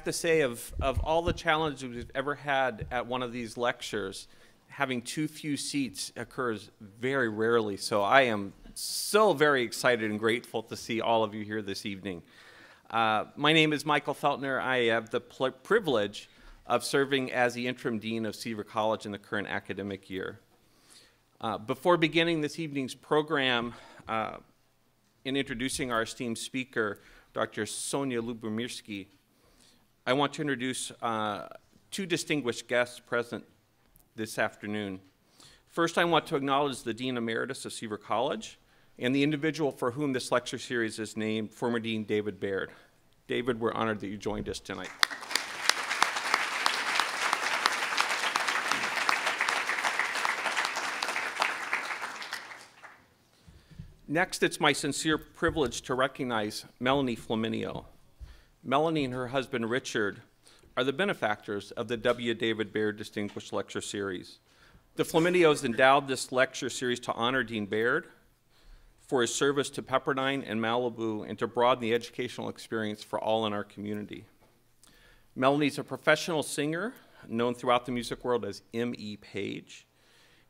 have to say, of, of all the challenges we've ever had at one of these lectures, having too few seats occurs very rarely. So I am so very excited and grateful to see all of you here this evening. Uh, my name is Michael Feltner. I have the privilege of serving as the interim dean of Seaver College in the current academic year. Uh, before beginning this evening's program, uh, in introducing our esteemed speaker, Dr. Sonja Lyubomirsky, I want to introduce uh, two distinguished guests present this afternoon. First, I want to acknowledge the Dean Emeritus of Seaver College and the individual for whom this lecture series is named, former Dean David Baird. David, we're honored that you joined us tonight. Next, it's my sincere privilege to recognize Melanie Flaminio. Melanie and her husband Richard are the benefactors of the W. David Baird Distinguished Lecture Series. The Flaminios endowed this lecture series to honor Dean Baird for his service to Pepperdine and Malibu and to broaden the educational experience for all in our community. Melanie's a professional singer known throughout the music world as M.E. Page.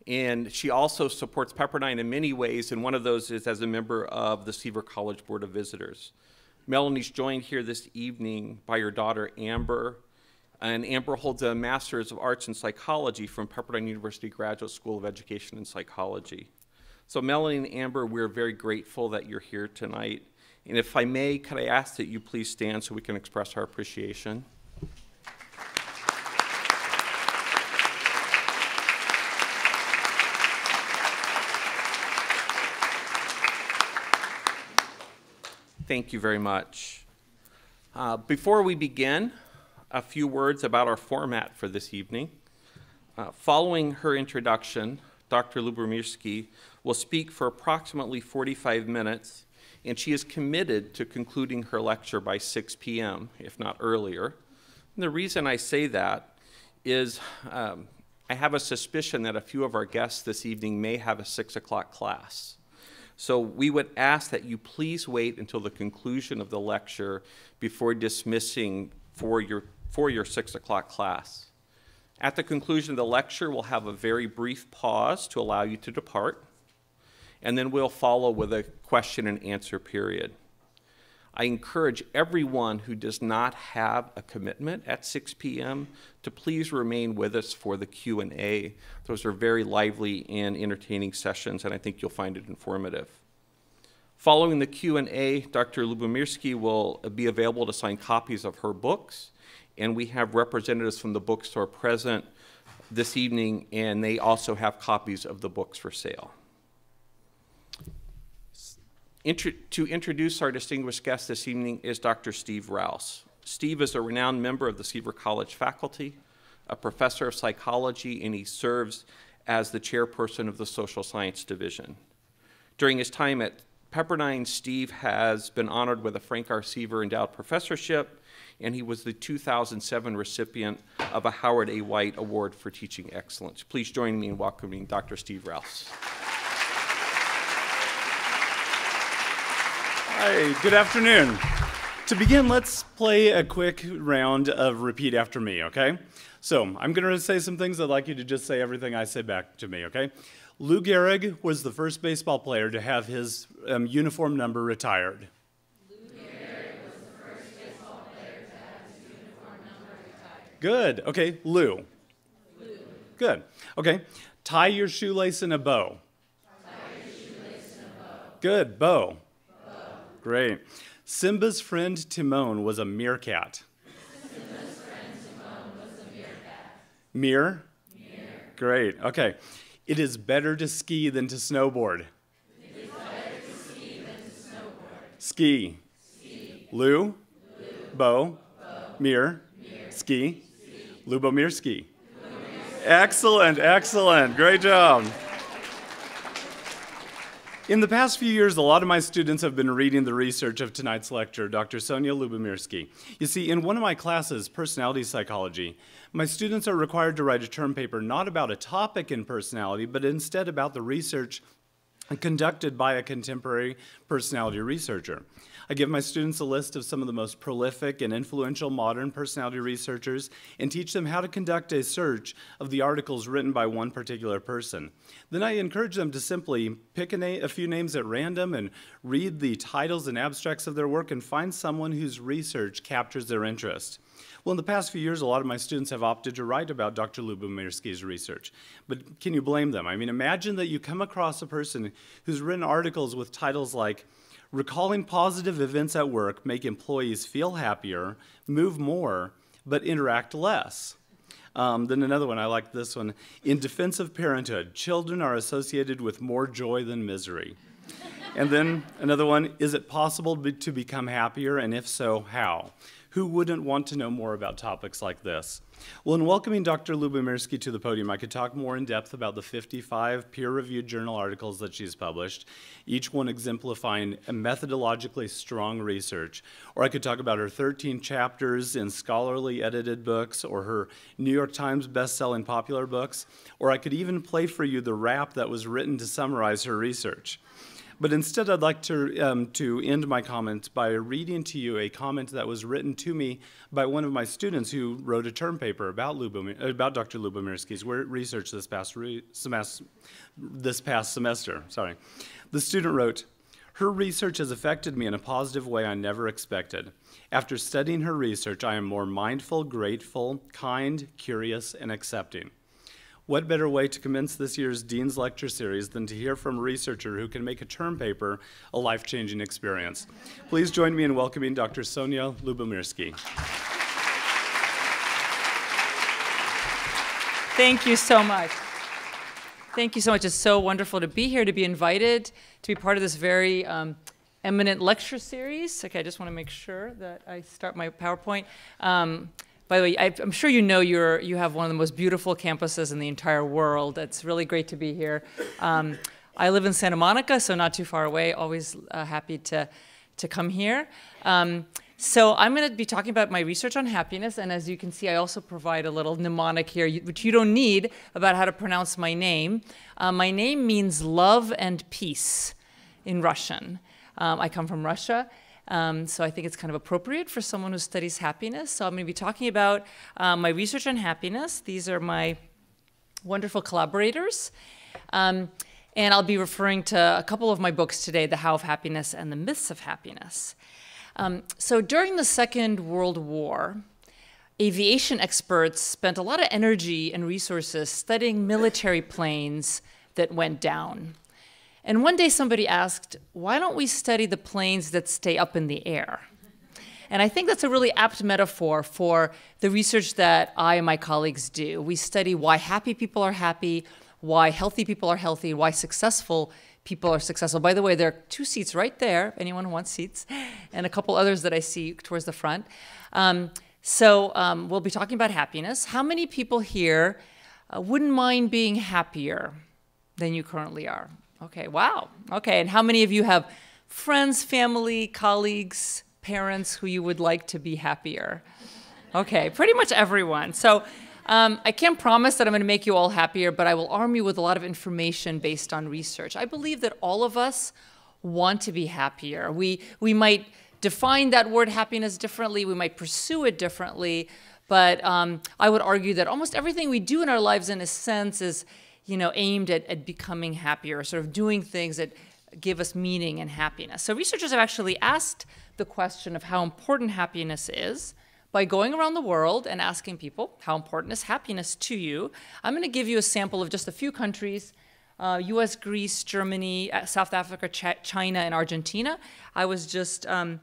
And she also supports Pepperdine in many ways, and one of those is as a member of the Seaver College Board of Visitors. Melanie's joined here this evening by her daughter Amber, and Amber holds a Master's of Arts in Psychology from Pepperdine University Graduate School of Education and Psychology. So Melanie and Amber, we're very grateful that you're here tonight. And if I may, could I ask that you please stand so we can express our appreciation? Thank you very much. Uh, before we begin, a few words about our format for this evening. Uh, following her introduction, Dr. Lyubomirsky will speak for approximately 45 minutes, and she is committed to concluding her lecture by 6 p.m., if not earlier. And the reason I say that is um, I have a suspicion that a few of our guests this evening may have a 6 o'clock class. So we would ask that you please wait until the conclusion of the lecture before dismissing for your, for your 6 o'clock class. At the conclusion of the lecture, we'll have a very brief pause to allow you to depart, and then we'll follow with a question and answer period. I encourage everyone who does not have a commitment at 6 p.m. to please remain with us for the Q&A. Those are very lively and entertaining sessions, and I think you'll find it informative. Following the Q&A, Dr. Lyubomirsky will be available to sign copies of her books, and we have representatives from the bookstore present this evening, and they also have copies of the books for sale. To introduce our distinguished guest this evening is Dr. Steve Rouse. Steve is a renowned member of the Seaver College faculty, a professor of psychology, and he serves as the chairperson of the social science division. During his time at Pepperdine, Steve has been honored with a Frank R. Seaver Endowed Professorship, and he was the 2007 recipient of a Howard A. White Award for Teaching Excellence. Please join me in welcoming Dr. Steve Rouse. Hi, good afternoon. To begin, let's play a quick round of repeat after me, okay? So I'm going to say some things. I'd like you to just say everything I say back to me, okay? Lou Gehrig was the first baseball player to have his um, uniform number retired. Good. Okay, Lou. Lou. Good. Okay. Tie your shoelace in a bow. Tie your shoelace in a bow. Good. Bow. Great. Simba's friend Timon was a meerkat. Simba's friend Timon was a meerkat. Mere? Mere. Great. Okay. It is better to ski than to snowboard. It is better to ski than to snowboard. Ski. Ski. Lou? Lou. Bo? Bo. Mir? Mir. Ski? Ski. Lyubomirsky. Excellent, excellent. Great job. In the past few years, a lot of my students have been reading the research of tonight's lecturer, Dr. Sonja Lyubomirsky. You see, in one of my classes, Personality Psychology, my students are required to write a term paper not about a topic in personality, but instead about the research conducted by a contemporary personality researcher. I give my students a list of some of the most prolific and influential modern personality researchers and teach them how to conduct a search of the articles written by one particular person. Then I encourage them to simply pick a, a, few names at random and read the titles and abstracts of their work and find someone whose research captures their interest. Well, in the past few years, a lot of my students have opted to write about Dr. Lyubomirsky's research. But can you blame them? I mean, imagine that you come across a person who's written articles with titles like Recalling positive events at work make employees feel happier, move more, but interact less. Um, then another one, I like this one. In defense of parenthood, children are associated with more joy than misery. and then another one, is it possible to become happier? And if so, how? Who wouldn't want to know more about topics like this? Well, in welcoming Dr. Lyubomirsky to the podium, I could talk more in depth about the 55 peer-reviewed journal articles that she's published, each one exemplifying a methodologically strong research. Or I could talk about her 13 chapters in scholarly edited books, or her New York Times best-selling popular books, or I could even play for you the rap that was written to summarize her research. But instead, I'd like to, um, to end my comments by reading to you a comment that was written to me by one of my students who wrote a term paper about, Lubomir, about Dr. Lyubomirsky's research this past, re this past semester. Sorry. The student wrote, her research has affected me in a positive way I never expected. After studying her research, I am more mindful, grateful, kind, curious, and accepting. What better way to commence this year's Dean's Lecture Series than to hear from a researcher who can make a term paper a life-changing experience? Please join me in welcoming Dr. Sonja Lyubomirsky. Thank you so much. Thank you so much. It's so wonderful to be here, to be invited, to be part of this very um, eminent lecture series. Okay, I just want to make sure that I start my PowerPoint. Um, by the way, I, am sure you know you're, you have one of the most beautiful campuses in the entire world. It's really great to be here. Um, I live in Santa Monica, so not too far away. Always uh, happy to, to come here. Um, so I'm going to be talking about my research on happiness, and as you can see, I also provide a little mnemonic here, which you don't need, about how to pronounce my name. Uh, my name means love and peace in Russian. Um, I come from Russia, um, so I think it's kind of appropriate for someone who studies happiness. So I'm going to be talking about um, my research on happiness. These are my wonderful collaborators. Um, and I'll be referring to a couple of my books today, The How of Happiness and The Myths of Happiness. Um, so during the Second World War, aviation experts spent a lot of energy and resources studying military planes that went down. And one day somebody asked, why don't we study the planes that stay up in the air? And I think that's a really apt metaphor for the research that I and my colleagues do. We study why happy people are happy, why healthy people are healthy, why successful people are successful. By the way, there are two seats right there, anyone who wants seats, and a couple others that I see towards the front. Um, so um, we'll be talking about happiness. How many people here uh, wouldn't mind being happier than you currently are? Okay, wow. Okay, and how many of you have friends, family, colleagues, parents who you would like to be happier? Okay, pretty much everyone. So um, I can't promise that I'm going to make you all happier, but I will arm you with a lot of information based on research. I believe that all of us want to be happier. We, we might define that word happiness differently, we might pursue it differently, but um, I would argue that almost everything we do in our lives, in a sense, is you know, aimed at, at becoming happier, sort of doing things that give us meaning and happiness. So researchers have actually asked the question of how important happiness is by going around the world and asking people, how important is happiness to you? I'm going to give you a sample of just a few countries, uh, US, Greece, Germany, uh, South Africa, Ch China, and Argentina. I was just um,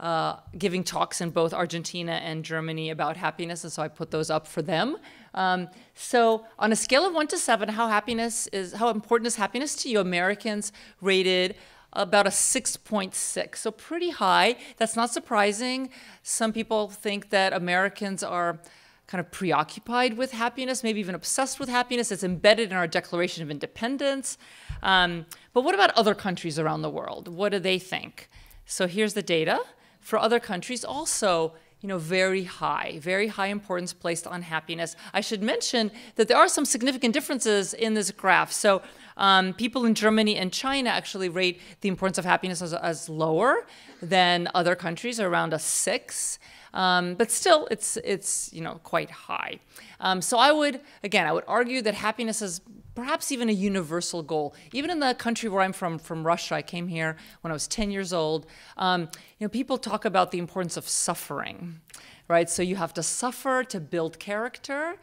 uh, giving talks in both Argentina and Germany about happiness, and so I put those up for them. Um, so on a scale of one to seven, how happiness is, how important is happiness to you? Americans rated about a 6.6, so pretty high. That's not surprising. Some people think that Americans are kind of preoccupied with happiness, maybe even obsessed with happiness. It's embedded in our Declaration of Independence. Um, but what about other countries around the world? What do they think? So here's the data. For other countries, also you know, very high, very high importance placed on happiness. I should mention that there are some significant differences in this graph. So um, people in Germany and China actually rate the importance of happiness as, as lower than other countries, around a six. Um, but still, it's it's you know quite high. Um, so I would again, I would argue that happiness is perhaps even a universal goal. Even in the country where I'm from, from Russia, I came here when I was 10 years old. Um, you know, people talk about the importance of suffering, right? So you have to suffer to build character.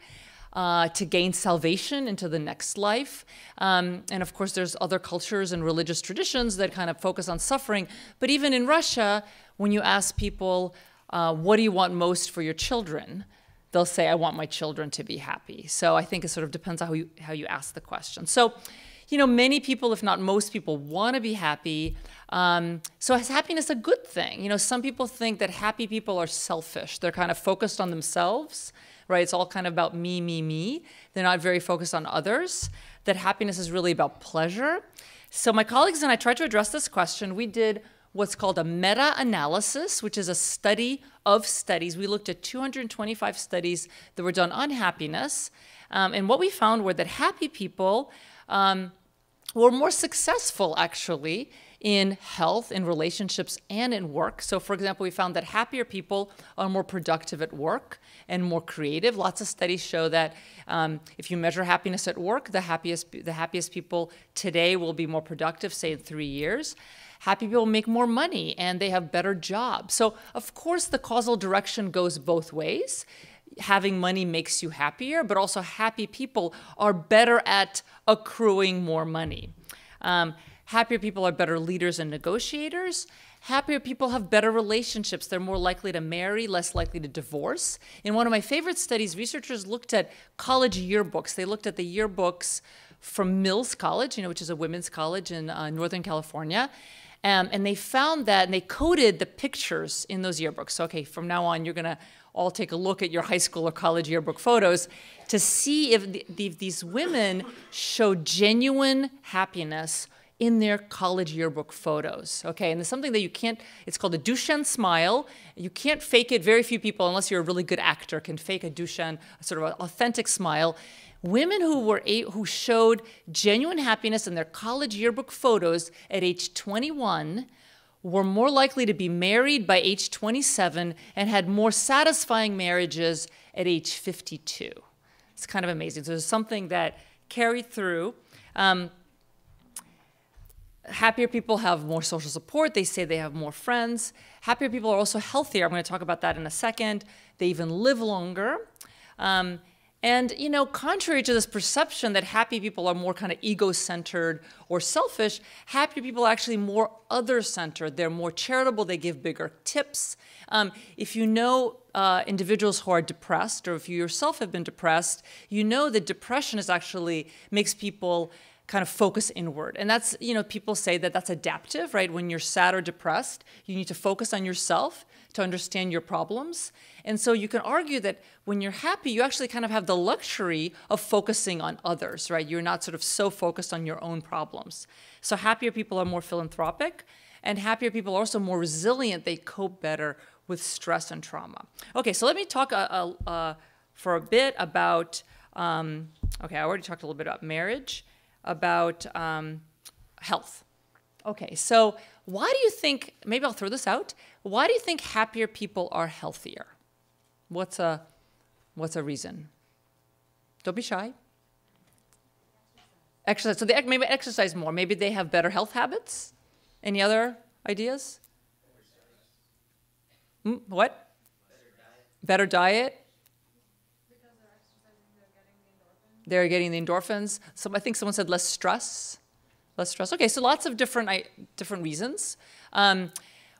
Uh, to gain salvation into the next life. Um, and of course, there's other cultures and religious traditions that kind of focus on suffering. But even in Russia, when you ask people, uh, what do you want most for your children? They'll say, I want my children to be happy. So I think it sort of depends on how you, how you ask the question. So, you know, many people, if not most people, want to be happy. Um, so is happiness a good thing? You know, some people think that happy people are selfish. They're kind of focused on themselves, right? It's all kind of about me, me, me. They're not very focused on others. That happiness is really about pleasure. So my colleagues and I tried to address this question. We did what's called a meta analysis, which is a study of studies. We looked at 225 studies that were done on happiness. Um, and what we found were that happy people um, were more successful, actually, in health, in relationships, and in work. So, for example, we found that happier people are more productive at work and more creative. Lots of studies show that um, if you measure happiness at work, the happiest, the happiest people today will be more productive, say, in three years happy people make more money and they have better jobs. So, of course, the causal direction goes both ways. Having money makes you happier, but also happy people are better at accruing more money. Um, happier people are better leaders and negotiators. Happier people have better relationships. They're more likely to marry, less likely to divorce. In one of my favorite studies, researchers looked at college yearbooks. They looked at the yearbooks from Mills College, you know, which is a women's college in uh, Northern California. Um, and they found that, and they coded the pictures in those yearbooks. So, okay, from now on, you're going to all take a look at your high school or college yearbook photos to see if, the, if these women show genuine happiness in their college yearbook photos. Okay, and it's something that you can't, it's called a Duchenne smile. You can't fake it. Very few people, unless you're a really good actor, can fake a Duchenne, sort of an authentic smile. Women who were who showed genuine happiness in their college yearbook photos at age 21 were more likely to be married by age 27 and had more satisfying marriages at age 52. It's kind of amazing. So there's something that carried through. Um, happier people have more social support. They say they have more friends. Happier people are also healthier. I'm going to talk about that in a second. They even live longer. Um, and, you know, contrary to this perception that happy people are more kind of ego centered or selfish, happy people are actually more other centered. They're more charitable, they give bigger tips. Um, if you know uh, individuals who are depressed, or if you yourself have been depressed, you know that depression is actually makes people kind of focus inward. And that's, you know, people say that that's adaptive, right? When you're sad or depressed, you need to focus on yourself to understand your problems. And so you can argue that when you're happy, you actually kind of have the luxury of focusing on others, right? You're not sort of so focused on your own problems. So happier people are more philanthropic, and happier people are also more resilient. They cope better with stress and trauma. Okay, so let me talk uh, uh, uh, for a bit about, um, okay, I already talked a little bit about marriage, about um, health. Okay, so why do you think, maybe I'll throw this out, why do you think happier people are healthier? What's a, what's a reason? Don't be shy. Exercise. So they maybe exercise more. Maybe they have better health habits. Any other ideas? Mm, what? Better diet. Better diet? They're getting the endorphins. Some, I think someone said less stress. Less stress. Okay, so lots of different different reasons. Um,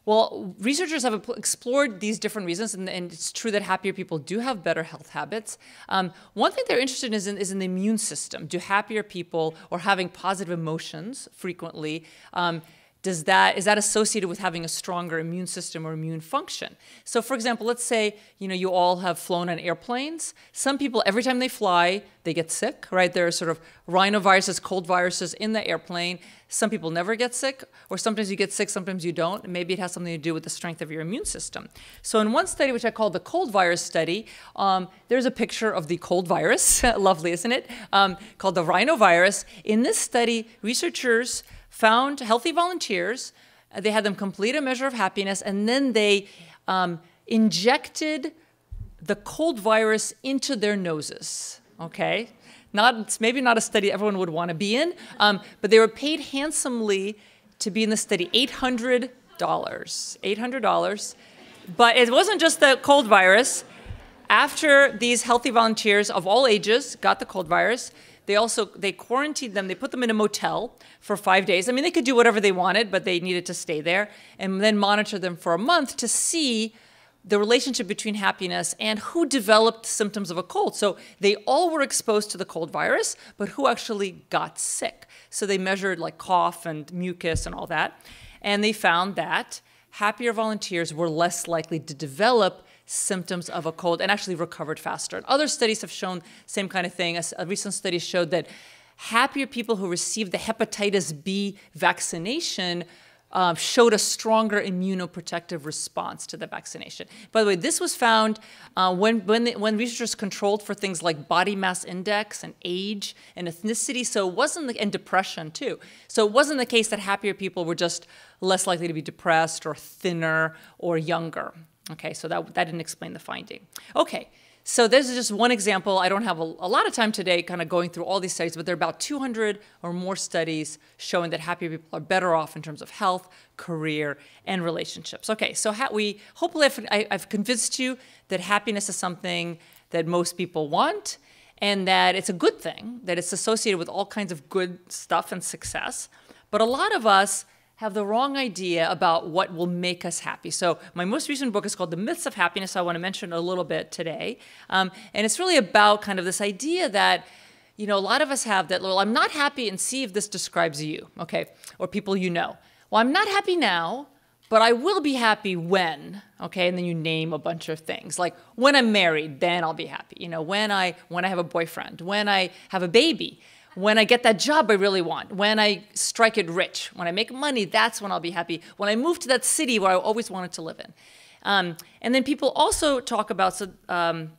well, researchers have explored these different reasons, and, and, it's true that happier people do have better health habits. Um, one thing they're interested in is, in is, in the immune system. Do happier people or having positive emotions frequently um, does that is that associated with having a stronger immune system or immune function? So for example let's say you know you all have flown on airplanes. Some people every time they fly they get sick right? There are sort of rhinoviruses cold viruses in the airplane. Some people never get sick or sometimes you get sick sometimes you don't. Maybe it has something to do with the strength of your immune system. So in one study which i call the cold virus study um, there's a picture of the cold virus. Lovely isn't it? Um, called the rhinovirus. In this study researchers found healthy volunteers. Uh, they had them complete a measure of happiness, and then they um, injected the cold virus into their noses. Okay, not maybe not a study everyone would want to be in, um, but they were paid handsomely to be in the study, eight hundred dollars, eight hundred dollars. But it wasn't just the cold virus. After these healthy volunteers of all ages got the cold virus, they also they quarantined them. They put them in a motel for five days. I mean, they could do whatever they wanted, but they needed to stay there, and then monitor them for a month to see the relationship between happiness and who developed symptoms of a cold. So they all were exposed to the cold virus, but who actually got sick? So they measured like cough and mucus and all that, and they found that happier volunteers were less likely to develop symptoms of a cold and actually recovered faster. And other studies have shown same kind of thing. A recent study showed that happier people who received the hepatitis B vaccination um, showed a stronger immunoprotective response to the vaccination. By the way, this was found uh, when, when, the, when researchers controlled for things like body mass index and age and ethnicity, so it wasn't, the, and depression too. So it wasn't the case that happier people were just less likely to be depressed or thinner or younger. Okay, so that, that didn't explain the finding. Okay, so this is just one example. I don't have a, a, lot of time today kind of going through all these studies, but there are about 200 or more studies showing that happier people are better off in terms of health, career, and relationships. Okay, so we hopefully I've, I, I've convinced you that happiness is something that most people want and that it's a good thing, that it's associated with all kinds of good stuff and success. But a lot of us have the wrong idea about what will make us happy. So, my most recent book is called The Myths of Happiness. I want to mention a little bit today. Um, and it's really about kind of this idea that, you know, a lot of us have that, well, I'm not happy, and see if this describes you, okay, or people you know. Well, I'm not happy now, but I will be happy when, okay, and then you name a bunch of things. Like when I'm married, then I'll be happy. You know, when I when I have a boyfriend, when I have a baby when I get that job I really want, when I strike it rich, when I make money, that's when I'll be happy. When I move to that city where I always wanted to live in. Um, and then people also talk about, so, um,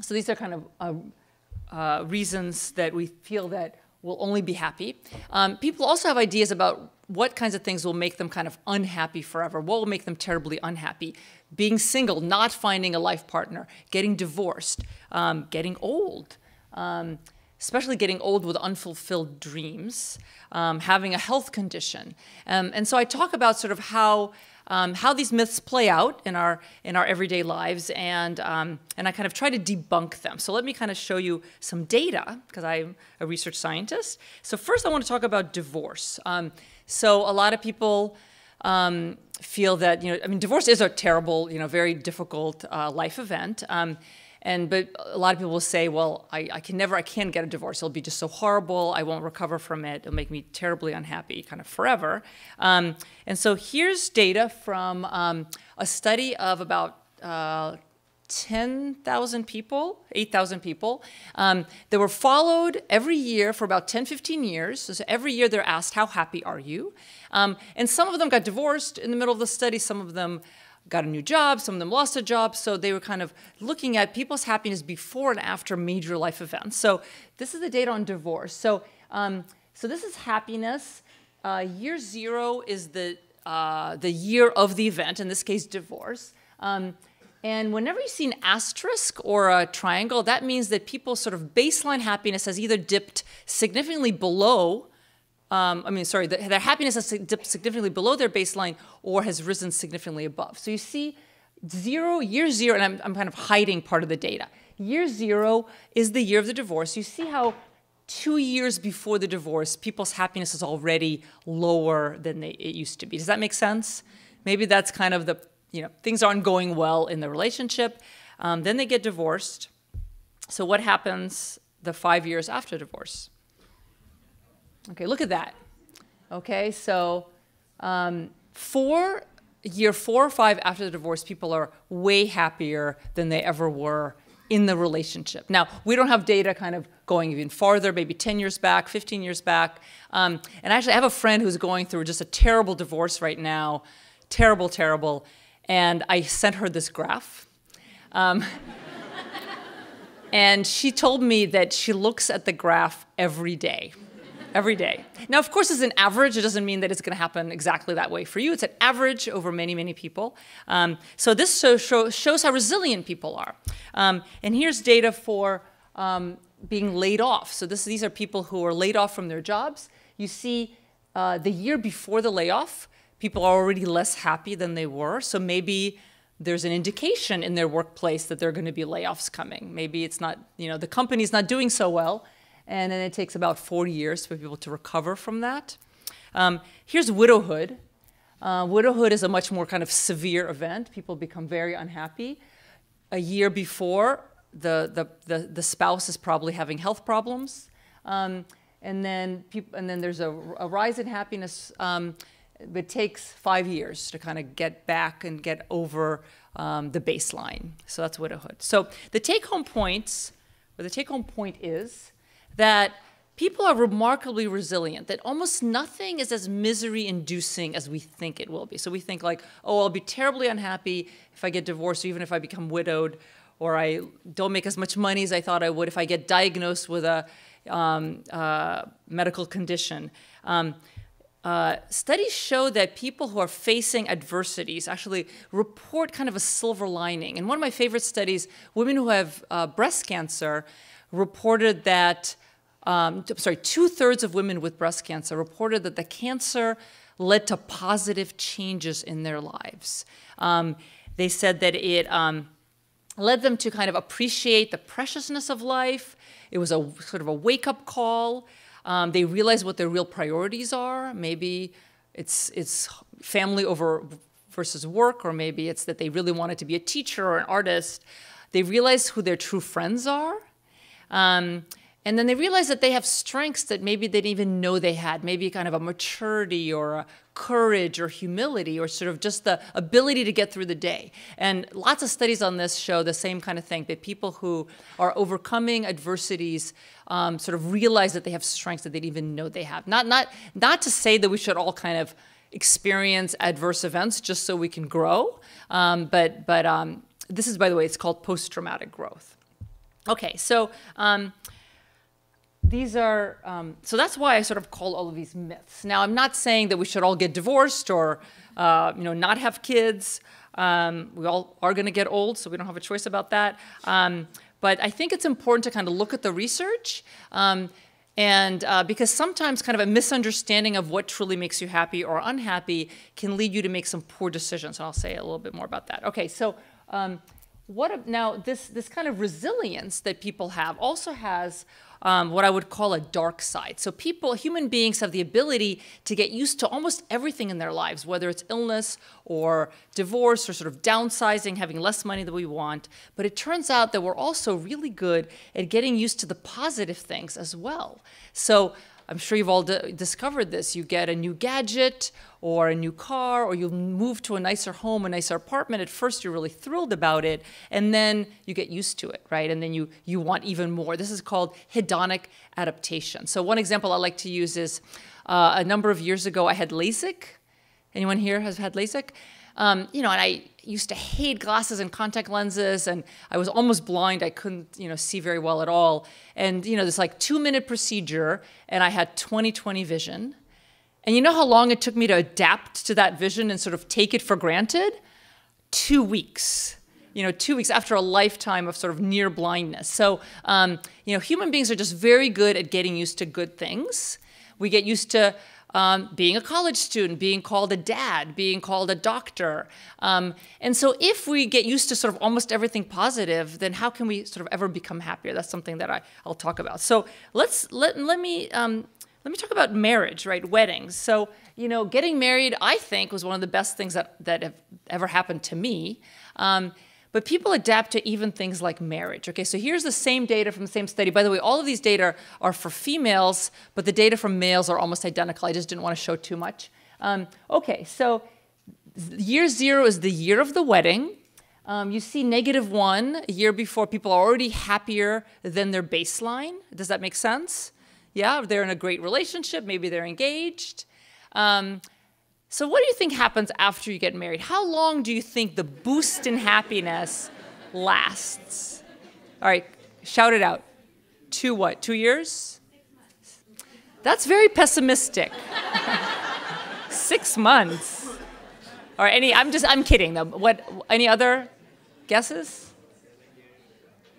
so these are kind of uh, uh, reasons that we feel that we'll only be happy. Um, people also have ideas about what kinds of things will make them kind of unhappy forever, what will make them terribly unhappy. Being single, not finding a life partner, getting divorced, um, getting old. Um, especially getting old with unfulfilled dreams, um, having a health condition. Um, and so I talk about sort of how, um, how these myths play out in our, in our everyday lives, and, um, and I kind of try to debunk them. So let me kind of show you some data, because I'm a research scientist. So first I want to talk about divorce. Um, so a lot of people um, feel that, you know, I mean, divorce is a terrible, you know, very difficult uh, life event. And but a lot of people will say, well, I, I can never, I can't get a divorce. It'll be just so horrible. I won't recover from it. It'll make me terribly unhappy, kind of forever. Um, and so here's data from um, a study of about uh, 10,000 people, 8,000 people um, that were followed every year for about 10, 15 years. So every year they're asked, How happy are you? Um, and some of them got divorced in the middle of the study, some of them got a new job, some of them lost a job. So they were kind of looking at people's happiness before and after major life events. So this is the data on divorce. So, um, so this is happiness. Uh, year zero is the, uh, the year of the event, in this case, divorce. Um, and whenever you see an asterisk or a triangle, that means that people's sort of baseline happiness has either dipped significantly below um, I mean, sorry, the, their happiness has dipped significantly below their baseline or has risen significantly above. So you see zero, year zero, and I'm, I'm kind of hiding part of the data. Year zero is the year of the divorce. You see how two years before the divorce, people's happiness is already lower than they, it used to be. Does that make sense? Maybe that's kind of the, you know, things aren't going well in the relationship. Um, then they get divorced. So what happens the five years after divorce? Okay, look at that. Okay, so um, four, year four or five after the divorce, people are way happier than they ever were in the relationship. Now, we don't have data kind of going even farther, maybe 10 years back, 15 years back. Um, and actually, I have a friend who's going through just a terrible divorce right now. Terrible, terrible. And I sent her this graph. Um, and she told me that she looks at the graph every day every day. Now, of course, it's an average. It doesn't mean that it's going to happen exactly that way for you. It's an average over many, many people. Um, so this so show, shows how resilient people are. Um, and here's data for um, being laid off. So this, these are people who are laid off from their jobs. You see uh, the year before the layoff, people are already less happy than they were. So maybe there's an indication in their workplace that there are going to be layoffs coming. Maybe it's not, you know, the company's not doing so well and then it takes about 40 years for people to recover from that. Um, here's widowhood. Uh, widowhood is a much more kind of severe event. People become very unhappy. A year before, the, the, the, the spouse is probably having health problems. Um, and, then and then there's a, a rise in happiness. Um, it takes five years to kind of get back and get over um, the baseline. So that's widowhood. So the take home points, or the take home point is that people are remarkably resilient, that almost nothing is as misery inducing as we think it will be. So we think, like, oh, I'll be terribly unhappy if I get divorced, or even if I become widowed, or I don't make as much money as I thought I would, if I get diagnosed with a um, uh, medical condition. Um, uh, studies show that people who are facing adversities actually report kind of a silver lining. In one of my favorite studies, women who have uh, breast cancer reported that, um, sorry, two thirds of women with breast cancer reported that the cancer led to positive changes in their lives. Um, they said that it um, led them to kind of appreciate the preciousness of life. It was a sort of a wake up call. Um, they realized what their real priorities are. Maybe it's, it's family over versus work, or maybe it's that they really wanted to be a teacher or an artist. They realized who their true friends are. Um, and then they realize that they have strengths that maybe they didn't even know they had, maybe kind of a maturity or a courage or humility or sort of just the ability to get through the day. And lots of studies on this show the same kind of thing that people who are overcoming adversities um, sort of realize that they have strengths that they didn't even know they have. Not, not, not to say that we should all kind of experience adverse events just so we can grow, um, but, but um, this is, by the way, it's called post traumatic growth. Okay, so um, these are, um, so that's why I sort of call all of these myths. Now, I'm not saying that we should all get divorced or, uh, you know, not have kids. Um, we all are going to get old, so we don't have a choice about that. Um, but I think it's important to kind of look at the research. Um, and uh, because sometimes kind of a misunderstanding of what truly makes you happy or unhappy can lead you to make some poor decisions. And I'll say a little bit more about that. Okay, so um, what now this this kind of resilience that people have also has um, what I would call a dark side. So people, human beings, have the ability to get used to almost everything in their lives, whether it's illness or divorce or sort of downsizing, having less money than we want. But it turns out that we're also really good at getting used to the positive things as well. So I'm sure you've all discovered this. You get a new gadget or a new car, or you move to a nicer home, a nicer apartment. At first, you're really thrilled about it, and then you get used to it, right? And then you you want even more. This is called hedonic adaptation. So one example I like to use is uh, a number of years ago, I had LASIK. Anyone here has had LASIK? Um, you know, and I used to hate glasses and contact lenses, and I was almost blind. I couldn't, you know, see very well at all. And you know, this like two-minute procedure, and I had 20/20 vision. And you know how long it took me to adapt to that vision and sort of take it for granted? Two weeks. You know, two weeks after a lifetime of sort of near blindness. So, um, you know, human beings are just very good at getting used to good things. We get used to um, being a college student, being called a dad, being called a doctor. Um, and so, if we get used to sort of almost everything positive, then how can we sort of ever become happier? That's something that I, I'll talk about. So, let's let, let me um, let me talk about marriage, right? Weddings. So, you know, getting married, I think, was one of the best things that, that have ever happened to me. Um, but people adapt to even things like marriage. Okay, so here's the same data from the same study. By the way, all of these data are for females, but the data from males are almost identical. I just didn't want to show too much. Um, okay, so year zero is the year of the wedding. Um, you see negative one a year before, people are already happier than their baseline. Does that make sense? Yeah, they're in a great relationship, maybe they're engaged. Um, so, what do you think happens after you get married? How long do you think the boost in happiness lasts? All right, shout it out. Two what? Two years? That's very pessimistic. Six months. Right, any, I'm just, I'm kidding though. What, any other guesses?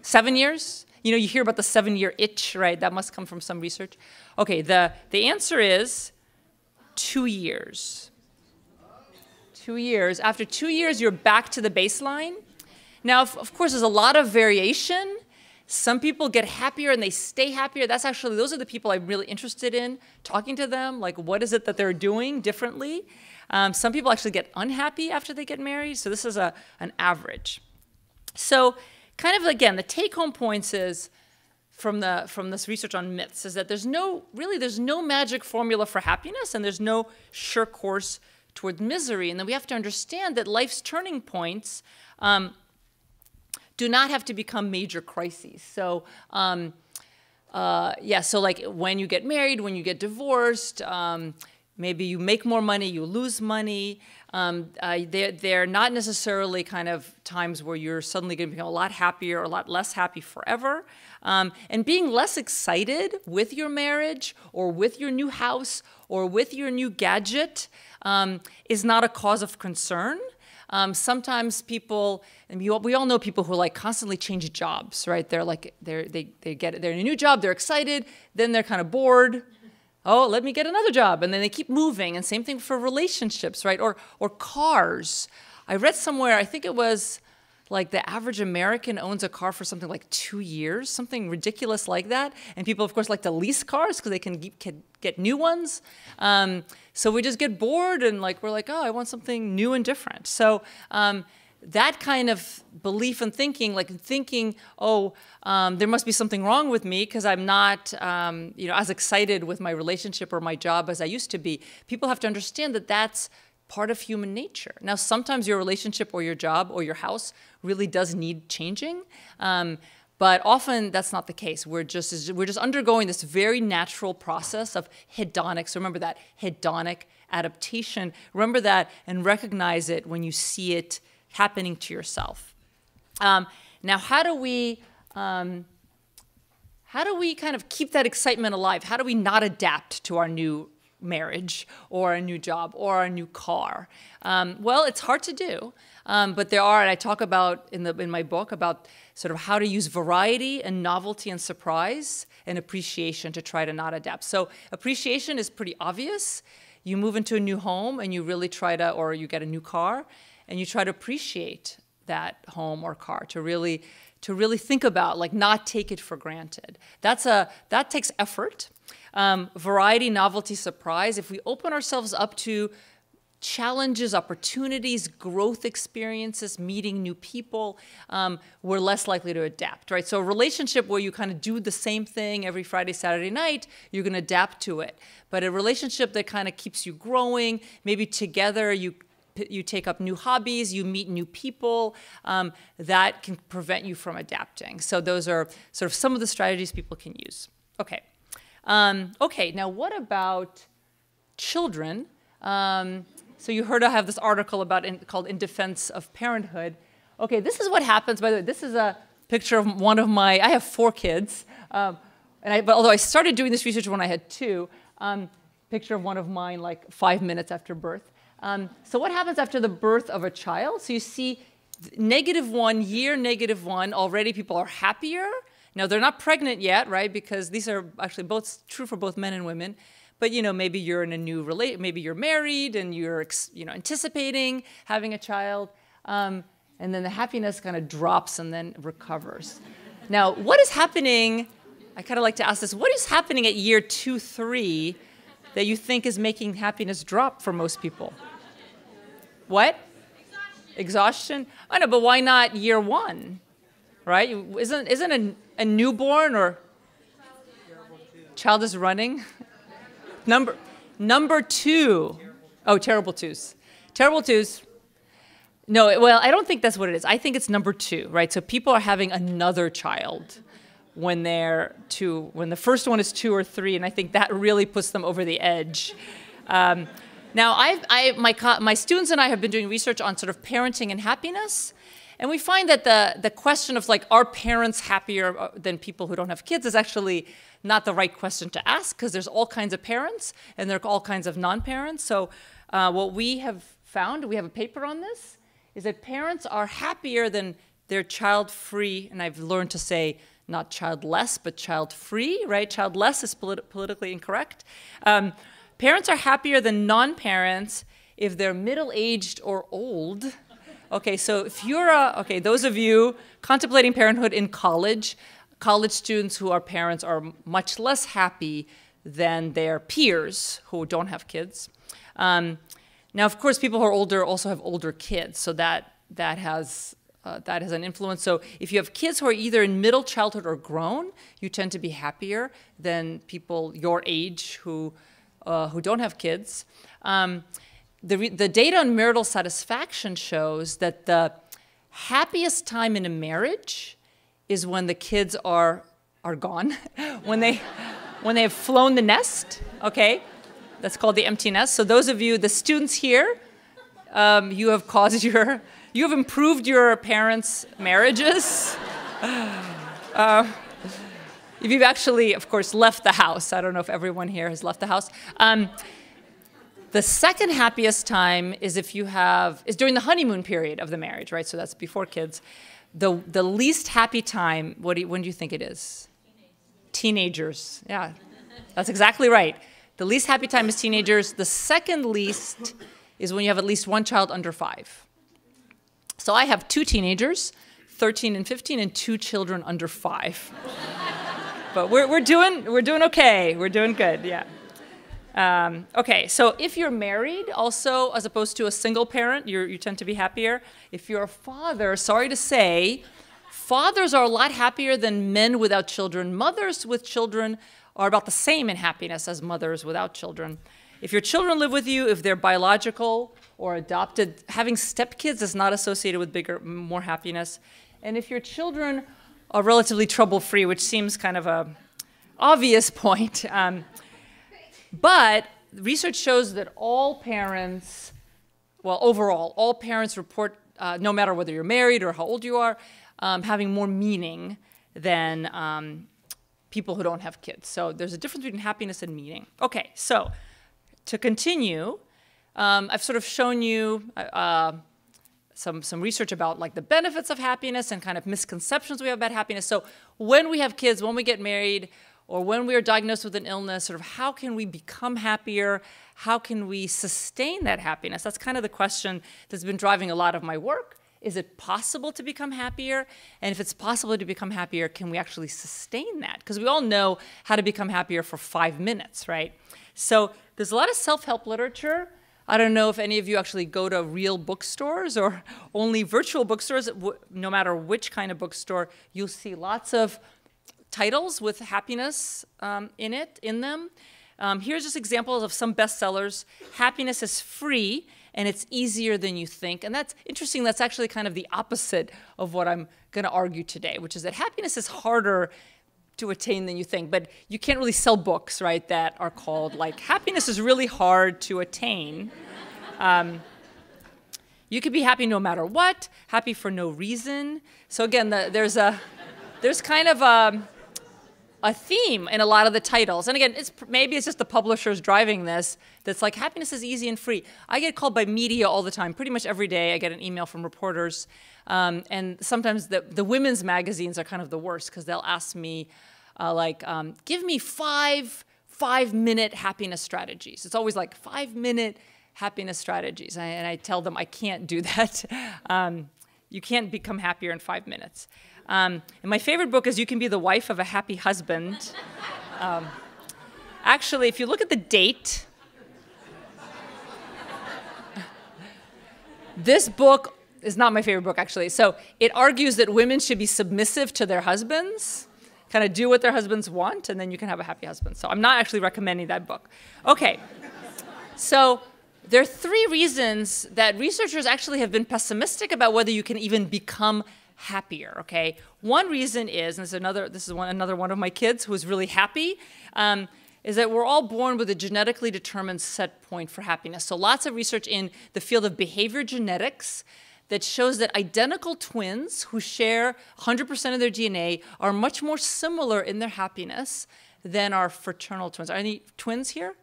Seven years? You know, you hear about the seven year itch, right? That must come from some research. Okay, the, the answer is two years. Two years. After two years, you're back to the baseline. Now, of, course, there's a lot of variation. Some people get happier and they stay happier. That's actually, those are the people I'm really interested in, talking to them, like what is it that they're doing differently. Um, some people actually get unhappy after they get married, so this is a, an average. So kind of again, the take home points is from the from this research on myths is that there's no really there's no magic formula for happiness and there's no sure course toward misery. And then we have to understand that life's turning points um, do not have to become major crises. So um, uh, yeah, so like when you get married, when you get divorced, um, maybe you make more money, you lose money. Um, uh, they're, they're not necessarily kind of times where you're suddenly going to become a lot happier or a lot less happy forever. Um, and being less excited with your marriage or with your new house or with your new gadget um, is not a cause of concern. Um, sometimes people, and we all, we all know people who like constantly change jobs, right? They're like, they're, they, they get, they're in a new job, they're excited, then they're kind of bored, oh let me get another job and then they keep moving and same thing for relationships right or or cars i read somewhere i think it was like the average american owns a car for something like two years something ridiculous like that. And people of course like to lease cars because they can get, new ones. Um, so we just get bored and like we're like oh i want something new and different. So um, that kind of belief and thinking, like thinking, oh, um, there must be something wrong with me because I'm not, um, you know, as excited with my relationship or my job as I used to be. People have to understand that that's part of human nature. Now, sometimes your relationship or your job or your house really does need changing. Um, but often that's not the case. We're just we're just undergoing this very natural process of hedonic. So remember that hedonic adaptation. Remember that and recognize it when you see it happening to yourself. Um, now, how do we um, how do we kind of keep that excitement alive? How do we not adapt to our new marriage or a new job or a new car? Um, well, it's hard to do, um, but there are, and I talk about in the in my book about sort of how to use variety and novelty and surprise and appreciation to try to not adapt. So appreciation is pretty obvious. You move into a new home and you really try to, or you get a new car and you try to appreciate that home or car to really to really think about like not take it for granted. That's a that takes effort. Um, variety novelty surprise. If we open ourselves up to challenges opportunities growth experiences meeting new people um, we're less likely to adapt right? So a relationship where you kind of do the same thing every friday saturday night you're going to adapt to it. But a relationship that kind of keeps you growing maybe together you you take up new hobbies, you meet new people, um, that can prevent you from adapting. So those are sort of some of the strategies people can use. Okay. Um, okay, now what about children? Um, so you heard I have this article about in, called In Defense of Parenthood. Okay, this is what happens, by the way, this is a picture of one of my, I have four kids, um, and I, but although I started doing this research when I had two, um, picture of one of mine like five minutes after birth. Um, so what happens after the birth of a child? So you see negative one, year negative one, already people are happier. Now they're not pregnant yet, right? Because these are actually both true for both men and women. But you know, maybe you're in a new relate, maybe you're married and you're you know anticipating having a child, um, and then the happiness kind of drops and then recovers. now, what is happening? I kind of like to ask this: What is happening at year two, three, that you think is making happiness drop for most people? What? Exhaustion. Exhaustion? I know, but why not year one? Right? Isn't, isn't a, a newborn or child is running? number, number two. Oh, terrible twos. Terrible twos. No, well, I don't think that's what it is. I think it's number two, right? So people are having another child when they're two, when the first one is two or three, and I think that really puts them over the edge. Um, now, I've, I, my, my students and I have been doing research on sort of parenting and happiness, and we find that the, the question of like, are parents happier uh, than people who don't have kids is actually not the right question to ask because there's all kinds of parents and there are all kinds of non-parents. So uh, what we have found, we have a paper on this, is that parents are happier than they're child-free, and I've learned to say not childless, but child-free, right? Childless is polit politically incorrect. Um, parents are happier than non-parents if they're middle-aged or old. Okay, so if you're a, okay, those of you contemplating parenthood in college, college students who are parents are much less happy than their peers who don't have kids. Um, now, of course, people who are older also have older kids, so that, that, has, uh, that has an influence. So if you have kids who are either in middle childhood or grown, you tend to be happier than people your age who, uh, who don't have kids. Um, the, the data on marital satisfaction shows that the happiest time in a marriage is when the kids are, are gone, when, they, when they have flown the nest, okay? That's called the empty nest. So those of you, the students here, um, you have caused your, you have improved your parents' marriages. Uh, if you've actually, of course, left the house, I don't know if everyone here has left the house. Um, the second happiest time is if you have, is during the honeymoon period of the marriage, right? So that's before kids. The, the least happy time, what do you, when do you think it is? Teenagers. Yeah, that's exactly right. The least happy time is teenagers. The second least is when you have at least one child under five. So I have two teenagers, 13 and 15, and two children under five. But we're, we're, doing, we're doing okay. We're doing good, yeah. Um, okay, so if you're married, also, as opposed to a single parent, you tend to be happier. If you're a father, sorry to say, fathers are a lot happier than men without children. Mothers with children are about the same in happiness as mothers without children. If your children live with you, if they're biological or adopted, having stepkids is not associated with bigger, more happiness. And if your children are relatively trouble-free, which seems kind of a obvious point, um, but research shows that all parents, well, overall, all parents report, uh, no matter whether you're married or how old you are, um, having more meaning than um, people who don't have kids. So there's a difference between happiness and meaning. Okay, so to continue, um, I've sort of shown you uh, some, some research about like the benefits of happiness and kind of misconceptions we have about happiness. So when we have kids, when we get married, or when we are diagnosed with an illness, sort of how can we become happier? How can we sustain that happiness? That's kind of the question that's been driving a lot of my work. Is it possible to become happier? And if it's possible to become happier, can we actually sustain that? Because we all know how to become happier for five minutes, right? So there's a lot of self-help literature. I don't know if any of you actually go to real bookstores or only virtual bookstores. No matter which kind of bookstore, you'll see lots of titles with happiness um, in it, in them. Um, here's just examples of some bestsellers. Happiness is free and it's easier than you think. And that's interesting. That's actually kind of the opposite of what I'm going to argue today, which is that happiness is harder to attain than you think. But you can't really sell books, right, that are called like happiness is really hard to attain. Um, you could be happy no matter what, happy for no reason. So again, the, there's a there's kind of a a theme in a lot of the titles. And again, it's maybe it's just the publishers driving this that's like happiness is easy and free. I get called by media all the time, pretty much every day. I get an email from reporters. Um, and sometimes the, the women's magazines are kind of the worst because they'll ask me, uh, like, um, give me five five minute happiness strategies. It's always like five minute happiness strategies. And I, and I tell them I can't do that. Um, you can't become happier in five minutes. Um, and my favorite book is You Can Be the Wife of a Happy Husband. Um, actually, if you look at the date, this book is not my favorite book, actually. So it argues that women should be submissive to their husbands, kind of do what their husbands want, and then you can have a happy husband. So I'm not actually recommending that book. Okay. So there are three reasons that researchers actually have been pessimistic about whether you can even become happier. Okay, one reason is, and this is another, this is one, another one of my kids who is really happy. Um, is that we're all born with a genetically determined set point for happiness. So lots of research in the field of behavior genetics that shows that identical twins who share 100% of their DNA are much more similar in their happiness than our fraternal twins. Are any twins here?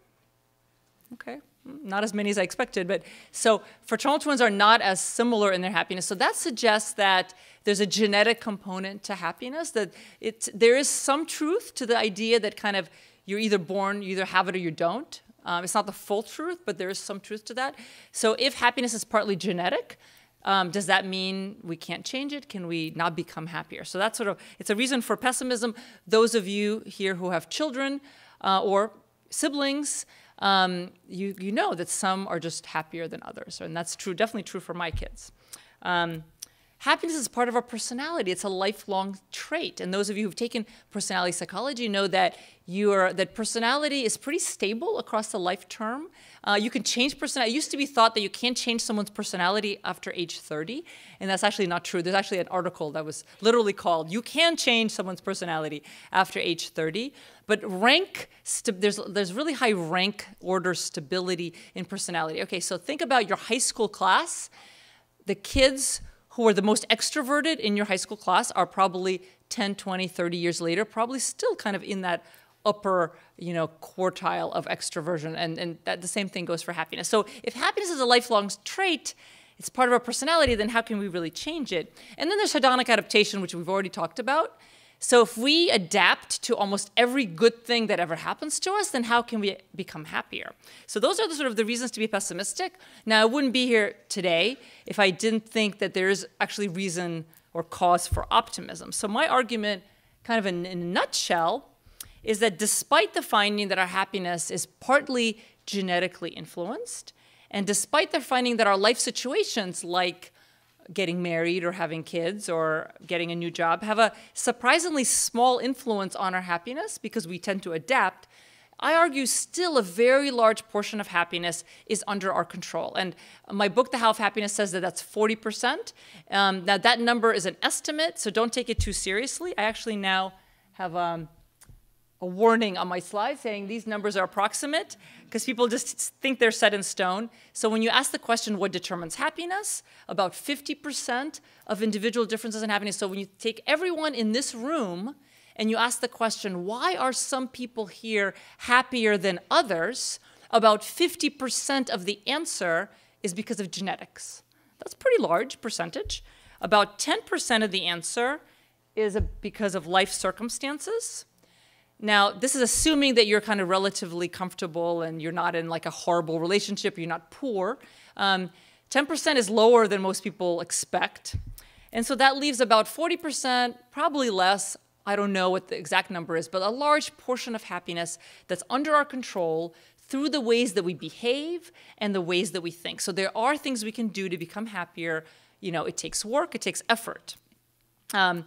Okay, not as many as I expected, but so fraternal twins are not as similar in their happiness. So that suggests that there's a genetic component to happiness, that it, there is some truth to the idea that kind of you're either born, you either have it or you don't. Um, it's not the full truth, but there is some truth to that. So if happiness is partly genetic, um, does that mean we can't change it? Can we not become happier? So that's sort of, it's a reason for pessimism. Those of you here who have children uh, or siblings, um, you, you know that some are just happier than others. And that's true, definitely true for my kids. Um, Happiness is part of our personality. It's a lifelong trait. And those of you who've taken personality psychology know that your that personality is pretty stable across the life term. Uh, you can change personality. It used to be thought that you can't change someone's personality after age 30, and that's actually not true. There's actually an article that was literally called "You Can Change Someone's Personality After Age 30." But rank, there's there's really high rank order stability in personality. Okay, so think about your high school class. The kids who are the most extroverted in your high school class are probably 10, 20, 30 years later, probably still kind of in that upper you know quartile of extroversion. And, and that the same thing goes for happiness. So if happiness is a lifelong trait it's part of our personality then how can we really change it? And then there's hedonic adaptation which we've already talked about so if we adapt to almost every good thing that ever happens to us, then how can we become happier? So those are the sort of the reasons to be pessimistic. Now I wouldn't be here today if I didn't think that there is actually reason or cause for optimism. So my argument, kind of in, in a nutshell, is that despite the finding that our happiness is partly genetically influenced, and despite the finding that our life situations like getting married or having kids or getting a new job have a surprisingly small influence on our happiness because we tend to adapt. I argue still a very large portion of happiness is under our control. And my book, The How of Happiness, says that that's 40%. Um, now, that number is an estimate, so don't take it too seriously. I actually now have um, a warning on my slide saying these numbers are approximate because people just think they're set in stone. So when you ask the question, what determines happiness? About 50% of individual differences in happiness. So when you take everyone in this room and you ask the question, why are some people here happier than others? About 50% of the answer is because of genetics. That's a pretty large percentage. About 10% of the answer is because of life circumstances. Now, this is assuming that you're kind of relatively comfortable and you're not in like a horrible relationship, you're not poor. 10% um, is lower than most people expect. And so that leaves about 40%, probably less, I don't know what the exact number is, but a large portion of happiness that's under our control through the ways that we behave and the ways that we think. So there are things we can do to become happier. You know, it takes work, it takes effort. Um,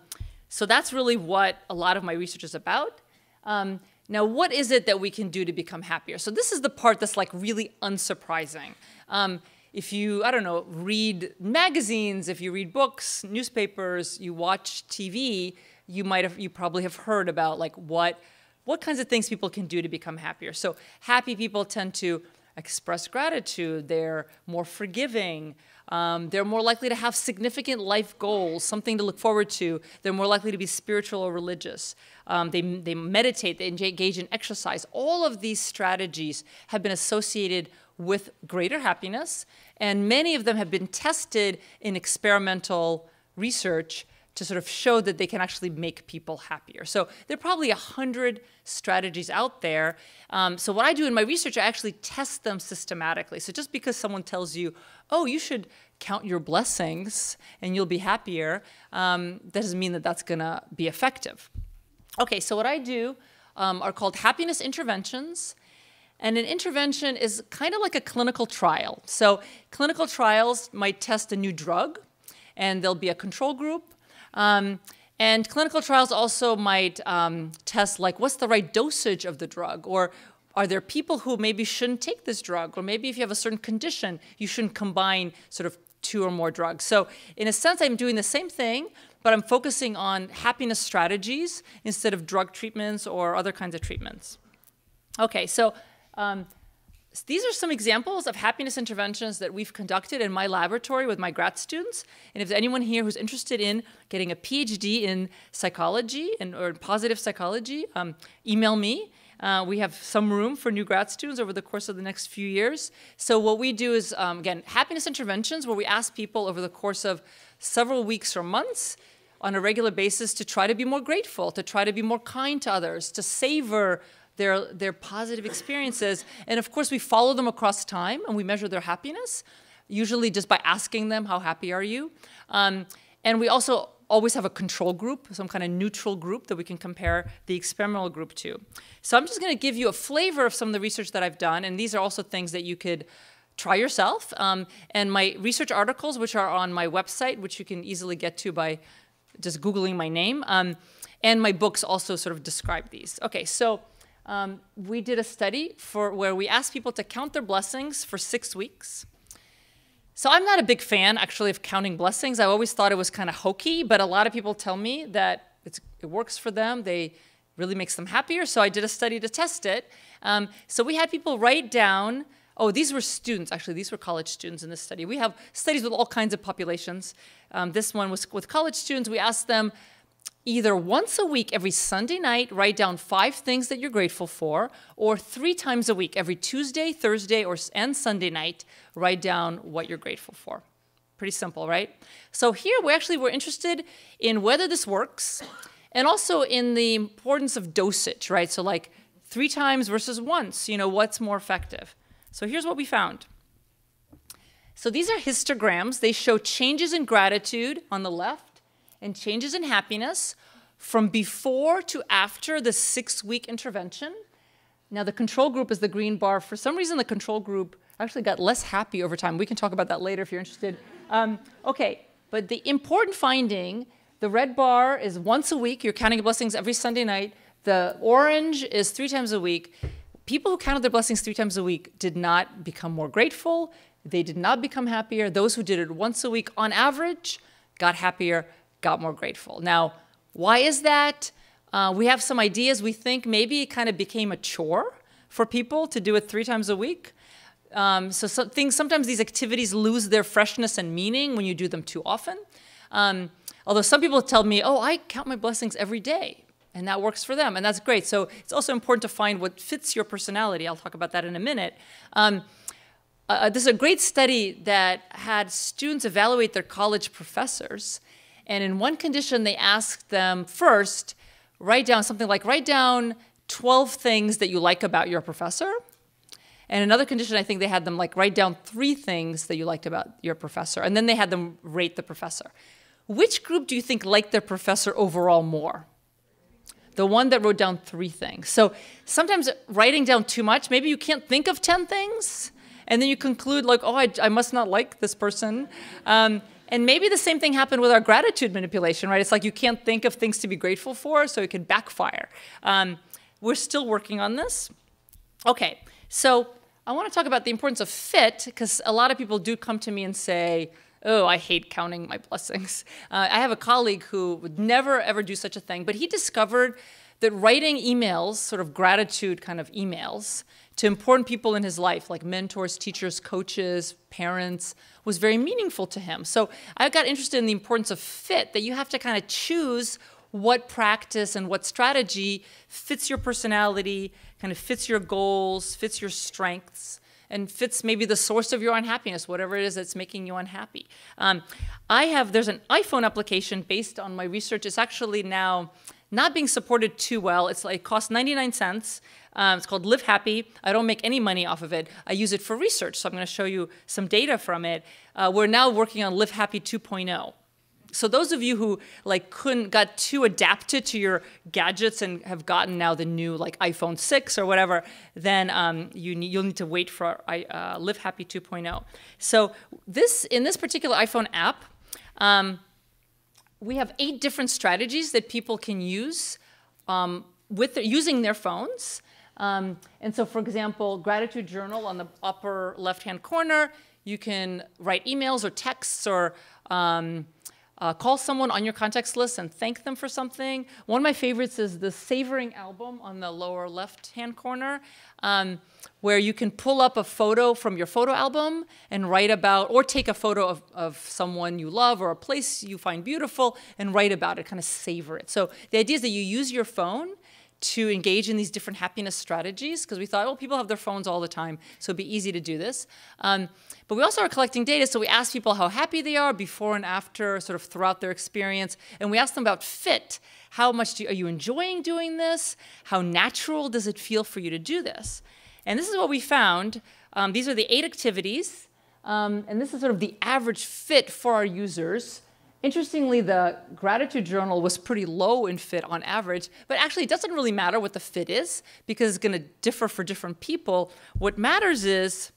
so that's really what a lot of my research is about. Um, now, what is it that we can do to become happier? So this is the part that's like really unsurprising. Um, if you, I don't know, read magazines, if you read books, newspapers, you watch TV, you might have, you probably have heard about like what, what kinds of things people can do to become happier. So happy people tend to express gratitude. They're more forgiving. Um, they're more likely to have significant life goals, something to look forward to. They're more likely to be spiritual or religious. Um, they, they meditate, they engage in exercise. All of these strategies have been associated with greater happiness, and many of them have been tested in experimental research to sort of show that they can actually make people happier. So there are probably a hundred strategies out there. Um, so what I do in my research, I actually test them systematically. So just because someone tells you, oh, you should count your blessings and you'll be happier, um, that doesn't mean that that's gonna be effective. Okay, so what I do um, are called happiness interventions. And an intervention is kind of like a clinical trial. So clinical trials might test a new drug, and there'll be a control group, um, and clinical trials also might um, test like what's the right dosage of the drug or are there people who maybe shouldn't take this drug? Or maybe if you have a certain condition, you shouldn't combine sort of two or more drugs. So, in a sense, I'm doing the same thing, but I'm focusing on happiness strategies instead of drug treatments or other kinds of treatments. Okay, so um, these are some examples of happiness interventions that we've conducted in my laboratory with my grad students. And if there's anyone here who's interested in getting a PhD in psychology and, or positive psychology, um, email me. Uh, we have some room for new grad students over the course of the next few years. So what we do is, um, again, happiness interventions where we ask people over the course of several weeks or months on a regular basis to try to be more grateful, to try to be more kind to others, to savor their, their positive experiences. And of course, we follow them across time and we measure their happiness, usually just by asking them, How happy are you? Um, and we also always have a control group, some kind of neutral group that we can compare the experimental group to. So I'm just going to give you a flavor of some of the research that I've done, and these are also things that you could try yourself. Um, and my research articles, which are on my website, which you can easily get to by just Googling my name, um, and my books also sort of describe these. Okay, so um, we did a study for where we asked people to count their blessings for six weeks. So I'm not a big fan, actually, of counting blessings. I always thought it was kind of hokey, but a lot of people tell me that it works for them. They really makes them happier. So I did a study to test it. Um, so we had people write down. Oh, these were students. Actually, these were college students in this study. We have studies with all kinds of populations. Um, this one was with college students. We asked them either once a week, every Sunday night, write down five things that you're grateful for, or three times a week, every Tuesday, Thursday, or and Sunday night, write down what you're grateful for. Pretty simple, right? So here we actually were interested in whether this works, and also in the importance of dosage, right? So like three times versus once, you know, what's more effective? So here's what we found. So these are histograms. They show changes in gratitude on the left and changes in happiness from before to after the six week intervention. Now, the control group is the green bar. For some reason, the control group actually got less happy over time. We can talk about that later if you're interested. Um, okay, but the important finding the red bar is once a week, you're counting blessings every Sunday night. The orange is three times a week. People who counted their blessings three times a week did not become more grateful. They did not become happier. Those who did it once a week, on average, got happier got more grateful. Now, why is that? Uh, we have some ideas. We think maybe it kind of became a chore for people to do it three times a week. Um, so some things, sometimes these activities lose their freshness and meaning when you do them too often. Um, although some people tell me, oh, I count my blessings every day, and that works for them, and that's great. So it's also important to find what fits your personality. I'll talk about that in a minute. Um, uh, this is a great study that had students evaluate their college professors and in one condition, they asked them first, write down something like, write down 12 things that you like about your professor. And another condition, I think they had them like write down three things that you liked about your professor. And then they had them rate the professor. Which group do you think liked their professor overall more? The one that wrote down three things. So sometimes writing down too much, maybe you can't think of 10 things. And then you conclude, like, oh, I, I must not like this person. Um, and maybe the same thing happened with our gratitude manipulation, right? It's like you can't think of things to be grateful for, so it could backfire. Um, we're still working on this. Okay, so I want to talk about the importance of fit because a lot of people do come to me and say, oh, I hate counting my blessings. Uh, I have a colleague who would never ever do such a thing, but he discovered that writing emails, sort of gratitude kind of emails, to important people in his life, like mentors, teachers, coaches, parents, was very meaningful to him. So I got interested in the importance of fit, that you have to kind of choose what practice and what strategy fits your personality, kind of fits your goals, fits your strengths, and fits maybe the source of your unhappiness, whatever it is that's making you unhappy. Um, I have, there's an iPhone application based on my research. It's actually now not being supported too well. It's like, it costs 99 cents. Um, it's called Live Happy. I don't make any money off of it. I use it for research, so I'm going to show you some data from it. Uh, we're now working on Live Happy 2.0. So those of you who like couldn't got too adapted to your gadgets and have gotten now the new like iPhone 6 or whatever, then um, you you'll need to wait for uh, Live Happy 2.0. So this in this particular iPhone app, um, we have eight different strategies that people can use um, with using their phones. Um, and so, for example, gratitude journal on the upper left-hand corner, you can write emails or texts or um, uh, call someone on your contacts list and thank them for something. One of my favorites is the Savoring album on the lower left-hand corner, um, where you can pull up a photo from your photo album and write about, or take a photo of, of someone you love or a place you find beautiful and write about it, kind of savor it. So the idea is that you use your phone to engage in these different happiness strategies because we thought, well, people have their phones all the time, so it'd be easy to do this. Um, but we also are collecting data, so we ask people how happy they are before and after, sort of throughout their experience, and we ask them about fit. How much do, are you enjoying doing this? How natural does it feel for you to do this? And this is what we found. Um, these are the eight activities, um, and this is sort of the average fit for our users. Interestingly, the gratitude journal was pretty low in fit on average, but actually it doesn't really matter what the fit is because it's going to differ for different people. What matters is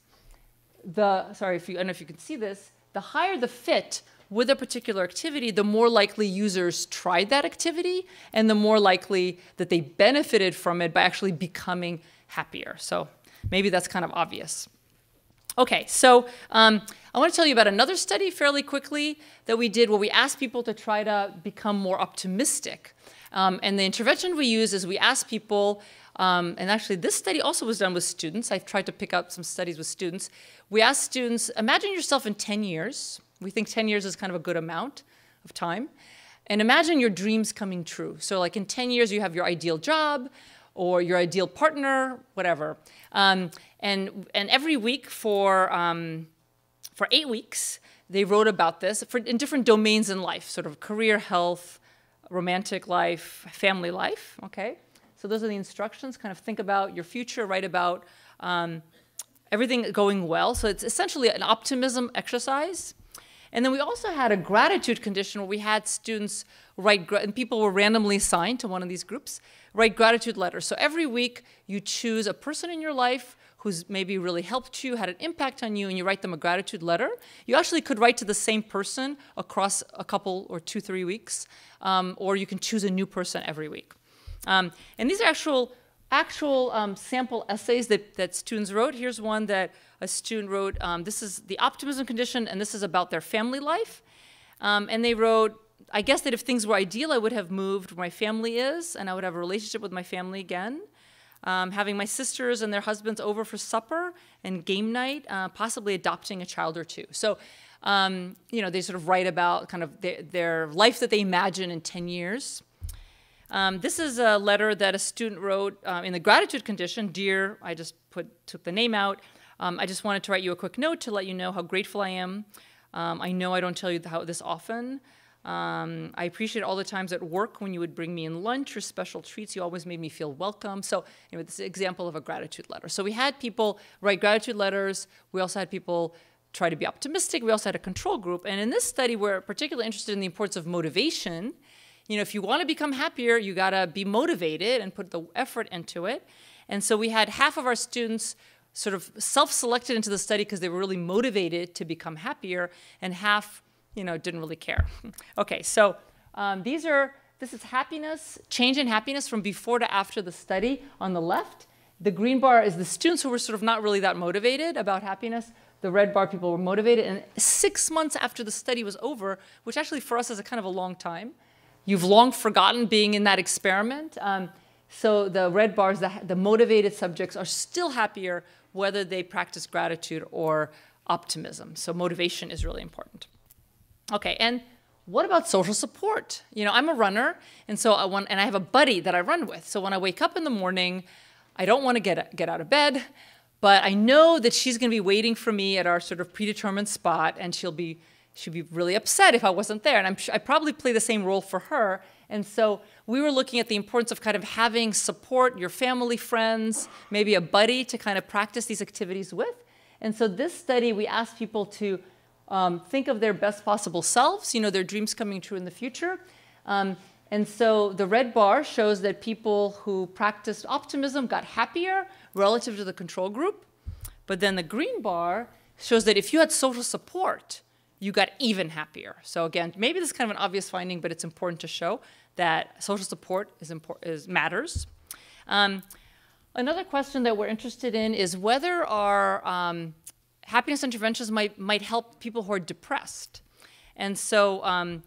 the, sorry, if you, I don't know if you can see this, the higher the fit with a particular activity, the more likely users tried that activity and the more likely that they benefited from it by actually becoming happier. So maybe that's kind of obvious. Okay, so um, I want to tell you about another study fairly quickly that we did where we asked people to try to become more optimistic. Um, and the intervention we use is we ask people, um, and actually this study also was done with students. I've tried to pick up some studies with students. We asked students, imagine yourself in 10 years. We think 10 years is kind of a good amount of time. And imagine your dreams coming true. So like in 10 years, you have your ideal job, or your ideal partner, whatever. Um, and, and every week for, um, for eight weeks, they wrote about this for, in different domains in life, sort of career, health, romantic life, family life, okay? So those are the instructions. Kind of think about your future, write about um, everything going well. So it's essentially an optimism exercise. And then we also had a gratitude condition where we had students write, and people were randomly assigned to one of these groups, write gratitude letters. So every week you choose a person in your life who's maybe really helped you, had an impact on you, and you write them a gratitude letter. You actually could write to the same person across a couple or two, three weeks, um, or you can choose a new person every week. Um, and these are actual actual um, sample essays that, that students wrote. Here's one that a student wrote. Um, this is the optimism condition, and this is about their family life. Um, and they wrote, I guess that if things were ideal, I would have moved where my family is, and I would have a relationship with my family again. Um, having my sisters and their husbands over for supper and game night, uh, possibly adopting a child or two. So, um, you know, they sort of write about kind of their, their life that they imagine in 10 years. Um, this is a letter that a student wrote uh, in the gratitude condition. Dear, I just put took the name out. Um, I just wanted to write you a quick note to let you know how grateful I am. Um, I know I don't tell you how, this often. Um, I appreciate all the times at work when you would bring me in lunch or special treats. You always made me feel welcome. So, anyway, this is an example of a gratitude letter. So, we had people write gratitude letters. We also had people try to be optimistic. We also had a control group. And in this study, we're particularly interested in the importance of motivation you know, if you want to become happier, you got to be motivated and put the effort into it. And so we had half of our students sort of self-selected into the study because they were really motivated to become happier, and half, you know, didn't really care. okay, so um, these are this is happiness, change in happiness from before to after the study on the left. The green bar is the students who were sort of not really that motivated about happiness. The red bar people were motivated, and six months after the study was over, which actually for us is a kind of a long time, You've long forgotten being in that experiment. Um, so the red bars, the, the motivated subjects are still happier whether they practice gratitude or optimism. So motivation is really important. Okay, and what about social support? You know, I'm a runner, and so I want, and I have a buddy that I run with. So when I wake up in the morning, I don't want to get get out of bed, but I know that she's going to be waiting for me at our sort of predetermined spot, and she'll be she'd be really upset if I wasn't there. And I'm I probably play the same role for her. And so we were looking at the importance of kind of having support, your family, friends, maybe a buddy to kind of practice these activities with. And so this study, we asked people to um, think of their best possible selves, you know, their dreams coming true in the future. Um, and so the red bar shows that people who practiced optimism got happier relative to the control group. But then the green bar shows that if you had social support, you got even happier. So again, maybe this is kind of an obvious finding, but it's important to show that social support is, import- is matters. Um, Another question that we're interested in is whether our um, happiness interventions might, might help people who are depressed. And so, um,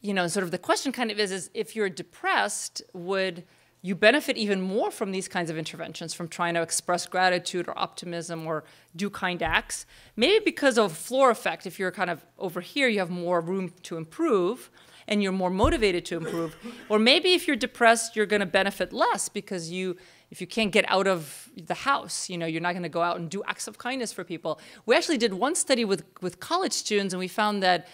you know, sort of the question kind of is, is if you're depressed, would you benefit even more from these kinds of interventions, from trying to express gratitude or optimism or do kind acts? Maybe because of floor effect, if you're kind of over here, you have more room to improve and you're more motivated to improve. or maybe if you're depressed, you're going to benefit less because you if you can't get out of the house, you know, you're not going to go out and do acts of kindness for people. We actually did one study with, with college students, and we found that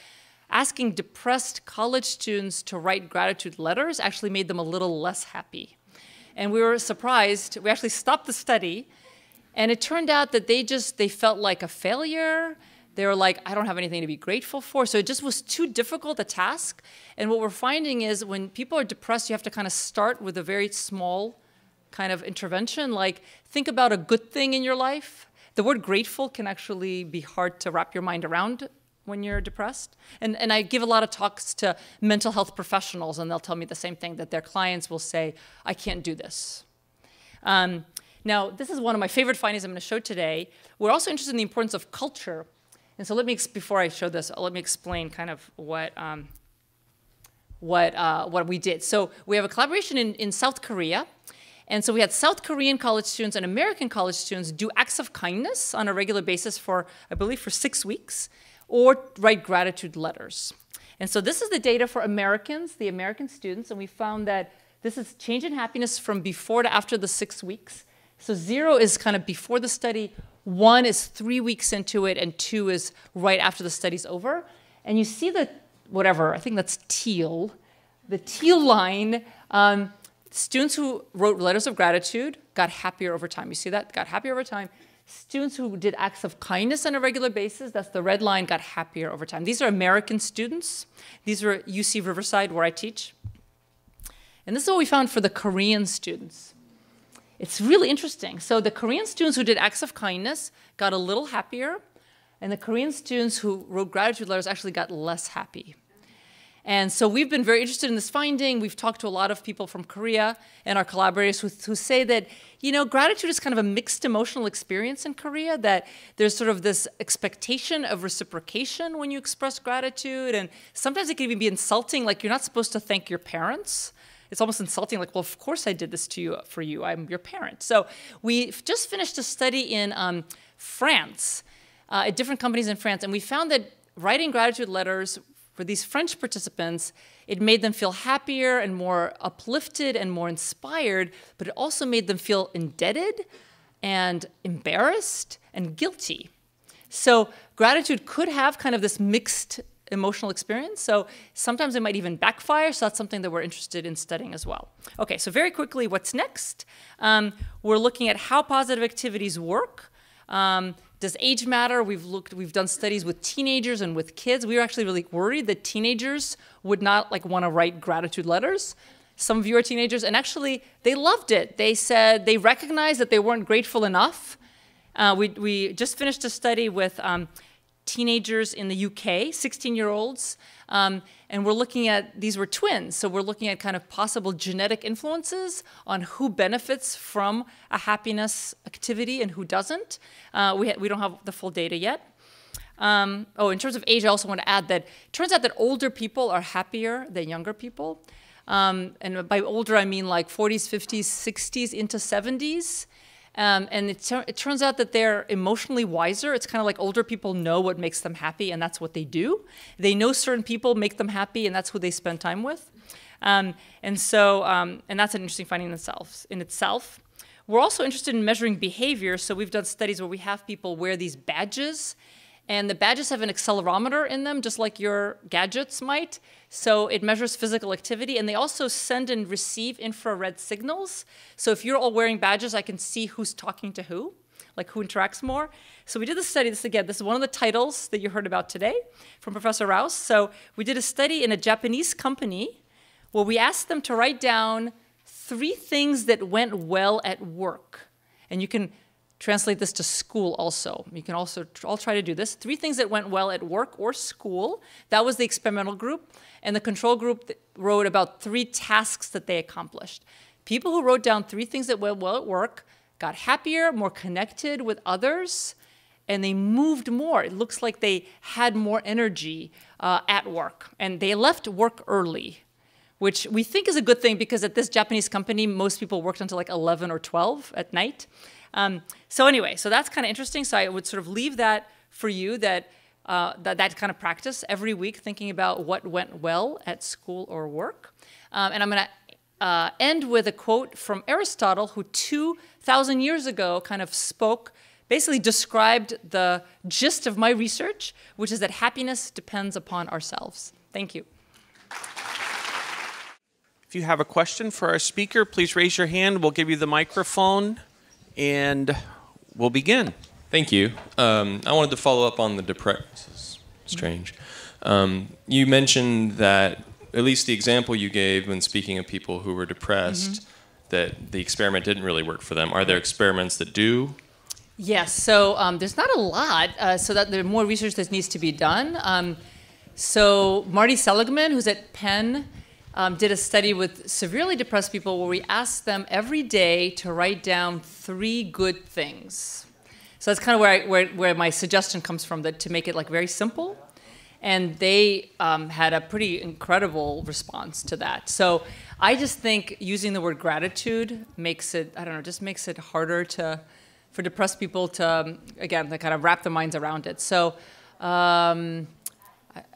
asking depressed college students to write gratitude letters actually made them a little less happy. And we were surprised. We actually stopped the study, and it turned out that they just they felt like a failure. They were like, I don't have anything to be grateful for. So it just was too difficult a task. And what we're finding is when people are depressed, you have to kind of start with a very small kind of intervention. Like, think about a good thing in your life. The word grateful can actually be hard to wrap your mind around when you're depressed. And, and I give a lot of talks to mental health professionals, and they'll tell me the same thing that their clients will say, I can't do this. Um, now, this is one of my favorite findings I'm going to show today. We're also interested in the importance of culture. And so let me, before I show this, let me explain kind of what, um, what, uh, what we did. So we have a collaboration in, in South Korea and so we had South Korean college students and American college students do acts of kindness on a regular basis for, I believe, for six weeks, or write gratitude letters. And so this is the data for Americans, the American students, and we found that this is change in happiness from before to after the six weeks. So zero is kind of before the study, one is three weeks into it, and two is right after the study's over. And you see the, whatever, I think that's teal, the teal line um, Students who wrote letters of gratitude got happier over time. You see that? Got happier over time. Students who did acts of kindness on a regular basis, that's the red line, got happier over time. These are American students. These are UC Riverside, where I teach. And this is what we found for the Korean students. It's really interesting. So the Korean students who did acts of kindness got a little happier, and the Korean students who wrote gratitude letters actually got less happy. And so we've been very interested in this finding. We've talked to a lot of people from Korea and our collaborators who, who say that, you know, gratitude is kind of a mixed emotional experience in Korea, that there's sort of this expectation of reciprocation when you express gratitude. And sometimes it can even be insulting, like you're not supposed to thank your parents. It's almost insulting, like, well, of course I did this to you for you. I'm your parent. So we just finished a study in um, France, uh, at different companies in France, and we found that writing gratitude letters for these French participants, it made them feel happier and more uplifted and more inspired, but it also made them feel indebted and embarrassed and guilty. So gratitude could have kind of this mixed emotional experience. So sometimes it might even backfire. So that's something that we're interested in studying as well. Okay, so very quickly, what's next? Um, we're looking at how positive activities work. Um, does age matter? We've looked, we've done studies with teenagers and with kids. We were actually really worried that teenagers would not like want to write gratitude letters. Some of you are teenagers, and actually they loved it. They said they recognized that they weren't grateful enough. Uh, we, we just finished a study with um, teenagers in the UK, 16 year olds, um, and we're looking at, these were twins, so we're looking at kind of possible genetic influences on who benefits from a happiness activity and who doesn't. Uh, we, we don't have the full data yet. Um, oh, in terms of age, I also want to add that it turns out that older people are happier than younger people. Um, and by older, I mean like 40s, 50s, 60s into 70s. Um, and it, it, turns out that they're emotionally wiser. It's kind of like older people know what makes them happy, and that's what they do. They know certain people make them happy, and that's who they spend time with. Um, and so, um, and that's an interesting finding in itself. In itself, we're also interested in measuring behavior. So we've done studies where we have people wear these badges, and the badges have an accelerometer in them, just like your gadgets might. So it measures physical activity, and they also send and receive infrared signals. So if you're all wearing badges, I can see who's talking to who, like who interacts more. So we did this study. This again, this is one of the titles that you heard about today from Professor Rouse. So we did a study in a Japanese company where we asked them to write down three things that went well at work. And you can translate this to school also. You can also all try to do this. Three things that went well at work or school. That was the experimental group. And the control group wrote about three tasks that they accomplished. people who wrote down three things that went well at work got happier, more connected with others, and they moved more. It looks like they had more energy uh, at work, and they left work early, which we think is a good thing because at this Japanese company, most people worked until like 11 or 12 at night. Um, so anyway, so that's kind of interesting. So I would sort of leave that for you that, uh, that that kind of practice every week, thinking about what went well at school or work. Um, and I'm going to uh, end with a quote from Aristotle, who 2,000 years ago kind of spoke, basically described the gist of my research, which is that happiness depends upon ourselves. Thank you. If you have a question for our speaker, please raise your hand. We'll give you the microphone and we'll begin. Thank you. Um, I wanted to follow up on the depression. This is strange. Um, you mentioned that, at least the example you gave when speaking of people who were depressed, mm-hmm. that the experiment didn't really work for them. Are there experiments that do? Yes. So um, there's not a lot. Uh, so that there more research that needs to be done. Um, so Marty Seligman, who's at Penn, um, did a study with severely depressed people where we asked them every day to write down three good things. So that's kind of where, I, where, where my suggestion comes from, that to make it like very simple. And they um, had a pretty incredible response to that. So I just think using the word gratitude makes it, I don't know, just makes it harder to, for depressed people to, um, again, to kind of wrap their minds around it. So um,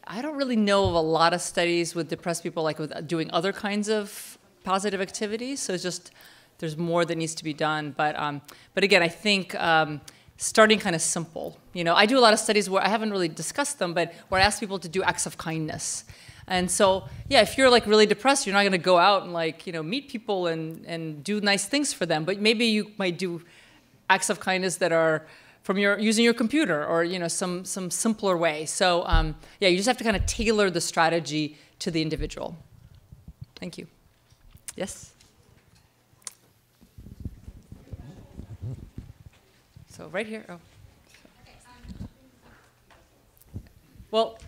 I don't really know of a lot of studies with depressed people like with doing other kinds of positive activities. So it's just there's more that needs to be done. But um, but again, I think um, starting kind of simple. You know, I do a lot of studies where I haven't really discussed them, but where I ask people to do acts of kindness. And so, yeah, if you're like really depressed, you're not going to go out and like you know meet people and and do nice things for them. But maybe you might do acts of kindness that are from your using your computer or you know some some simpler way. So um, yeah, you just have to kind of tailor the strategy to the individual. Thank you. Yes. So right here. Oh. Well,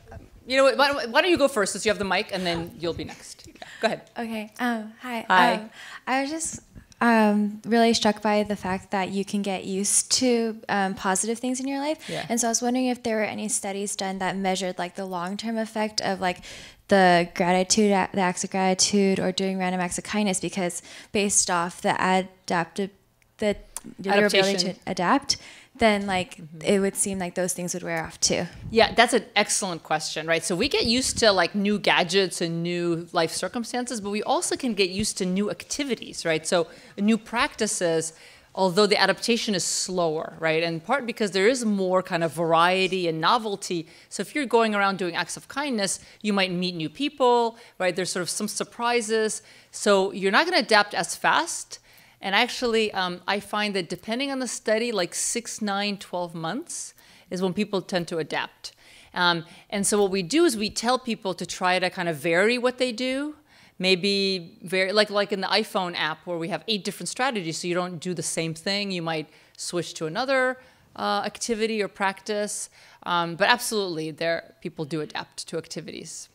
you know what? Why, why, don't you go first, since you have the mic, and then you'll be next. Yeah, go ahead. Okay. Um, hi. Hi. Um, I was just um, really struck by the fact that you can get used to um, positive things in your life. Yeah. And so I was wondering if there were any studies done that measured like the long term effect of like the gratitude, the acts of gratitude, or doing random acts of kindness, because based off the adaptive, the your ability to adapt, then like mm-hmm. it would seem like those things would wear off too. Yeah, that's an excellent question, right? So we get used to like new gadgets and new life circumstances, but we also can get used to new activities, right? So new practices, although the adaptation is slower, right? And part because there is more kind of variety and novelty. So if you're going around doing acts of kindness, you might meet new people, right? There's sort of some surprises. So you're not going to adapt as fast and actually, um, I find that depending on the study, like six, nine, 12 months is when people tend to adapt. Um, and so what we do is we tell people to try to kind of vary what they do. Maybe very like like in the iPhone app where we have eight different strategies, so you don't do the same thing. You might switch to another uh, activity or practice. Um, but absolutely, there people do adapt to activities.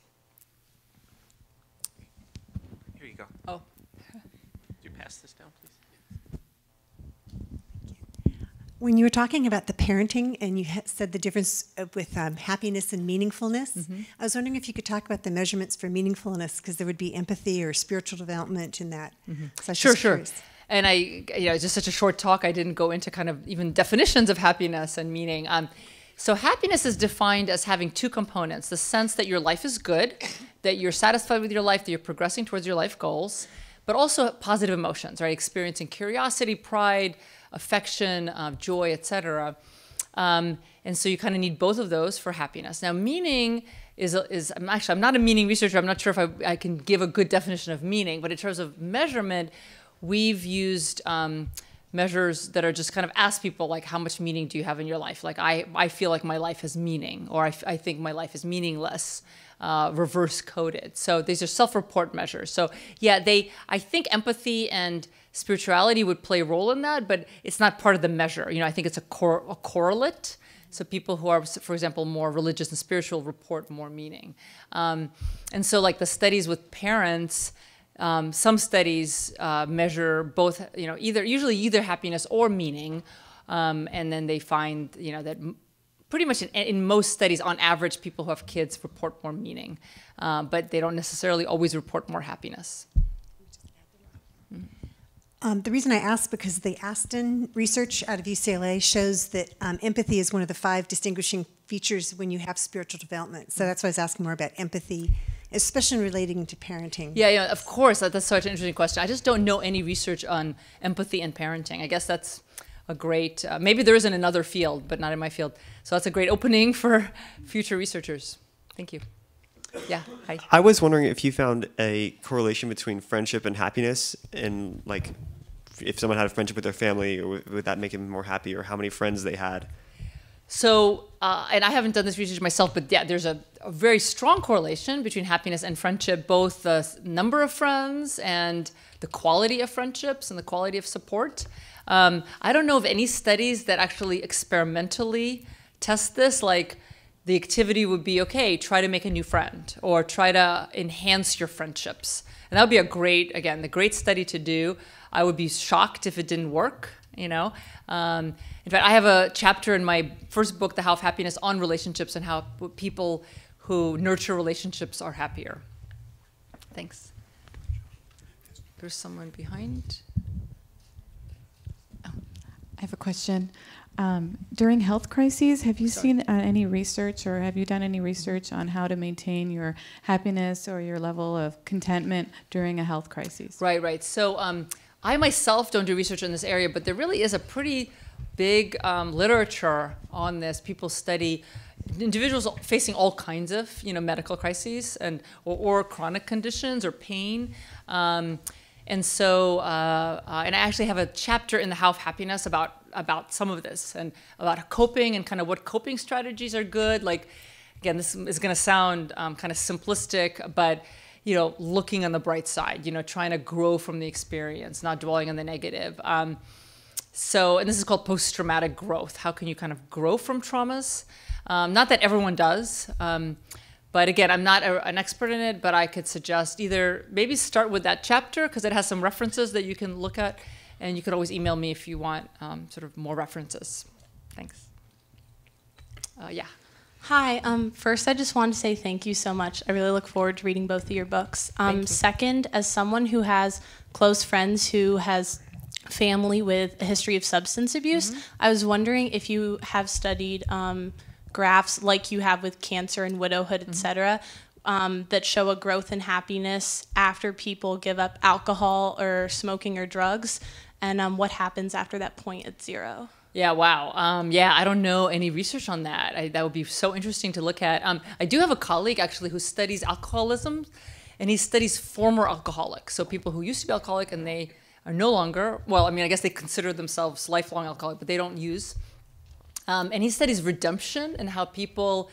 Here you go. Oh. When you were talking about the parenting and you said the difference with um, happiness and meaningfulness, mm-hmm. I was wondering if you could talk about the measurements for meaningfulness because there would be empathy or spiritual development in that. Mm-hmm. Sure, sure. Curious. And I, you know, just such a short talk, I didn't go into kind of even definitions of happiness and meaning. Um, so happiness is defined as having two components: the sense that your life is good, that you're satisfied with your life, that you're progressing towards your life goals, but also positive emotions, right? Experiencing curiosity, pride affection, uh, joy, etc. Um, and so you kind of need both of those for happiness. Now, meaning is, is I'm actually, I'm not a meaning researcher. I'm not sure if I, I can give a good definition of meaning, but in terms of measurement, we've used um, measures that are just kind of ask people like how much meaning do you have in your life like i, I feel like my life has meaning or I, I think my life is meaningless uh, reverse coded so these are self-report measures so yeah they i think empathy and spirituality would play a role in that, but it's not part of the measure. You know, I think it's a, cor- a correlate. So people who are, for example, more religious and spiritual report more meaning. Um, and so, like the studies with parents, um, some studies uh, measure both, you know, either usually either happiness or meaning, um, and then they find, you know, that pretty much in, in, most studies, on average, people who have kids report more meaning, uh, but they don't necessarily always report more happiness. Um, the reason I ask because the Astin research out of UCLA shows that um, empathy is one of the five distinguishing features when you have spiritual development. So that's why I was asking more about empathy, especially relating to parenting. Yeah, yeah, of course. That's such an interesting question. I just don't know any research on empathy and parenting. I guess that's a great, uh, maybe there isn't another field, but not in my field. So that's a great opening for future researchers. Thank you. Yeah, hi. I was wondering if you found a correlation between friendship and happiness, and like if someone had a friendship with their family, would that make them more happy, or how many friends they had? So, uh, and I haven't done this research myself, but yeah, there's a, a, very strong correlation between happiness and friendship, both the number of friends and the quality of friendships and the quality of support. Um, I don't know of any studies that actually experimentally test this, like the activity would be okay, try to make a new friend or try to enhance your friendships. And that would be a great, again, the great study to do. I would be shocked if it didn't work, you know. Um, in fact, I have a chapter in my first book, The How of Happiness, on relationships and how people who nurture relationships are happier. Thanks. There's someone behind. Oh, I have a question. Um, during health crises, have you Sorry. seen uh, any research or have you done any research on how to maintain your happiness or your level of contentment during a health crisis? Right, right. So um, I myself don't do research in this area, but there really is a pretty big um, literature on this. People study individuals facing all kinds of you know medical crises and or, or chronic conditions or pain. And so, uh, uh, and I actually have a chapter in the How of Happiness about about some of this and about coping and kind of what coping strategies are good. Like, again, this is going to sound um, kind of simplistic, but you know, looking on the bright side. You know, trying to grow from the experience, not dwelling on the negative. Um, so, and this is called post-traumatic growth. How can you kind of grow from traumas? Um, not that everyone does. Um, but again, I'm not a, an expert in it, but I could suggest either maybe start with that chapter because it has some references that you can look at, and you could always email me if you want um, sort of more references. Thanks. Uh, yeah. Hi. Um, first, I just wanted to say thank you so much. I really look forward to reading both of your books. Um, second, as someone who has close friends who has family with a history of substance abuse, mm -hmm. I was wondering if you have studied um, graphs like you have with cancer and widowhood, et cetera, um, that show a growth in happiness after people give up alcohol or smoking or drugs, and um, what happens after that point at zero. Yeah, wow. Um, yeah, I don't know any research on that. I, that would be so interesting to look at. Um, I do have a colleague actually who studies alcoholism, and he studies former alcoholics. So people who used to be alcoholic and they are no longer, well, I mean, I guess they consider themselves lifelong alcoholic, but they don't use. Um, and he studies redemption and how people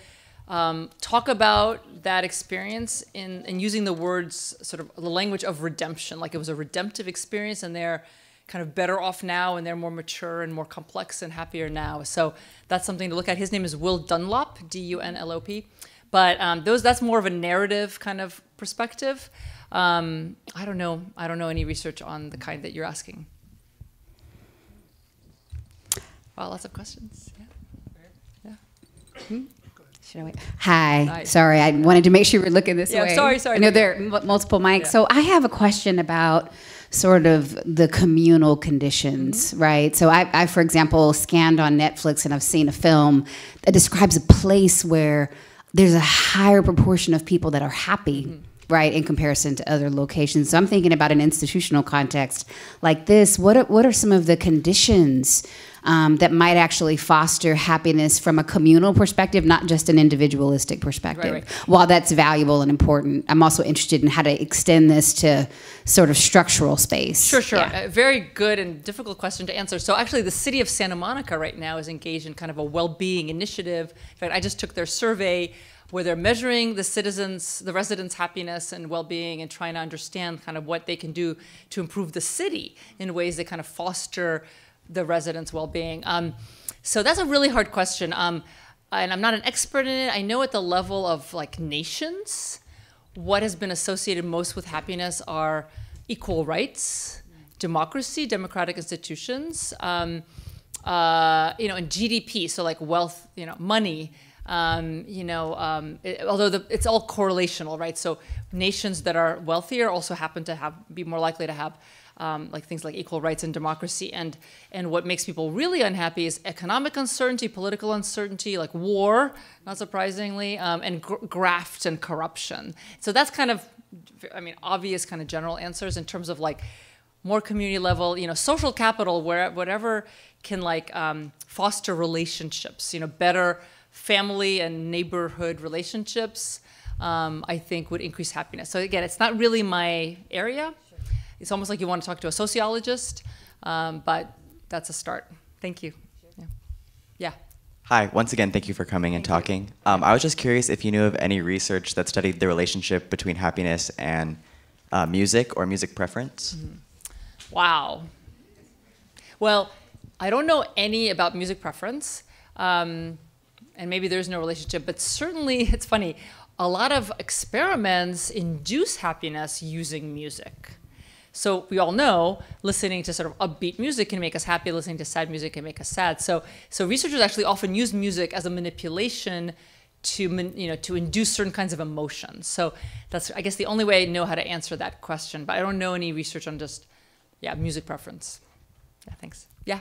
um, talk about that experience in, in using the words, sort of the language of redemption, like it was a redemptive experience and they're kind of better off now and they're more mature and more complex and happier now. So that's something to look at. His name is Will Dunlop, D U N L O P. But um, those that's more of a narrative kind of perspective. Um, I don't know. I don't know any research on the kind that you're asking. Wow, lots of questions. Yeah. Hmm? Should I wait? Hi. Hi. Sorry, I wanted to make sure you were looking this yeah, way. Sorry, sorry. I know there are multiple mics. Yeah. So I have a question about sort of the communal conditions, mm-hmm. right? So I, I, for example, scanned on Netflix and I've seen a film that describes a place where there's a higher proportion of people that are happy. Mm-hmm right, in comparison to other locations. So I'm thinking about an institutional context like this. What are, what are some of the conditions um, that might actually foster happiness from a communal perspective, not just an individualistic perspective. Right, right. While that's valuable and important, I'm also interested in how to extend this to sort of structural space. Sure, sure. Yeah. A very good and difficult question to answer. So actually, the city of Santa Monica right now is engaged in kind of a well-being initiative. In fact, I just took their survey where they're measuring the citizens, the residents' happiness and well-being, and trying to understand kind of what they can do to improve the city in ways that kind of foster the residents' well-being? Um, so that's a really hard question. Um, and I'm not an expert in it. I know at the level of like nations, what has been associated most with happiness are equal rights, democracy, democratic institutions, um, uh, you know, and GDP, so like wealth, you know, money. Um, you know, um, it, although the, it's all correlational, right? So nations that are wealthier also happen to have be more likely to have um, like things like equal rights and democracy. And and what makes people really unhappy is economic uncertainty, political uncertainty, like war, not surprisingly, um, and gr- graft and corruption. So that's kind of, I mean, obvious kind of general answers in terms of like more community level, you know, social capital, where whatever can like um, foster relationships, you know, better family and neighborhood relationships. Um, I think would increase happiness. So again, it's not really my area. It's almost like you want to talk to a sociologist, um, but that's a start. Thank you. Yeah. yeah. Hi, once again, thank you for coming and talking. Um, I was just curious if you knew of any research that studied the relationship between happiness and uh, music or music preference. Mm-hmm. Wow. Well, I don't know any about music preference, um, and maybe there's no relationship, but certainly it's funny. A lot of experiments induce happiness using music. So we all know listening to sort of upbeat music can make us happy, listening to sad music can make us sad. So, so researchers actually often use music as a manipulation to, you know, to induce certain kinds of emotions. So that's, I guess, the only way I know how to answer that question. But I don't know any research on just, yeah, music preference. Yeah, thanks. Yeah.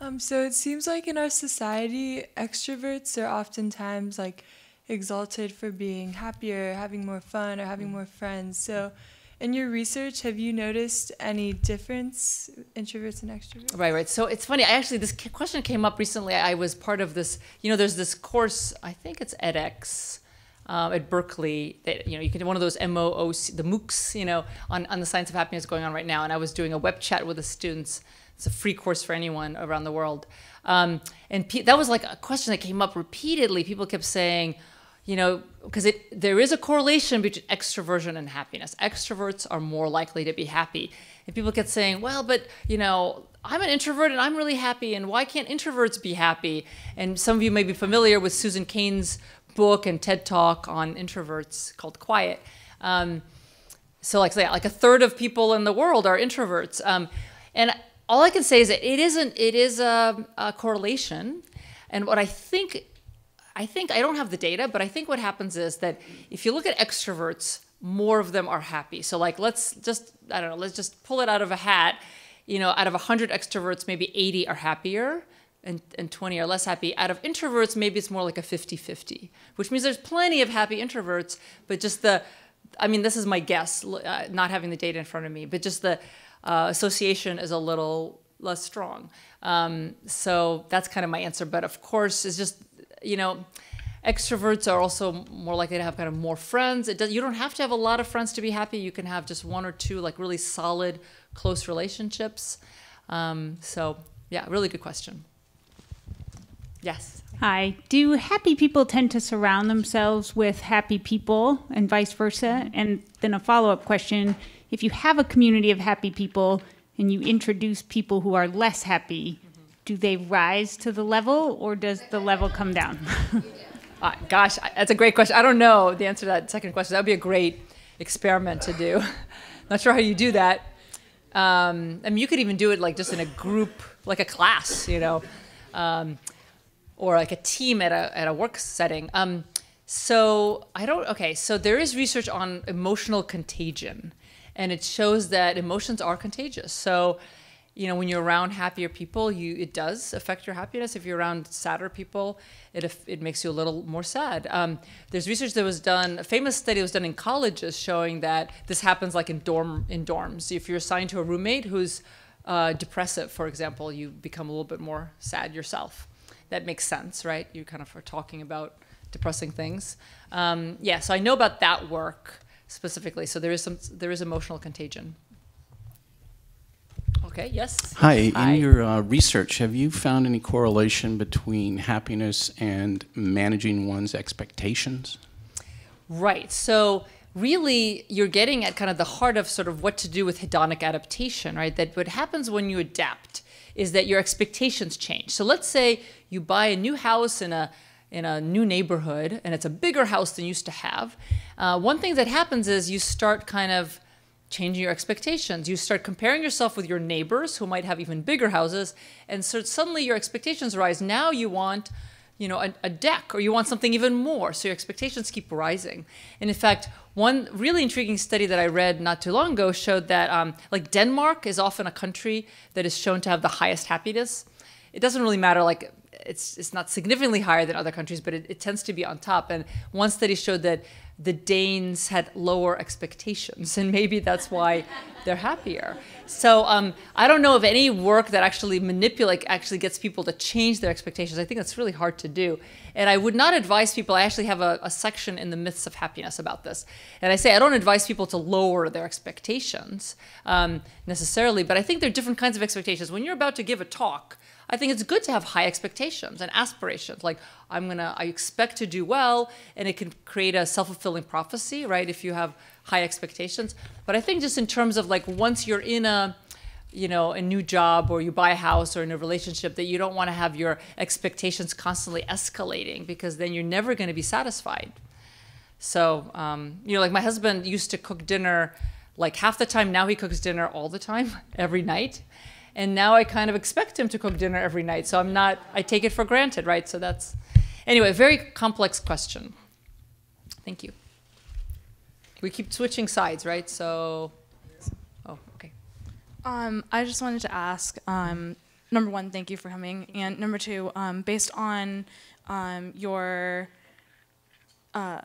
Um, so it seems like in our society, extroverts are oftentimes like exalted for being happier, having more fun, or having more friends. So in your research, have you noticed any difference, introverts and extroverts? Right, right. So it's funny. I actually this question came up recently. I was part of this. You know, there's this course. I think it's edX. Um, at Berkeley, that you know, you can do one of those MOOC, the MOOCs, you know, on, on the science of happiness going on right now. And I was doing a web chat with the students. It's a free course for anyone around the world. Um, and that was like a question that came up repeatedly. People kept saying, you know, because it there is a correlation between extroversion and happiness. Extroverts are more likely to be happy. And people kept saying, well, but you know, I'm an introvert and I'm really happy, and why can't introverts be happy? And some of you may be familiar with Susan Cain's book and TED Talk on introverts called Quiet. Um, so, like, like a third of people in the world are introverts. Um, and all I can say is that it isn't. It is a, a correlation. And what I think I think I don't have the data, but I think what happens is that if you look at extroverts, more of them are happy. So like let's just I don't know, let's just pull it out of a hat. You know, out of 100 extroverts, maybe 80 are happier and, and 20 are less happy. Out of introverts, maybe it's more like a 50-50, which means there's plenty of happy introverts, but just the I mean, this is my guess, uh, not having the data in front of me, but just the uh, association is a little less strong. Um, so that's kind of my answer. But of course, it's just you know, extroverts are also more likely to have kind of more friends. It does, you don't have to have a lot of friends to be happy. You can have just one or two like really solid, close relationships. Um, so yeah, really good question. Yes. Hi. Do happy people tend to surround themselves with happy people and vice versa? And then a follow up question if you have a community of happy people and you introduce people who are less happy, do they rise to the level or does the level come down? uh, gosh, that's a great question. I don't know the answer to that second question. That would be a great experiment to do. Not sure how you do that. Um, I mean, you could even do it like just in a group, like a class, you know, um, or like a team at a, at a work setting. Um, so I don't, okay, so there is research on emotional contagion, and it shows that emotions are contagious. So you know when you're around happier people you it does affect your happiness. If you're around sadder people it it makes you a little more sad. Um, there's research that was done a famous study was done in colleges showing that this happens like in dorm in dorms. If you're assigned to a roommate who's uh, depressive for example you become a little bit more sad yourself. That makes sense right? You kind of are talking about depressing things. Um, yeah so i know about that work specifically so there is some there is emotional contagion Okay, yes. Hi, Hi. in your uh, research, have you found any correlation between happiness and managing one's expectations? Right. So, really, you're getting at kind of the heart of sort of what to do with hedonic adaptation, right? That what happens when you adapt is that your expectations change. So, let's say you buy a new house in a in a new neighborhood and it's a bigger house than you used to have, uh, one thing that happens is you start kind of changing your expectations. You start comparing yourself with your neighbors who might have even bigger houses, and so suddenly your expectations rise. Now you want, you know, a, a, deck, or you want something even more. So your expectations keep rising. And in fact, one really intriguing study that I read not too long ago showed that, um, like Denmark is often a country that is shown to have the highest happiness. It doesn't really matter, like it's it's not significantly higher than other countries, but it, it tends to be on top. And one study showed that the Danes had lower expectations, and maybe that's why they're happier. So um, I don't know of any work that actually manipulate actually gets people to change their expectations. I think that's really hard to do, and I would not advise people. I actually have a, a section in the myths of happiness about this, and I say I don't advise people to lower their expectations um, necessarily, but I think there are different kinds of expectations. When you're about to give a talk, I think it's good to have high expectations and aspirations. Like I'm gonna, I expect to do well, and it can create a self-fulfilling prophecy, right? If you have high expectations. But I think just in terms of like once you're in a, you know, a new job or you buy a house or in a relationship, that you don't want to have your expectations constantly escalating because then you're never going to be satisfied. So, um, you know, like my husband used to cook dinner like half the time. Now he cooks dinner all the time, every night and now I kind of expect him to cook dinner every night. So I'm not, I take it for granted, right? So that's, anyway, very complex question. Thank you. We keep switching sides, right? So, oh, okay. Um, I just wanted to ask, um, number one, thank you for coming, and number two, um, based on um, your uh,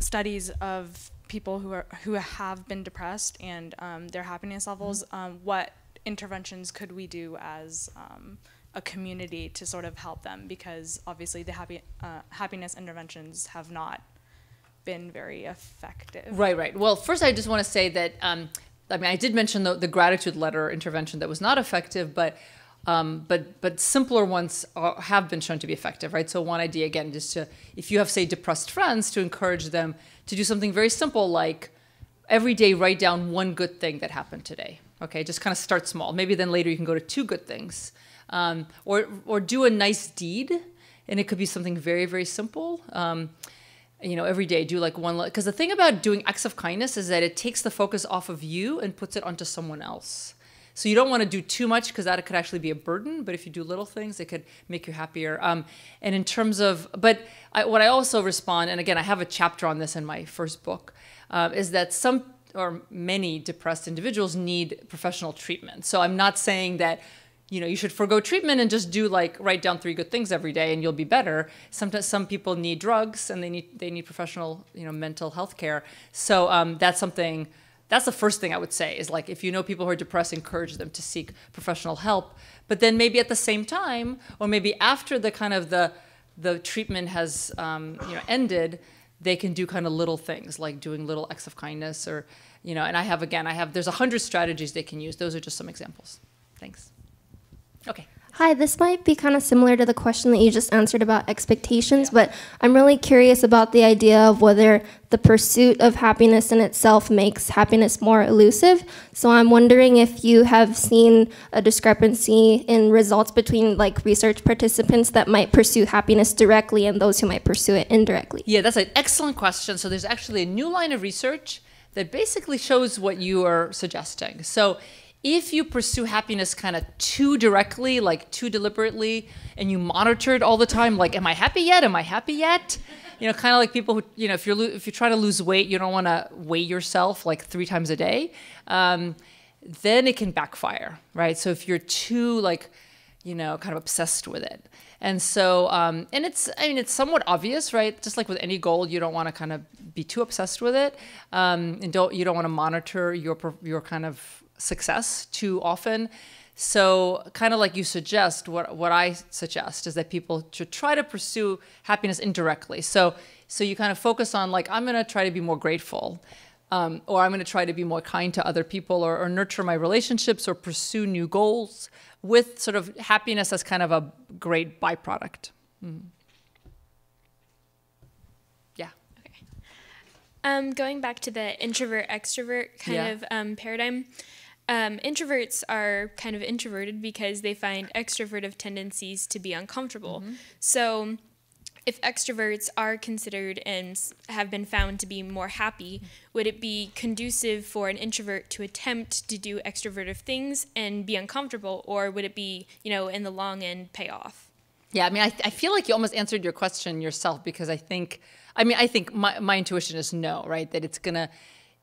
studies of people who are who have been depressed and um, their happiness levels, mm-hmm. um, what interventions could we do as um, a community to sort of help them? Because obviously the happy, uh, happiness interventions have not been very effective. Right, right. Well, first I just want to say that, um, I mean, I did mention the, the, gratitude letter intervention that was not effective, but um, but but simpler ones are, have been shown to be effective, right? So one idea again, just to if you have say depressed friends, to encourage them to do something very simple like every day write down one good thing that happened today, Okay, just kind of start small. Maybe then later you can go to two good things, um, or or do a nice deed, and it could be something very very simple. Um, you know, every day do like one. Because the thing about doing acts of kindness is that it takes the focus off of you and puts it onto someone else. So you don't want to do too much because that could actually be a burden. But if you do little things, it could make you happier. Um, and in terms of, but I, what I also respond, and again, I have a chapter on this in my first book, uh, is that some or many depressed individuals need professional treatment. So I'm not saying that you know you should forego treatment and just do like write down three good things every day and you'll be better. Sometimes some people need drugs and they need they need professional you know mental health care. So um, that's something. That's the first thing I would say is like if you know people who are depressed, encourage them to seek professional help. But then maybe at the same time, or maybe after the kind of the the treatment has um, you know ended they can do kind of little things like doing little acts of kindness or you know and i have again i have there's a hundred strategies they can use. Those are just some examples. Thanks. Okay Hi, this might be kind of similar to the question that you just answered about expectations, yeah. but I'm really curious about the idea of whether the pursuit of happiness in itself makes happiness more elusive. So I'm wondering if you have seen a discrepancy in results between like research participants that might pursue happiness directly and those who might pursue it indirectly. Yeah, that's an excellent question. So there's actually a new line of research that basically shows what you are suggesting. So if you pursue happiness kind of too directly, like too deliberately, and you monitor it all the time, like, am I happy yet? Am I happy yet? You know, kind of like people who, you know, if you're if you try to lose weight, you don't want to weigh yourself like three times a day. Um, then it can backfire, right? So if you're too like, you know, kind of obsessed with it, and so um, and it's I mean it's somewhat obvious, right? Just like with any goal, you don't want to kind of be too obsessed with it, um, and don't you don't want to monitor your your kind of success too often. So, kind of like you suggest, what, what I suggest is that people should try to pursue happiness indirectly. So, so you kind of focus on, like, I'm going to try to be more grateful, um, or I'm going to try to be more kind to other people, or, or nurture my relationships, or pursue new goals with sort of happiness as kind of a great byproduct. Mm. Yeah. Okay. Um, going back to the introvert extrovert kind yeah. of um, paradigm, um, introverts are kind of introverted because they find extroverted tendencies to be uncomfortable. Mm-hmm. So, if extroverts are considered and have been found to be more happy, would it be conducive for an introvert to attempt to do extrovertive things and be uncomfortable, or would it be, you know, in the long end pay off? Yeah, I mean, I, I feel like you almost answered your question yourself because I think, I mean, I think my, my intuition is no, right? That it's gonna,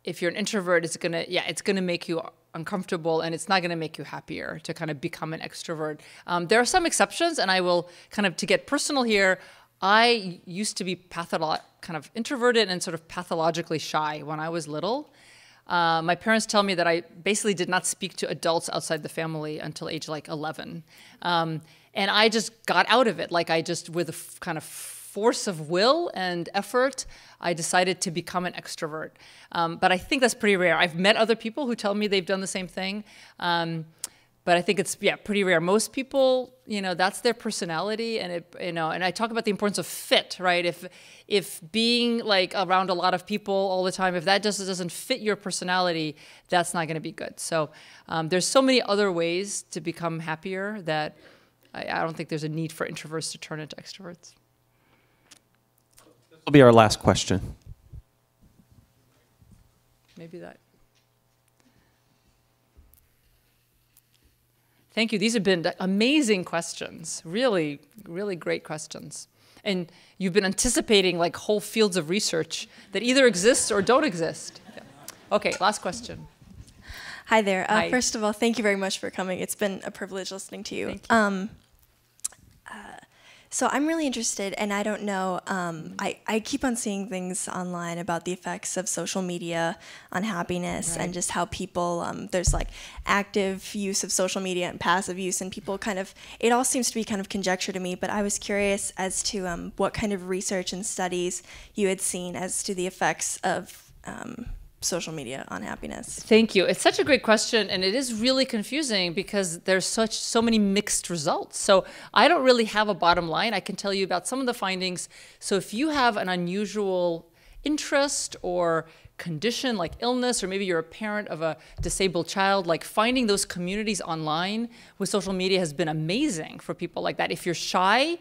if you're an introvert, it's gonna, yeah, it's gonna make you uncomfortable and it's not going to make you happier to kind of become an extrovert. Um, there are some exceptions, and I will kind of to get personal here. I used to be patholo- kind of introverted and sort of pathologically shy when I was little. Uh, my parents tell me that I basically did not speak to adults outside the family until age like 11. Um, and I just got out of it. Like I just, with a kind of force of will and effort, I decided to become an extrovert. Um, but I think that's pretty rare. I've met other people who tell me they've done the same thing. Um, but I think it's yeah pretty rare. Most people, you know, that's their personality, and it you know, and I talk about the importance of fit, right? If if being like around a lot of people all the time, if that just doesn't fit your personality, that's not going to be good. So um, there's so many other ways to become happier that I, I don't think there's a need for introverts to turn into extroverts will be our last question. Maybe that. Thank you. These have been amazing questions. Really, really great questions. And you've been anticipating like whole fields of research that either exist or don't exist. Yeah. Okay, last question. Hi there. Uh, Hi. First of all, thank you very much for coming. It's been a privilege listening to you. you. Um, so I'm really interested, and I don't know. Um, I I keep on seeing things online about the effects of social media on happiness Right. and just how people um, there's like active use of social media and passive use, and people kind of it all seems to be kind of conjecture to me. But I was curious as to um, what kind of research and studies you had seen as to the effects of um, social media on happiness. Thank you. It's such a great question, and it is really confusing because there's such so many mixed results. So I don't really have a bottom line. I can tell you about some of the findings. So if you have an unusual interest or condition like illness, or maybe you're a parent of a disabled child, like finding those communities online with social media has been amazing for people like that. If you're shy,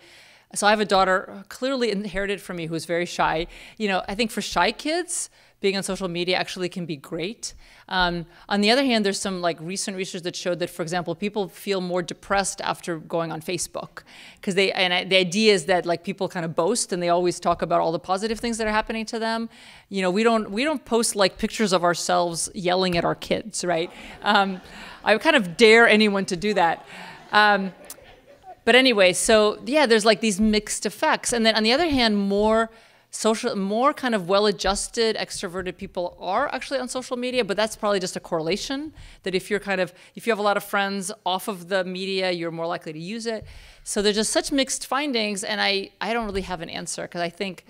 so I have a daughter clearly inherited from me who's very shy. You know, I think for shy kids, being on social media actually can be great. Um, on the other hand, there's some like recent research that showed that, for example, people feel more depressed after going on Facebook because they and I, the idea is that like people kind of boast and they always talk about all the positive things that are happening to them. You know, we don't we don't post like pictures of ourselves yelling at our kids, right? Um, I kind of dare anyone to do that. Um, but anyway, so yeah, there's like these mixed effects. And then on the other hand, more social, more kind of well-adjusted, extroverted people are actually on social media, but that's probably just a correlation that if you're kind of, if you have a lot of friends off of the media, you're more likely to use it. So there's just such mixed findings, and I, I don't really have an answer because I think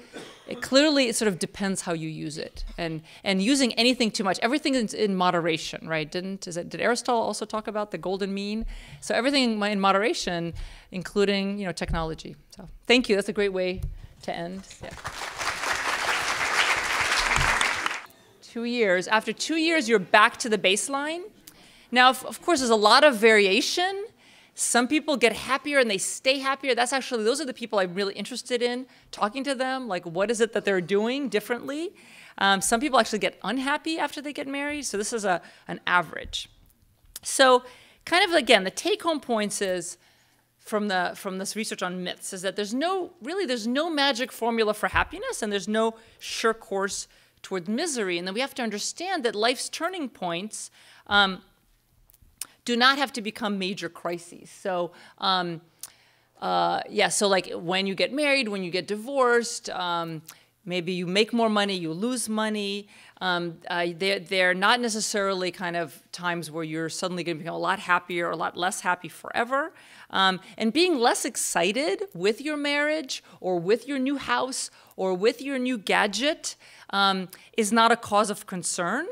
it clearly it sort of depends how you use it, and and using anything too much, everything is in moderation, right? Didn't is it, did Aristotle also talk about the golden mean? So everything in moderation, including you know technology. So thank you. That's a great way to end. Yeah. Two years. After two years, you're back to the baseline. Now, of, course, there's a lot of variation. Some people get happier and they stay happier. That's actually, those are the people I'm really interested in, talking to them, like what is it that they're doing differently. Um, some people actually get unhappy after they get married. So this is a, an average. So kind of again, the take home points is, from the from this research on myths is that there's no really there's no magic formula for happiness and there's no sure course toward misery. And then we have to understand that life's turning points um, do not have to become major crises. So um, uh, yeah so like when you get married when you get divorced um, maybe you make more money you lose money um, uh, they're, they're not necessarily kind of times where you're suddenly going to become a lot happier or a lot less happy forever um, and being less excited with your marriage or with your new house or with your new gadget um, is not a cause of concern.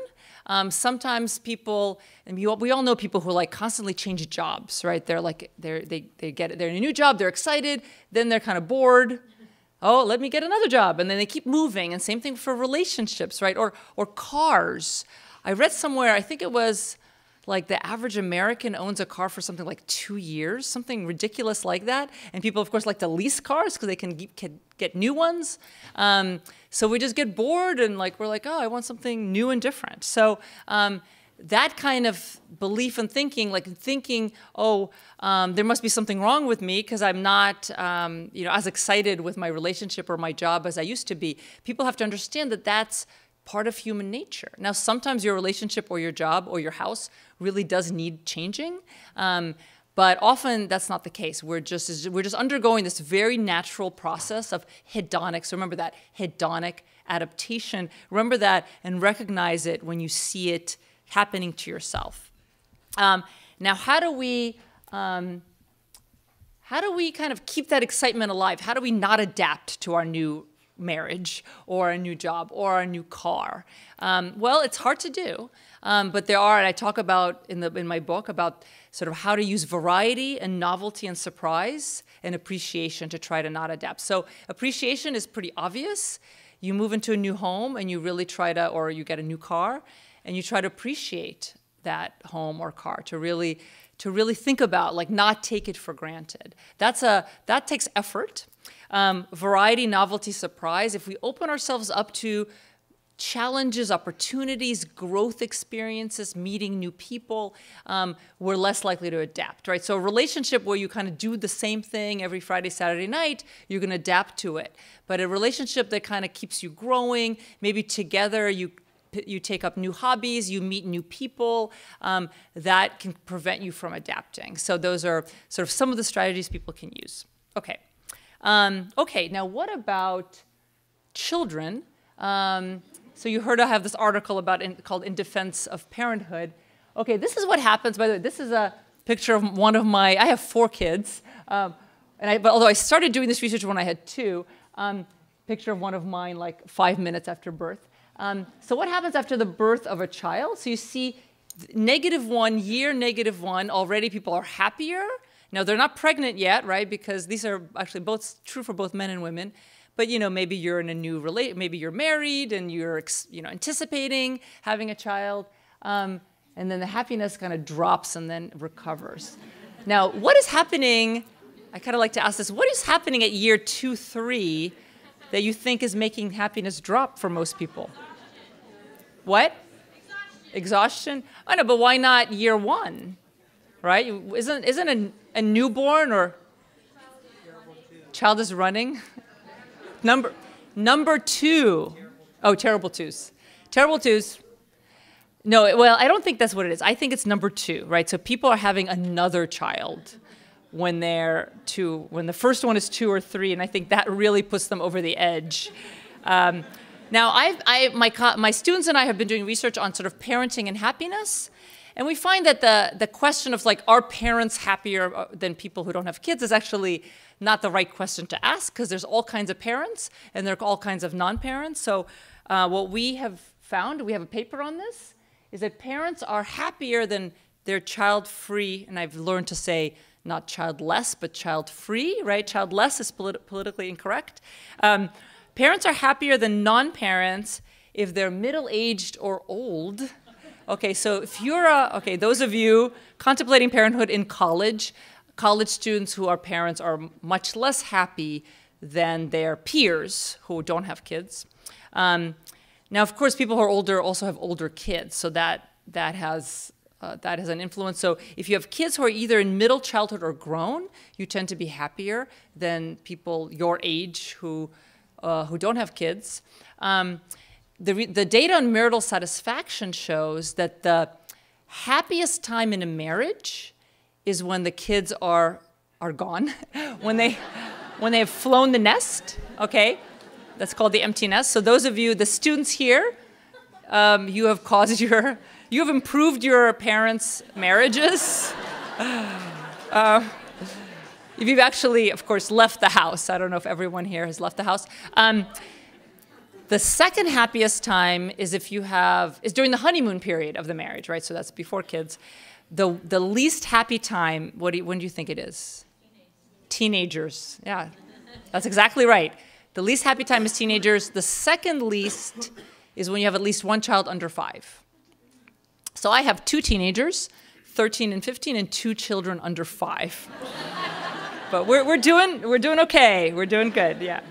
Um, sometimes people, and we all, we all know people who like constantly change jobs, right? They're like, they're, they, they get, they're in a new job, they're excited, then they're kind of bored. Oh, let me get another job. And then they keep moving. And same thing for relationships, right? Or, or cars. I read somewhere, I think it was, like the average American owns a car for something like two years, something ridiculous like that. And people, of course, like to lease cars because they can, get new ones. Um, so we just get bored and like we're like, oh, I want something new and different. So um, that kind of belief and thinking, like thinking, oh, um, there must be something wrong with me because I'm not, um, you know, as excited with my relationship or my job as I used to be. People have to understand that that's part of human nature. Now, sometimes your relationship or your job or your house really does need changing. Um, but often that's not the case. We're just, we're just undergoing this very natural process of hedonic. So remember that hedonic adaptation. Remember that and recognize it when you see it happening to yourself. Um, now, how do we um, how do we kind of keep that excitement alive? How do we not adapt to our new marriage or a new job or a new car? Um, well, it's hard to do, um, but there are, and I talk about in the in my book about sort of how to use variety and novelty and surprise and appreciation to try to not adapt. So appreciation is pretty obvious. You move into a new home and you really try to, or you get a new car, and you try to appreciate that home or car to really to really think about like not take it for granted that's a that takes effort um, variety, novelty, surprise, if we open ourselves up to challenges, opportunities, growth experiences, meeting new people, um, we're less likely to adapt, right? So a relationship where you kind of do the same thing every Friday, Saturday night, you're going to adapt to it. But a relationship that kind of keeps you growing, maybe together you you take up new hobbies, you meet new people, um, that can prevent you from adapting. So those are sort of some of the strategies people can use. Okay. Um, okay, now what about children? Um, so you heard I have this article about in, called "In Defense of Parenthood." Okay, this is what happens. By the way, this is a picture of one of my. I have four kids, um, and I, but although I started doing this research when I had two, um, picture of one of mine like five minutes after birth. Um, so what happens after the birth of a child? So you see negative one year, negative one. Already people are happier. Now they're not pregnant yet, right? Because these are actually both true for both men and women. But you know, maybe you're in a new relate, maybe you're married and you're you know anticipating having a child, um, and then the happiness kind of drops and then recovers. Now, what is happening? I kind of like to ask this: What is happening at year two, three, that you think is making happiness drop for most people? What? Exhaustion. I know, but why not year one? Right? Isn't isn't a a newborn or child is running. number number two. Oh, terrible twos. Terrible twos. No, well, I don't think that's what it is. I think it's number two, right? So people are having another child when they're two, when the first one is two or three, and I think that really puts them over the edge. Um, now, I've, I, my, my students and I have been doing research on sort of parenting and happiness, and we find that the, the question of like, are parents happier uh, than people who don't have kids is actually not the right question to ask because there's all kinds of parents and there are all kinds of non-parents. So uh, what we have found, we have a paper on this, is that parents are happier than they're child-free, and I've learned to say not childless, but child-free, right? Childless is polit politically incorrect. Um, parents are happier than non-parents if they're middle-aged or old, Okay, so if you're a, okay, those of you contemplating parenthood in college, college students who are parents are much less happy than their peers who don't have kids. Um, now, of course, people who are older also have older kids, so that that has uh, that has an influence. So if you have kids who are either in middle childhood or grown, you tend to be happier than people your age who uh, who don't have kids. Um, the, the data on marital satisfaction shows that the happiest time in a marriage is when the kids are, are gone, when, they, when they have flown the nest, okay? That's called the empty nest. So those of you, the students here, um, you have caused your, you have improved your parents' marriages. Uh, if you've actually, of course, left the house, I don't know if everyone here has left the house. Um, the second happiest time is if you have is during the honeymoon period of the marriage, right? So that's before kids. The the least happy time, what do you, when do you think it is? Teenagers. Yeah. That's exactly right. The least happy time is teenagers. The second least is when you have at least one child under 5. So I have two teenagers, 13 and 15, and two children under five. but we're, we're, doing, we're doing okay. We're doing good, yeah.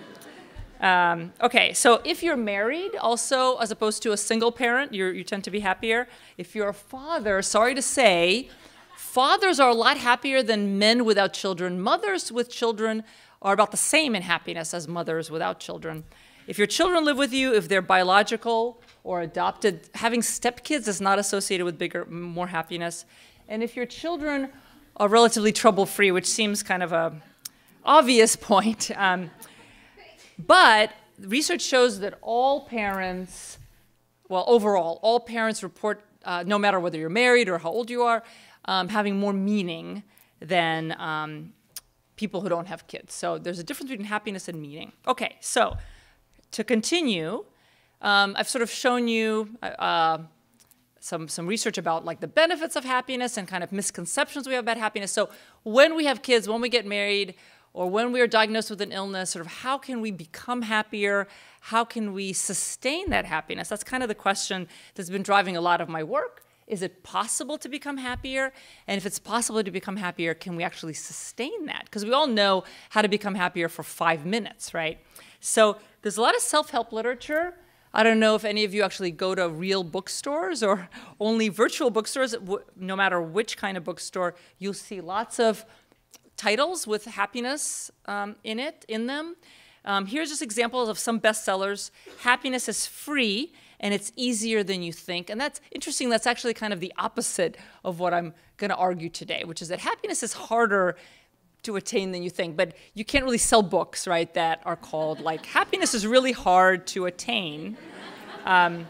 Um, okay, so if you're married, also, as opposed to a single parent, you you tend to be happier. If you're a father, sorry to say, fathers are a lot happier than men without children. Mothers with children are about the same in happiness as mothers without children. If your children live with you, if they're biological or adopted, having stepkids is not associated with bigger, more happiness. And if your children are relatively trouble-free, which seems kind of a obvious point, um, but research shows that all parents, well, overall, all parents report, uh, no matter whether you're married or how old you are, um, having more meaning than um, people who don't have kids. So there's a difference between happiness and meaning. Okay, so to continue, um, I've sort of shown you uh, some, some research about like the benefits of happiness and kind of misconceptions we have about happiness. So when we have kids, when we get married, or when we are diagnosed with an illness, sort of how can we become happier? How can we sustain that happiness? That's kind of the question that's been driving a lot of my work. Is it possible to become happier? And if it's possible to become happier, can we actually sustain that? Because we all know how to become happier for five minutes, right? So there's a lot of self help literature. I don't know if any of you actually go to real bookstores or only virtual bookstores. No matter which kind of bookstore, you'll see lots of titles with happiness um, in it, in them. Um, here's just examples of some bestsellers. Happiness is free and it's easier than you think. And that's interesting. That's actually kind of the opposite of what I'm going to argue today, which is that happiness is harder to attain than you think. But you can't really sell books, right, that are called like happiness is really hard to attain. Um,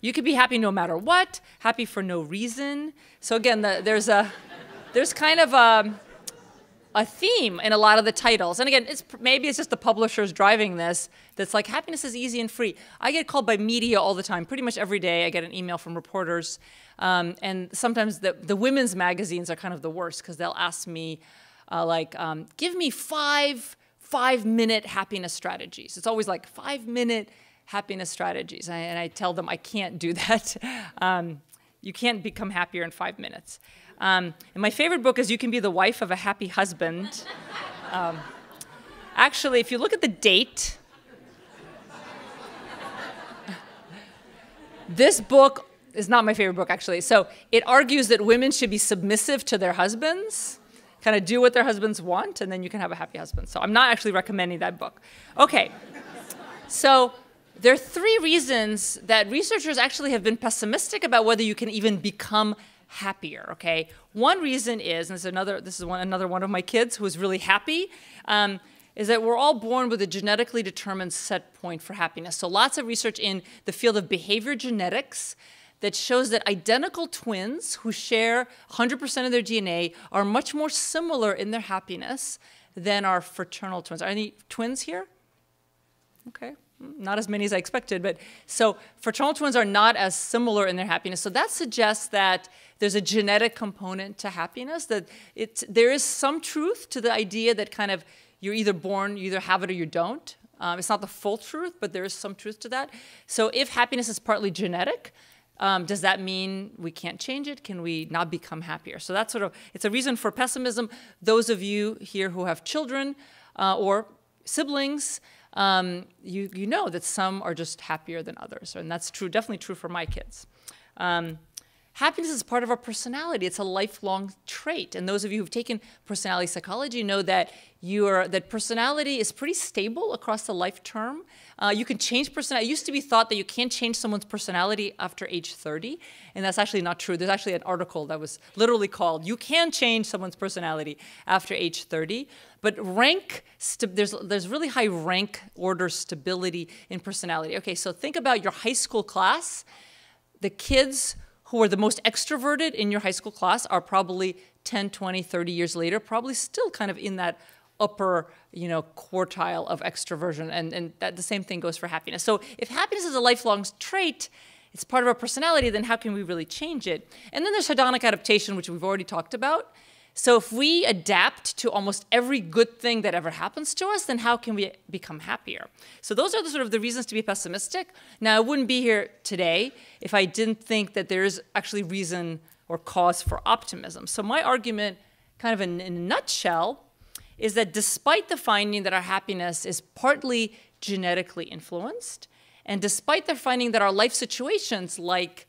you could be happy no matter what, happy for no reason. So again, the, there's a there's kind of a a theme in a lot of the titles. And again, it's maybe it's just the publishers driving this that's like happiness is easy and free. I get called by media all the time, pretty much every day. I get an email from reporters. Um, and sometimes the, the women's magazines are kind of the worst because they'll ask me, uh, like, um, give me five five minute happiness strategies. It's always like five minute happiness strategies. I, and I tell them I can't do that. Um, you can't become happier in five minutes. Um, and my favorite book is You Can Be the Wife of a Happy Husband. Um, actually, if you look at the date, this book is not my favorite book, actually. So it argues that women should be submissive to their husbands, kind of do what their husbands want, and then you can have a happy husband. So I'm not actually recommending that book. Okay. So there are three reasons that researchers actually have been pessimistic about whether you can even become happier. Okay, one reason is, and this is another this is one another one of my kids who is really happy. Um, is that we're all born with a genetically determined set point for happiness. So lots of research in the field of behavior genetics that shows that identical twins who share 100% of their DNA are much more similar in their happiness than our fraternal twins. Are any twins here? Okay not as many as I expected, but so fraternal twins are not as similar in their happiness. So that suggests that there's a genetic component to happiness, that it's, there is some truth to the idea that kind of you're either born, you either have it or you don't. Um, it's not the full truth, but there is some truth to that. So if happiness is partly genetic, um, does that mean we can't change it? Can we not become happier? So that's sort of, it's a reason for pessimism. Those of you here who have children uh, or siblings, um, you, you know that some are just happier than others. And that's true, definitely true for my kids. Um, happiness is part of our personality. It's a lifelong trait. And those of you who've taken personality psychology know that your that personality is pretty stable across the life term. Uh, you can change personality. It used to be thought that you can't change someone's personality after age 30, and that's actually not true. There's actually an article that was literally called "You Can Change Someone's Personality After Age 30." But rank, there's there's really high rank order stability in personality. Okay, so think about your high school class. The kids who are the most extroverted in your high school class are probably 10, 20, 30 years later, probably still kind of in that upper you know quartile of extroversion. And, and that the same thing goes for happiness. So if happiness is a lifelong trait it's part of our personality then how can we really change it? And then there's hedonic adaptation which we've already talked about So if we adapt to almost every good thing that ever happens to us, then how can we become happier? So those are the sort of the reasons to be pessimistic. Now, I wouldn't be here today if I didn't think that there is actually reason or cause for optimism. So my argument, kind of in, in a nutshell, is that despite the finding that our happiness is partly genetically influenced, and despite the finding that our life situations, like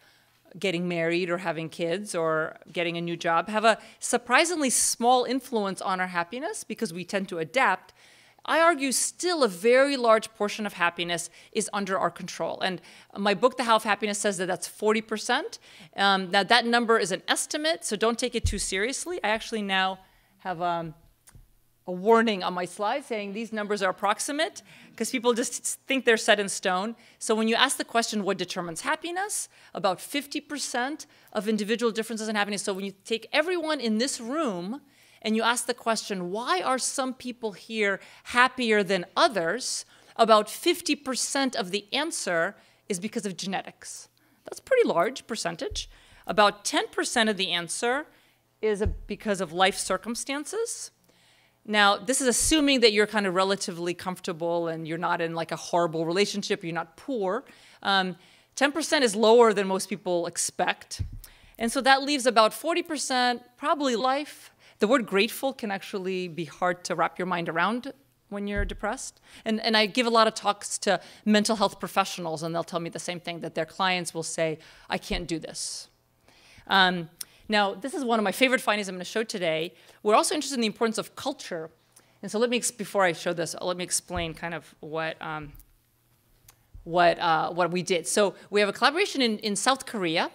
getting married or having kids or getting a new job, have a surprisingly small influence on our happiness because we tend to adapt, I argue still a very large portion of happiness is under our control. And my book, The How of Happiness, says that that's 40%. Um, now, that number is an estimate, so don't take it too seriously. I actually now have um, a warning on my slide saying these numbers are approximate because people just think they're set in stone. So when you ask the question, what determines happiness? About 50% of individual differences in happiness. So when you take everyone in this room and you ask the question, why are some people here happier than others? About 50% of the answer is because of genetics. That's pretty large percentage. About 10% of the answer is because of life circumstances. Now, this is assuming that you're kind of relatively comfortable and you're not in like a horrible relationship, you're not poor. 10% um, is lower than most people expect. And so that leaves about 40% probably life. The word grateful can actually be hard to wrap your mind around when you're depressed. And, and I give a lot of talks to mental health professionals, and they'll tell me the same thing that their clients will say, I can't do this. Um, now, this is one of my favorite findings I'm going to show today. We're also interested in the importance of culture. And so let me, before I show this, let me explain kind of what, um, what, uh, what we did. So we have a collaboration in, in South Korea.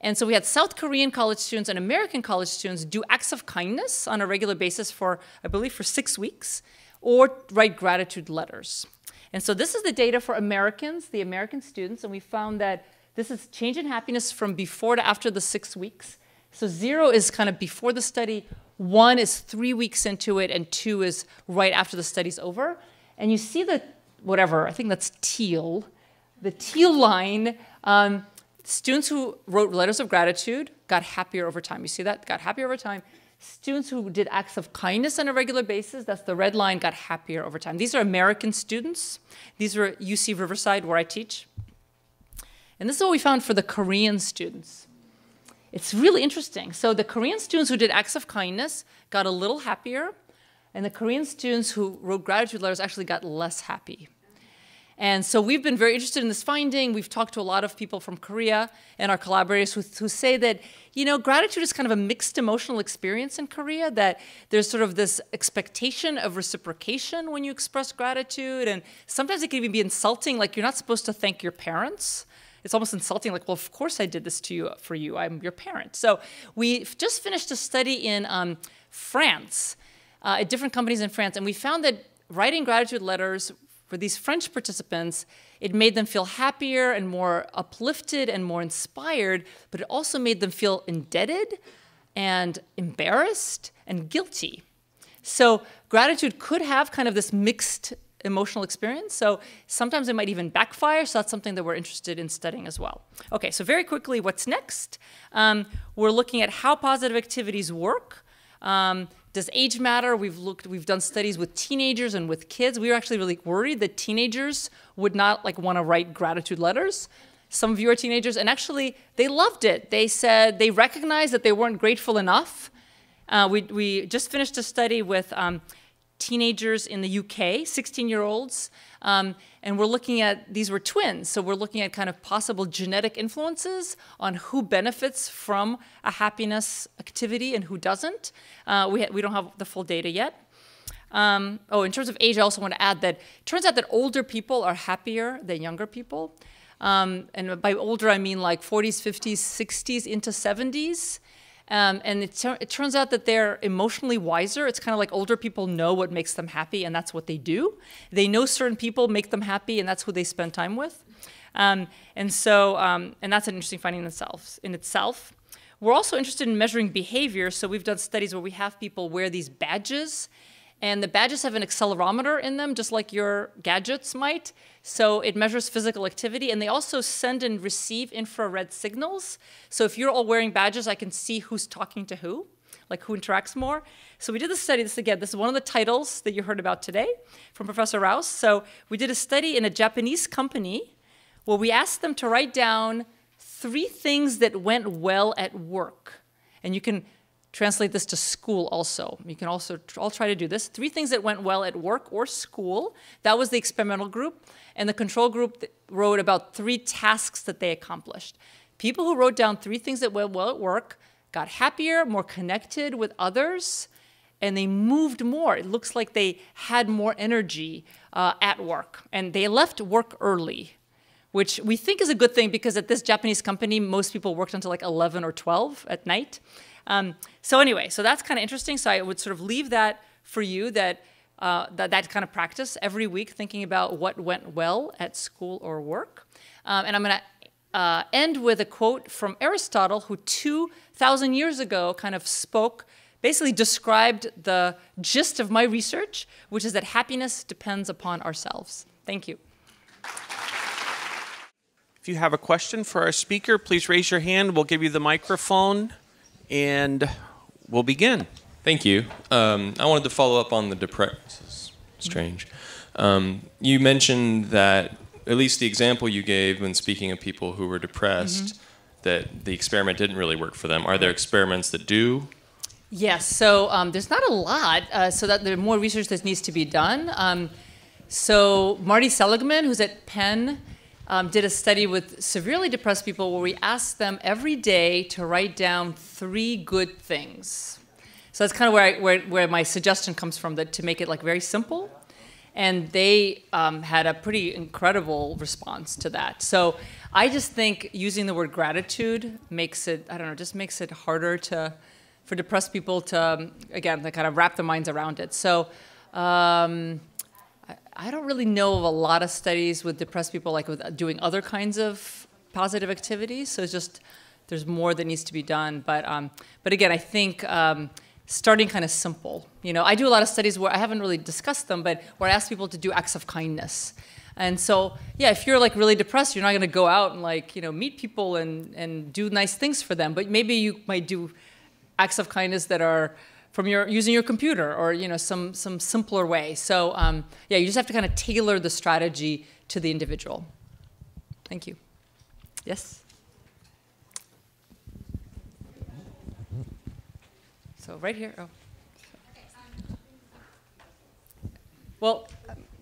And so we had South Korean college students and American college students do acts of kindness on a regular basis for, I believe, for six weeks, or write gratitude letters. And so this is the data for Americans, the American students, and we found that this is change in happiness from before to after the six weeks. So zero is kind of before the study, one is three weeks into it, and two is right after the study's over. And you see the, whatever, I think that's teal, the teal line, um, students who wrote letters of gratitude got happier over time. You see that? Got happier over time. Students who did acts of kindness on a regular basis, that's the red line, got happier over time. These are American students. These are UC Riverside, where I teach. And this is what we found for the Korean students. It's really interesting. So the Korean students who did acts of kindness got a little happier, and the Korean students who wrote gratitude letters actually got less happy. And so we've been very interested in this finding. We've talked to a lot of people from Korea and our collaborators who, who say that, you know, gratitude is kind of a mixed emotional experience in Korea, that there's sort of this expectation of reciprocation when you express gratitude. And sometimes it can even be insulting, like you're not supposed to thank your parents it's almost insulting like well of course i did this to you for you. I'm your parent. So we just finished a study in um, france uh, at different companies in france and we found that writing gratitude letters for these french participants it made them feel happier and more uplifted and more inspired but it also made them feel indebted and embarrassed and guilty. So gratitude could have kind of this mixed emotional experience. So sometimes it might even backfire. So that's something that we're interested in studying as well. Okay, so very quickly, what's next? Um, we're looking at how positive activities work. Um, does age matter? We've looked, we've done studies with teenagers and with kids. We were actually really worried that teenagers would not like want to write gratitude letters. Some of you are teenagers, and actually they loved it. They said they recognized that they weren't grateful enough. Uh, we, we just finished a study with um, teenagers in the UK, 16 year olds. Um, and we're looking at, these were twins, so we're looking at kind of possible genetic influences on who benefits from a happiness activity and who doesn't. Uh, we, we don't have the full data yet. Um, oh, in terms of age, I also want to add that it turns out that older people are happier than younger people. Um, and by older, I mean like 40s, 50s, 60s into 70s. Um, and it, it, turns out that they're emotionally wiser. It's kind of like older people know what makes them happy, and that's what they do. They know certain people make them happy, and that's who they spend time with. Um, and so, um, and that's an interesting finding in itself. In itself, we're also interested in measuring behavior. So we've done studies where we have people wear these badges, and the badges have an accelerometer in them, just like your gadgets might. So it measures physical activity, and they also send and receive infrared signals. So if you're all wearing badges, I can see who's talking to who. like who interacts more. So we did the study, this again, this is one of the titles that you heard about today from Professor Rouse. So we did a study in a Japanese company where we asked them to write down three things that went well at work. And you can translate this to school also. You can also all try to do this. Three things that went well at work or school. That was the experimental group. And the control group wrote about three tasks that they accomplished. People who wrote down three things that went well at work got happier, more connected with others, and they moved more. It looks like they had more energy uh, at work. And they left work early, which we think is a good thing because at this Japanese company, most people worked until like 11 or 12 at night. Um, so anyway, so that's kind of interesting. So I would sort of leave that for you that, uh, that, that kind of practice every week, thinking about what went well at school or work. Um, and I'm going to uh, end with a quote from Aristotle, who 2,000 years ago kind of spoke, basically described the gist of my research, which is that happiness depends upon ourselves. Thank you. If you have a question for our speaker, please raise your hand. We'll give you the microphone and we'll begin. Thank you. Um, I wanted to follow up on the depression. Strange. Um, you mentioned that at least the example you gave when speaking of people who were depressed, mm-hmm. that the experiment didn't really work for them. Are there experiments that do? Yes. So um, there's not a lot. Uh, so that there's more research that needs to be done. Um, so Marty Seligman, who's at Penn, um, did a study with severely depressed people where we asked them every day to write down three good things. So that's kind of where, I, where, where my suggestion comes from, that to make it like very simple and they um, had a pretty incredible response to that. So I just think using the word gratitude makes it, I don't know, just makes it harder to, for depressed people to, um, again, to kind of wrap their minds around it. So um, I, don't really know of a lot of studies with depressed people like with doing other kinds of positive activities. So it's just, there's more that needs to be done. But, um, but again, I think um, starting kind of simple. You know, I do a lot of studies where I haven't really discussed them, but where I ask people to do acts of kindness. And so, yeah, if you're like really depressed, you're not going to go out and like, you know, meet people and, and do nice things for them. But maybe you might do acts of kindness that are from your using your computer or, you know, some, some simpler way. So, um, yeah, you just have to kind of tailor the strategy to the individual. Thank you. Yes? So right here. Oh. Well,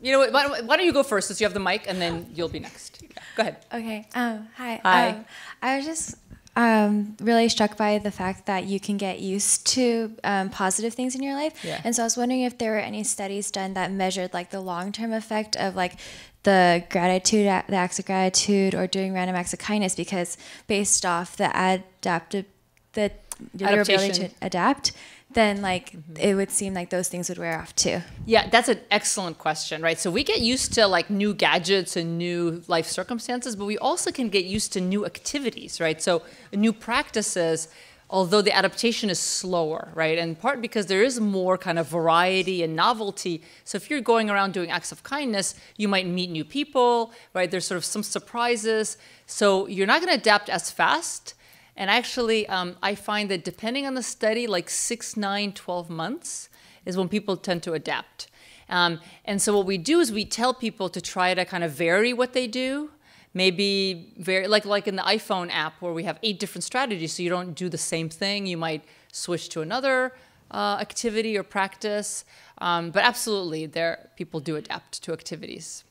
you know? Why, why, don't you go first since you have the mic, and then you'll be next. Yeah, go ahead. Okay. Um, hi. Hi. Um, I was just um, really struck by the fact that you can get used to um, positive things in your life. Yeah. And so I was wondering if there were any studies done that measured like the long-term effect of like the gratitude, the acts of gratitude, or doing random acts of kindness, because based off the adaptive, the your ability to adapt, then like mm-hmm. it would seem like those things would wear off too. Yeah, that's an excellent question, right? So we get used to like new gadgets and new life circumstances, but we also can get used to new activities, right? So new practices, although the adaptation is slower, right? And part because there is more kind of variety and novelty. So if you're going around doing acts of kindness, you might meet new people, right? There's sort of some surprises. So you're not going to adapt as fast and actually, um, I find that depending on the study, like six, nine, 12 months is when people tend to adapt. Um, and so what we do is we tell people to try to kind of vary what they do. Maybe very like like in the iPhone app where we have eight different strategies, so you don't do the same thing. You might switch to another uh, activity or practice. Um, but absolutely, there people do adapt to activities.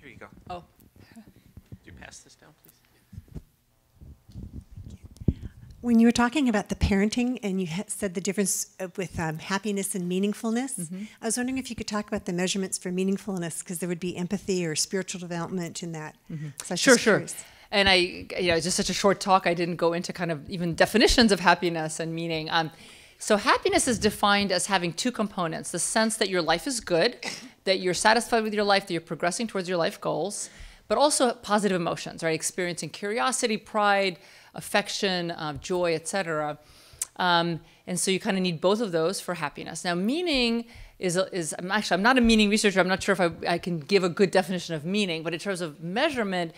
Here you go. Oh. Do you pass this down? When you were talking about the parenting and you said the difference with um, happiness and meaningfulness, mm-hmm. I was wondering if you could talk about the measurements for meaningfulness because there would be empathy or spiritual development in that. Mm-hmm. So sure, sure. Curious. And I, you know, it's just such a short talk, I didn't go into kind of even definitions of happiness and meaning. Um, so happiness is defined as having two components: the sense that your life is good, that you're satisfied with your life, that you're progressing towards your life goals, but also positive emotions, right? Experiencing curiosity, pride affection, uh, joy, etc. Um, and so you kind of need both of those for happiness. Now, meaning is, is actually, I'm not a meaning researcher. I'm not sure if I, I can give a good definition of meaning, but in terms of measurement,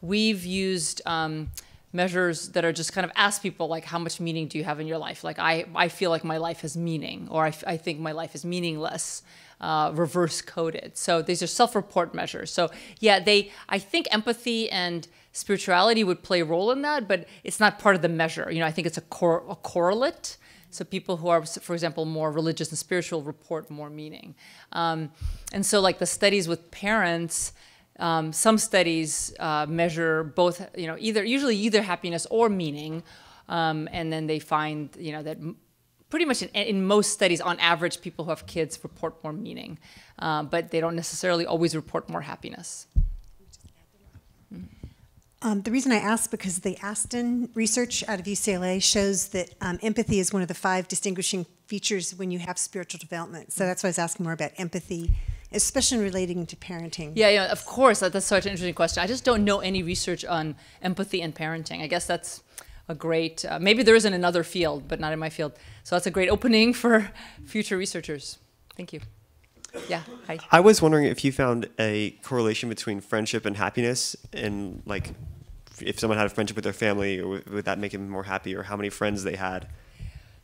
we've used um, measures that are just kind of ask people like how much meaning do you have in your life like i, I feel like my life has meaning or I, I think my life is meaningless uh, reverse coded so these are self-report measures so yeah they i think empathy and spirituality would play a role in that but it's not part of the measure. You know i think it's a, cor- a correlate. So people who are for example more religious and spiritual report more meaning. Um, and so like the studies with parents um, some studies uh, measure both, you know, either usually either happiness or meaning, um, and then they find, you know, that pretty much in, in, most studies, on average, people who have kids report more meaning, uh, but they don't necessarily always report more happiness. Um, the reason I ask because the Astin research out of UCLA shows that um, empathy is one of the five distinguishing features when you have spiritual development. So that's why I was asking more about empathy especially relating to parenting. Yeah, yeah, of course. That's such an interesting question. I just don't know any research on empathy and parenting. I guess that's a great, uh, maybe there is in another field, but not in my field. So that's a great opening for future researchers. Thank you. Yeah, hi. I was wondering if you found a correlation between friendship and happiness, and like if someone had a friendship with their family, or would that make them more happy, or how many friends they had?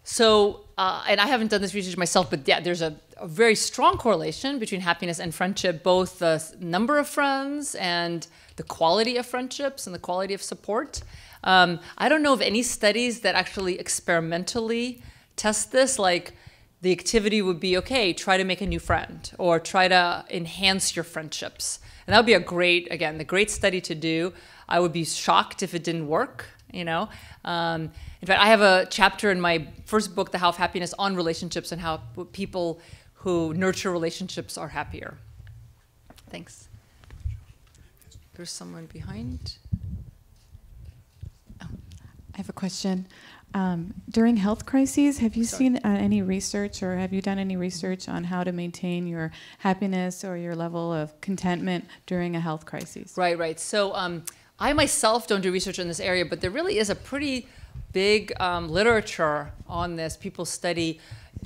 So, uh, and I haven't done this research myself, but yeah, there's a, a, very strong correlation between happiness and friendship, both the number of friends and the quality of friendships and the quality of support. Um, I don't know of any studies that actually experimentally test this, like the activity would be okay, try to make a new friend or try to enhance your friendships. And that would be a great, again, the great study to do. I would be shocked if it didn't work, you know. Um, in fact, I have a chapter in my first book, The How of Happiness, on relationships and how people who nurture relationships are happier. Thanks. There's someone behind. Oh, I have a question. Um, during health crises, have you Sorry. seen uh, any research or have you done any research on how to maintain your happiness or your level of contentment during a health crisis? Right, right. So um, I myself don't do research in this area, but there really is a pretty big um, literature on this. People study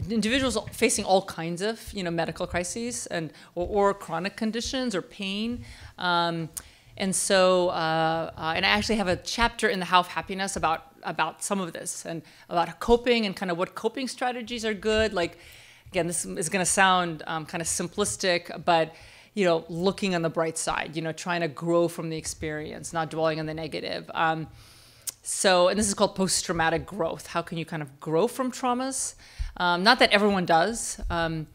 individuals facing all kinds of you know medical crises and or, or chronic conditions or pain. And so, uh, uh, and I actually have a chapter in the How of Happiness about about some of this and about coping and kind of what coping strategies are good. Like, again, this is going to sound um, kind of simplistic, but you know, looking on the bright side. You know, trying to grow from the experience, not dwelling on the negative. Um, so, and this is called post traumatic growth. How can you kind of grow from traumas? Um, not that everyone does. Um,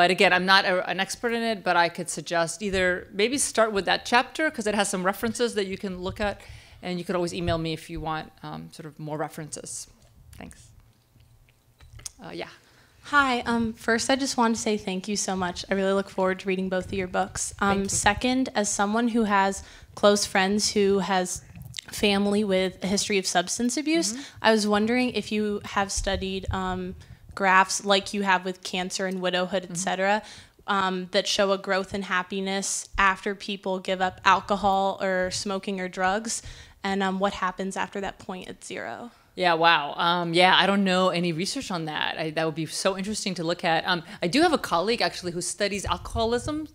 but again, I'm not a, an expert in it, but I could suggest either maybe start with that chapter because it has some references that you can look at, and you could always email me if you want um, sort of more references. Thanks. Uh, yeah. Hi. Um, first, I just wanted to say thank you so much. I really look forward to reading both of your books. Um, second, as someone who has close friends who has family with a history of substance abuse. Mm-hmm. I was wondering if you have studied um, graphs like you have with cancer and widowhood, mm-hmm. et cetera, um, that show a growth in happiness after people give up alcohol or smoking or drugs, and um, what happens after that point at zero. Yeah, wow. Um, yeah, I don't know any research on that. I, that would be so interesting to look at. Um, I do have a colleague actually who studies alcoholism,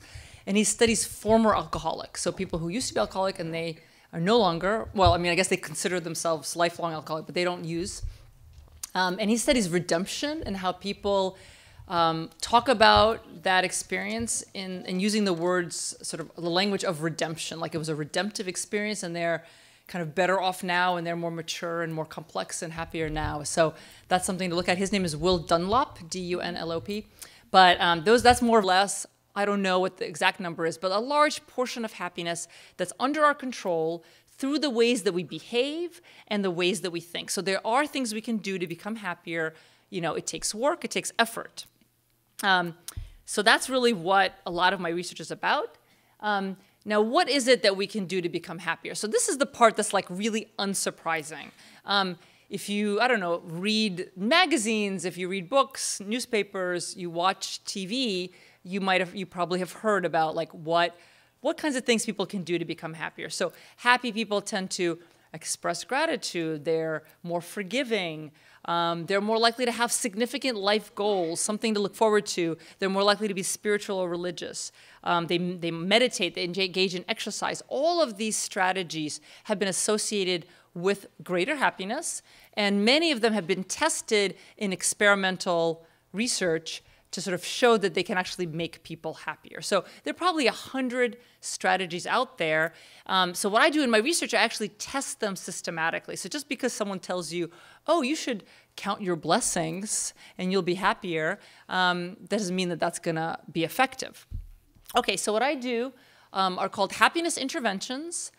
and he studies former alcoholics. So people who used to be alcoholic and they are no longer, well, I mean, I guess they consider themselves lifelong alcoholic, but they don't use. Um, and he studies redemption and how people um, talk about that experience in, in using the words, sort of the language of redemption, like it was a redemptive experience and they're kind of better off now and they're more mature and more complex and happier now. So that's something to look at. His name is Will Dunlop, D U N L O P. But um, those, that's more or less I don't know what the exact number is, but a large portion of happiness that's under our control through the ways that we behave and the ways that we think. So there are things we can do to become happier. You know, it takes work, it takes effort. Um, so that's really what a lot of my research is about. Um, now, what is it that we can do to become happier? So this is the part that's like really unsurprising. Um, if you, I don't know, read magazines, if you read books, newspapers, you watch TV, you might have you probably have heard about like what what kinds of things people can do to become happier. So happy people tend to express gratitude. They're more forgiving. Um, they're more likely to have significant life goals, something to look forward to. They're more likely to be spiritual or religious. Um, they, they meditate, they engage in exercise. All of these strategies have been associated with greater happiness, and many of them have been tested in experimental research to sort of show that they can actually make people happier. So there are probably a hundred strategies out there. Um, so what I do in my research, I actually test them systematically. So just because someone tells you, oh, you should count your blessings and you'll be happier, um, that doesn't mean that that's going to be effective. Okay, so what I do um, are called happiness interventions.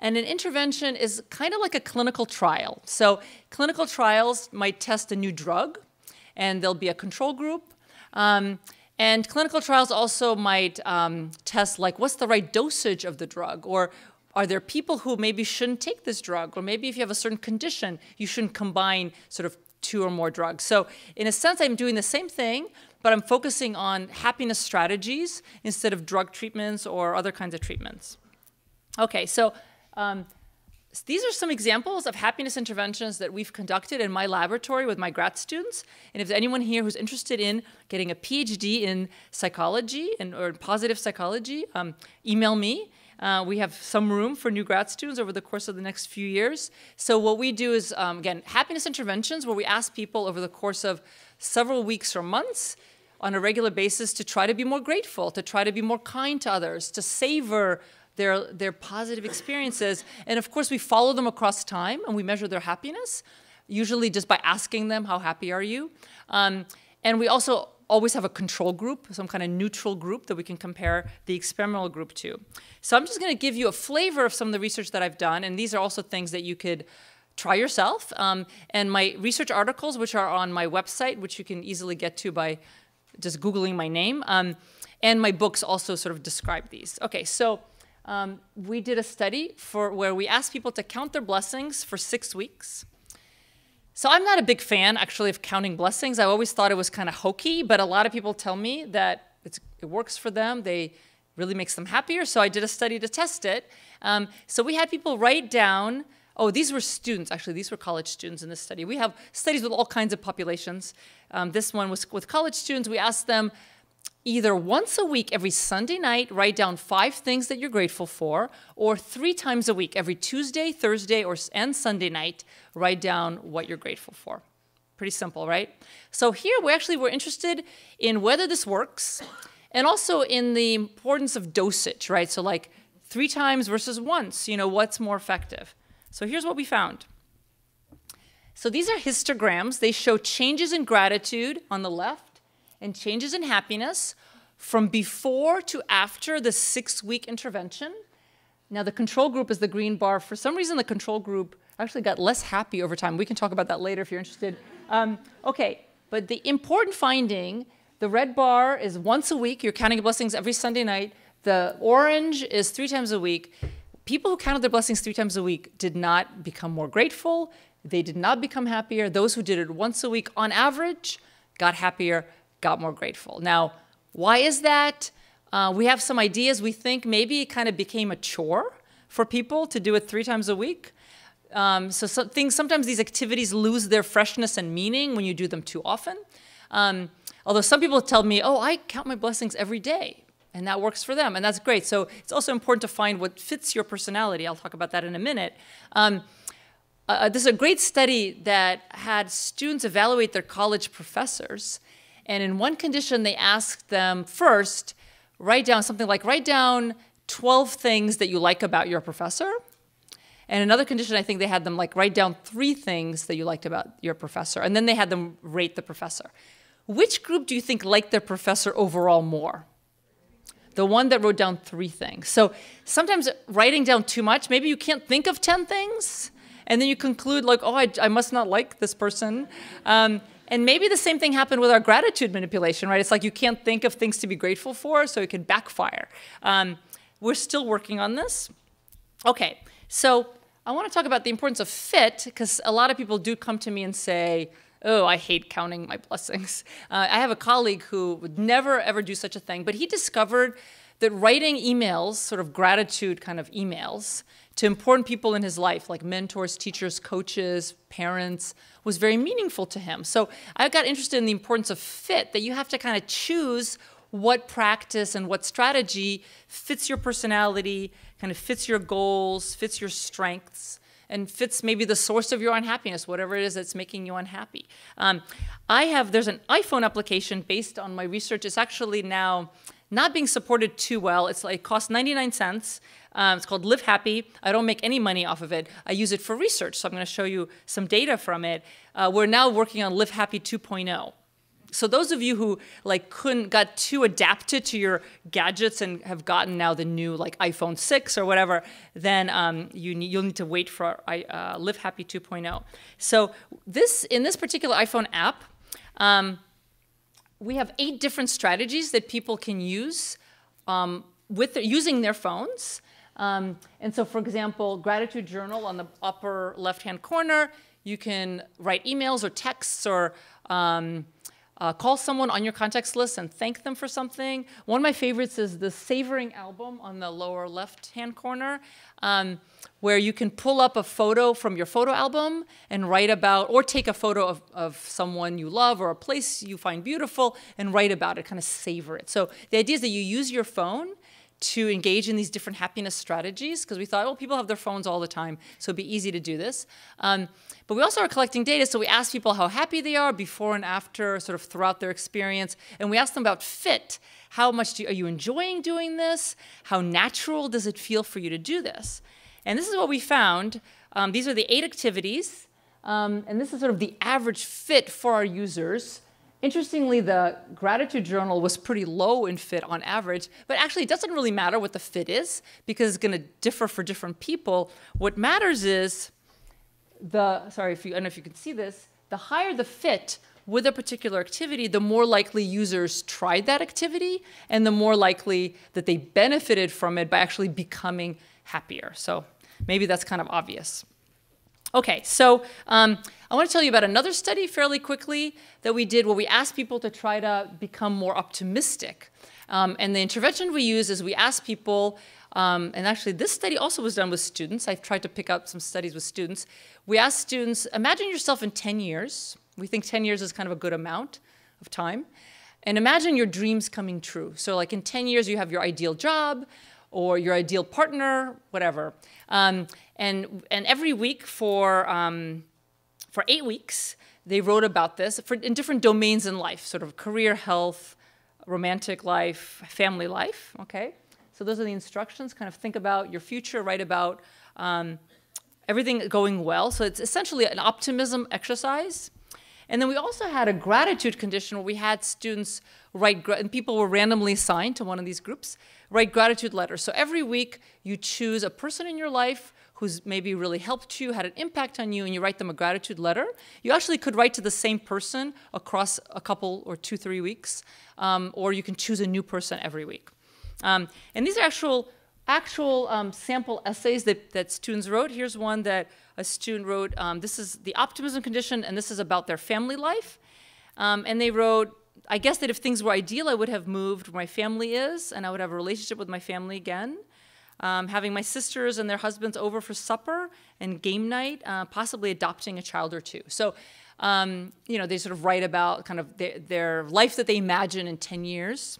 And an intervention is kind of like a clinical trial. So clinical trials might test a new drug, and there'll be a control group. Um, and clinical trials also might um, test like what's the right dosage of the drug, or are there people who maybe shouldn't take this drug, or maybe if you have a certain condition, you shouldn't combine sort of two or more drugs. So in a sense, I'm doing the same thing, but I'm focusing on happiness strategies instead of drug treatments or other kinds of treatments. Okay, so um, these are some examples of happiness interventions that we've conducted in my laboratory with my grad students. And if anyone here who's interested in getting a PhD in psychology and, or positive psychology, um, email me. Uh, we have some room for new grad students over the course of the next few years. So what we do is, um, again, happiness interventions where we ask people over the course of several weeks or months on a regular basis to try to be more grateful, to try to be more kind to others, to savor their, their positive experiences. And of course, we follow them across time and we measure their happiness, usually just by asking them, How happy are you? Um, and we also always have a control group, some kind of neutral group that we can compare the experimental group to. So I'm just going to give you a flavor of some of the research that I've done, and these are also things that you could try yourself. Um, and my research articles, which are on my website, which you can easily get to by just Googling my name, um, and my books also sort of describe these. Okay, so um, we did a study for where we asked people to count their blessings for six weeks. So I'm not a big fan, actually, of counting blessings. I always thought it was kind of hokey, but a lot of people tell me that it works for them. They really makes them happier. So I did a study to test it. Um, so we had people write down. Oh, these were students. Actually, these were college students in this study. We have studies with all kinds of populations. Um, this one was with college students. We asked them either once a week, every Sunday night, write down five things that you're grateful for, or three times a week, every Tuesday, Thursday, or and Sunday night, write down what you're grateful for. Pretty simple, right? So here we actually were interested in whether this works, and also in the importance of dosage, right? So like three times versus once, you know, what's more effective? So here's what we found. So these are histograms. They show changes in gratitude on the left and changes in happiness from before to after the six week intervention. Now, the control group is the green bar. For some reason, the control group actually got less happy over time. We can talk about that later if you're interested. Um, okay, but the important finding the red bar is once a week, you're counting your blessings every Sunday night. The orange is three times a week. People who counted their blessings three times a week did not become more grateful. They did not become happier. Those who did it once a week, on average, got happier got more grateful. Now, why is that? Uh, we have some ideas. We think maybe it kind of became a chore for people to do it three times a week. Um, so, so things, sometimes these activities lose their freshness and meaning when you do them too often. Um, although some people tell me, oh, I count my blessings every day, and that works for them, and that's great. So it's also important to find what fits your personality. I'll talk about that in a minute. Um, uh, this is a great study that had students evaluate their college professors and in one condition, they asked them first, write down something like, write down 12 things that you like about your professor. And another condition, I think they had them like write down three things that you liked about your professor. And then they had them rate the professor. Which group do you think liked their professor overall more? The one that wrote down three things. So sometimes writing down too much, maybe you can't think of 10 things, and then you conclude, like, oh, I, I must not like this person. Um, and maybe the same thing happened with our gratitude manipulation, right? It's like you can't think of things to be grateful for, so it can backfire. Um, we're still working on this. Okay, so I want to talk about the importance of fit because a lot of people do come to me and say, oh, I hate counting my blessings. Uh, I have a colleague who would never ever do such a thing, but he discovered that writing emails, sort of gratitude kind of emails, to important people in his life, like mentors, teachers, coaches, parents, was very meaningful to him. So I got interested in the importance of fit, that you have to kind of choose what practice and what strategy fits your personality, kind of fits your goals, fits your strengths. and fits maybe the source of your unhappiness, whatever it is that's making you unhappy. Um, I have, there's an iPhone application based on my research. It's actually now not being supported too well. It's like, it costs 99 cents. Um, it's called Live Happy. I don't make any money off of it. I use it for research, so I'm going to show you some data from it. Uh, we're now working on Live Happy 2.0 so those of you who like couldn't got too adapted to your gadgets and have gotten now the new like iphone 6 or whatever then um, you need, you'll need to wait for uh, live happy 2.0 so this in this particular iphone app um, we have eight different strategies that people can use um, with their, using their phones um, and so for example gratitude journal on the upper left hand corner you can write emails or texts or um, uh, call someone on your contacts list and thank them for something. One of my favorites is the Savoring album on the lower left-hand corner, um, where you can pull up a photo from your photo album and write about, or take a photo of, of someone you love or a place you find beautiful and write about it, kind of savor it. So the idea is that you use your phone to engage in these different happiness strategies because we thought, well, people have their phones all the time, so it'd be easy to do this. Um, but we also are collecting data, so we ask people how happy they are before and after, sort of throughout their experience, and we ask them about fit. How much do, are you enjoying doing this? How natural does it feel for you to do this? And this is what we found. Um, these are the eight activities, um, and this is sort of the average fit for our users. Interestingly, the gratitude journal was pretty low in fit on average, but actually it doesn't really matter what the fit is because it's going to differ for different people. What matters is the, sorry, if you, I don't know if you can see this, the higher the fit with a particular activity, the more likely users tried that activity and the more likely that they benefited from it by actually becoming happier. So maybe that's kind of obvious. Okay, so um, I want to tell you about another study fairly quickly that we did where we asked people to try to become more optimistic. Um, and the intervention we use is we ask people, um, and actually this study also was done with students. I've tried to pick up some studies with students. We asked students, imagine yourself in 10 years. We think 10 years is kind of a good amount of time. And imagine your dreams coming true. So like in 10 years, you have your ideal job or your ideal partner, whatever. Um, and, and every week for, um, for eight weeks, they wrote about this for, in different domains in life, sort of career, health, romantic life, family life, okay? So those are the instructions. Kind of think about your future, write about um, everything going well. So it's essentially an optimism exercise. And then we also had a gratitude condition where we had students write, and people were randomly assigned to one of these groups, write gratitude letters. So every week you choose a person in your life who's maybe really helped you, had an impact on you, and you write them a gratitude letter. You actually could write to the same person across a couple or two, three weeks, um, or you can choose a new person every week. Um, and these are actual, actual um, sample essays that, that students wrote. Here's one that a student wrote. Um, this is the optimism condition, and this is about their family life. Um, and they wrote, I guess that if things were ideal, I would have moved where my family is, and I would have a relationship with my family again um, having my sisters and their husbands over for supper and game night, uh, possibly adopting a child or two. So, um, you know, they sort of write about kind of their, their life that they imagine in 10 years.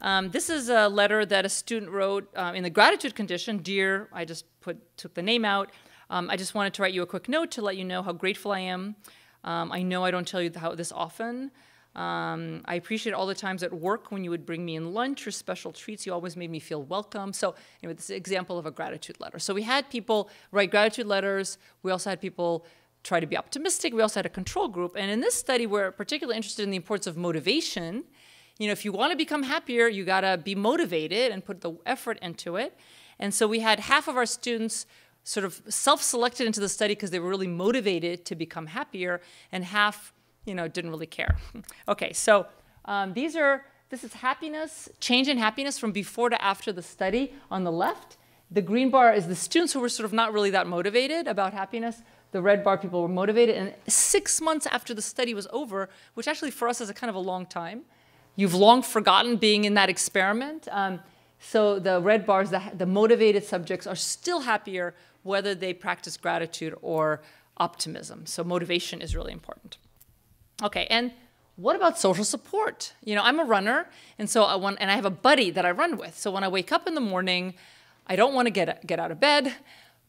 Um, this is a letter that a student wrote um, in the gratitude condition. Dear, I just put took the name out. Um, I just wanted to write you a quick note to let you know how grateful I am. Um, I know I don't tell you how, this often. Um, I appreciate all the times at work when you would bring me in lunch or special treats. You always made me feel welcome. So, anyway, this is an example of a gratitude letter. So, we had people write gratitude letters. We also had people try to be optimistic. We also had a control group. And in this study, we're particularly interested in the importance of motivation. You know, if you want to become happier, you got to be motivated and put the effort into it. And so, we had half of our students sort of self selected into the study because they were really motivated to become happier, and half you know, didn't really care. okay, so um, these are, this is happiness, change in happiness from before to after the study on the left. The green bar is the students who were sort of not really that motivated about happiness. The red bar, people were motivated. And six months after the study was over, which actually for us is a kind of a long time, you've long forgotten being in that experiment. Um, so the red bars, the, the motivated subjects are still happier whether they practice gratitude or optimism. So motivation is really important. Okay, and what about social support? You know, I'm a runner, and so I want, and I have a buddy that I run with. So when I wake up in the morning, I don't want to get get out of bed,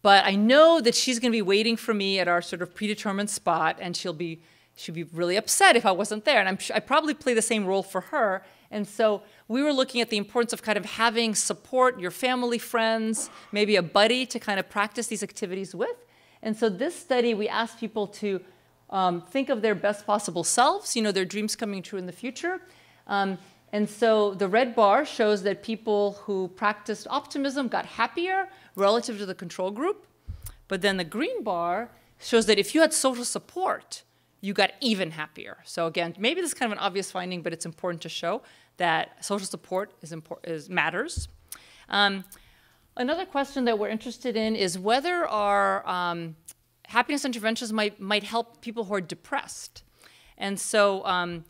But I know that she's going to be waiting for me at our sort of predetermined spot, and she'll be she'd be really upset if I wasn't there. And I'm I probably play the same role for her. And so we were looking at the importance of kind of having support, your family, friends, maybe a buddy to kind of practice these activities with. And so this study, we asked people to um, think of their best possible selves, you know, their dreams coming true in the future. Um, and so the red bar shows that people who practiced optimism got happier relative to the control group. But then the green bar shows that if you had social support, you got even happier. So again, maybe this is kind of an obvious finding, but it's important to show that social support is, import- is matters. Um, another question that we're interested in is whether our um, happiness interventions might, might help people who are depressed. And so, um,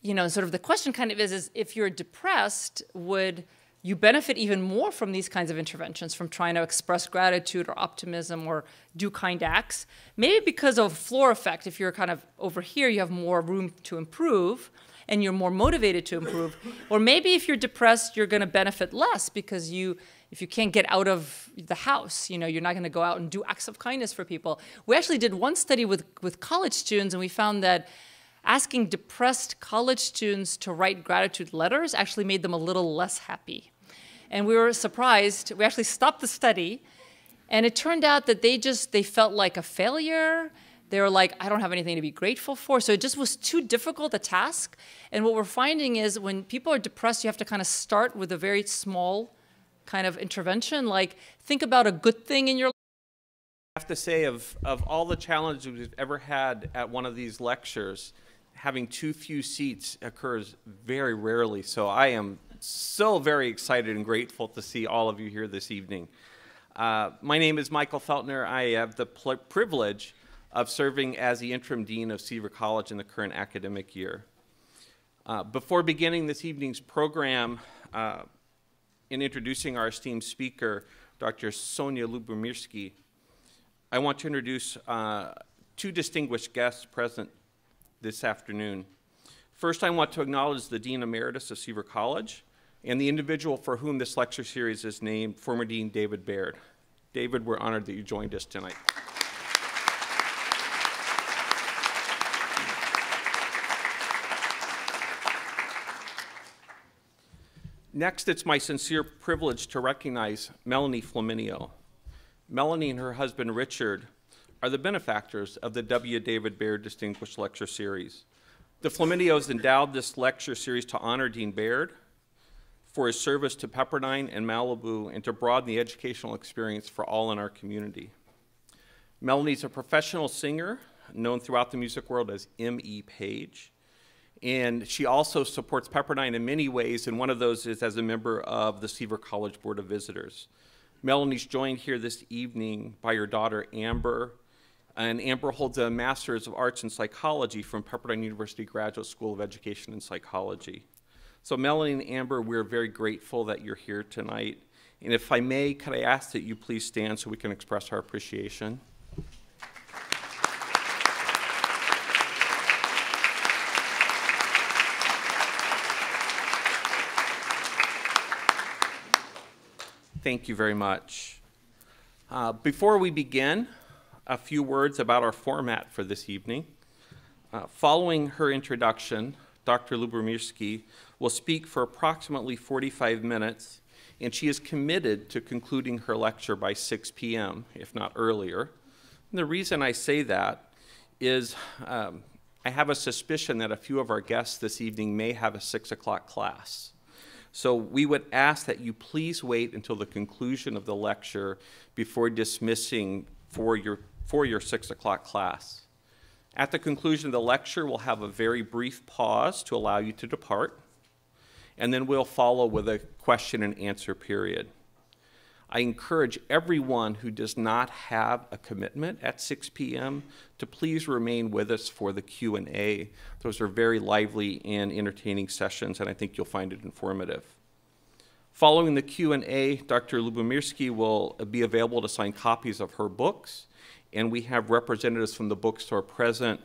you know, sort of the question kind of is, is if you're depressed, would you benefit even more from these kinds of interventions, from trying to express gratitude or optimism or do kind acts. Maybe because of floor effect, if you're kind of over here, you have more room to improve and you're more motivated to improve. or maybe if you're depressed, you're going to benefit less because you if you can't get out of the house, you know, you're not going to go out and do acts of kindness for people. We actually did one study with, with college students and we found that asking depressed college students to write gratitude letters actually made them a little less happy. And we were surprised. We actually stopped the study, and it turned out that they just they felt like a failure. They were like, I don't have anything to be grateful for. So it just was too difficult a task. And what we're finding is when people are depressed, you have to kind of start with a very small kind of intervention. Like, think about a good thing in your life. I have to say, of, of all the challenges we've ever had at one of these lectures, having too few seats occurs very rarely. So I am so very excited and grateful to see all of you here this evening. Uh, my name is Michael Feltner. I have the privilege of serving as the interim dean of Seaver College in the current academic year. Uh, before beginning this evening's program, uh, in introducing our esteemed speaker, Dr. Sonja Lyubomirsky, I want to introduce uh, two distinguished guests present this afternoon. First, I want to acknowledge the Dean Emeritus of Seaver College, and the individual for whom this lecture series is named, former Dean David Baird. David, we're honored that you joined us tonight. Next, it's my sincere privilege to recognize Melanie Flaminio. Melanie and her husband Richard are the benefactors of the W. David Baird Distinguished Lecture Series. The Flaminios endowed this lecture series to honor Dean Baird, for his service to Pepperdine and Malibu and to broaden the educational experience for all in our community. Melanie's a professional singer known throughout the music world as M.E. Page. And she also supports Pepperdine in many ways, and one of those is as a member of the Seaver College Board of Visitors. Melanie's joined here this evening by her daughter Amber, and Amber holds a Master's of Arts in Psychology from Pepperdine University Graduate School of Education and Psychology. So, Melanie and Amber, we're very grateful that you're here tonight. And if I may, could I ask that you please stand so we can express our appreciation? Thank you very much. Uh, before we begin, a few words about our format for this evening. Uh, following her introduction, Dr. Lyubomirsky will speak for approximately 45 minutes, and she is committed to concluding her lecture by 6 p.m., if not earlier. And the reason I say that is um, I have a suspicion that a few of our guests this evening may have a 6 o'clock class. So we would ask that you please wait until the conclusion of the lecture before dismissing for your, for your 6 o'clock class. At the conclusion of the lecture, we'll have a very brief pause to allow you to depart and then we'll follow with a question and answer period. I encourage everyone who does not have a commitment at 6 p.m. to please remain with us for the Q&A. Those are very lively and entertaining sessions, and I think you'll find it informative. Following the Q&A, Dr. Lyubomirsky will uh, be available to sign copies of her books, and we have representatives from the bookstore present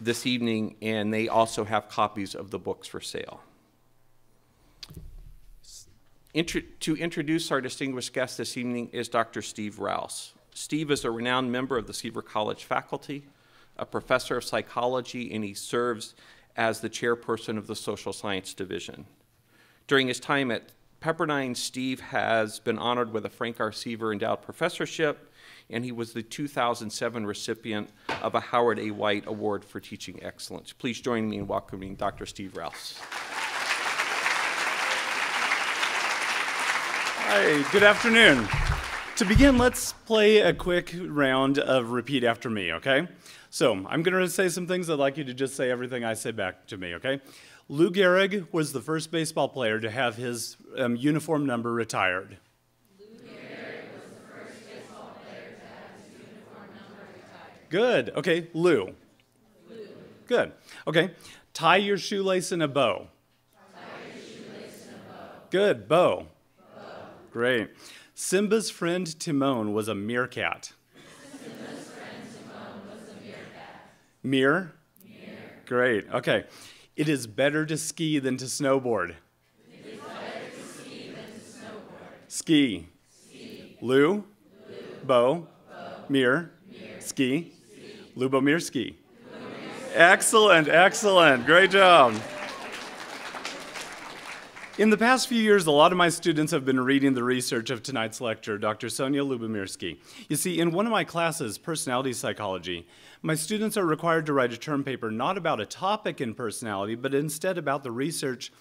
this evening, and they also have copies of the books for sale. Intro to introduce our distinguished guest this evening is Dr. Steve Rouse. Steve is a renowned member of the Seaver College faculty, a professor of psychology, and he serves as the chairperson of the social science division. During his time at Pepperdine, Steve has been honored with a Frank R. Seaver Endowed Professorship, and he was the 2007 recipient of a Howard A. White Award for Teaching Excellence. Please join me in welcoming Dr. Steve Rouse. Hi, good afternoon. To begin, let's play a quick round of repeat after me, okay? So I'm going to say some things. I'd like you to just say everything I say back to me, okay? Lou Gehrig was the first baseball player to have his um, uniform number retired. Good. Okay, Lou. Lou. Good. Okay. Tie your shoelace in a bow. Tie your shoelace In a bow. Good. Bow. Great. Simba's friend Timon was a meerkat. Simba's friend Timon was a meerkat. Mere? Mere. Great. Okay. It is better to ski than to snowboard. It is better to ski than to snowboard. Ski. Ski. Lou? Lou. Bow. Mere. Mere. Ski. Ski. Excellent, excellent. Great job. In the past few years, a lot of my students have been reading the research of tonight's lecturer, Dr. Sonja Lyubomirsky. You see, in one of my classes, Personality Psychology, my students are required to write a term paper not about a topic in personality, but instead about the research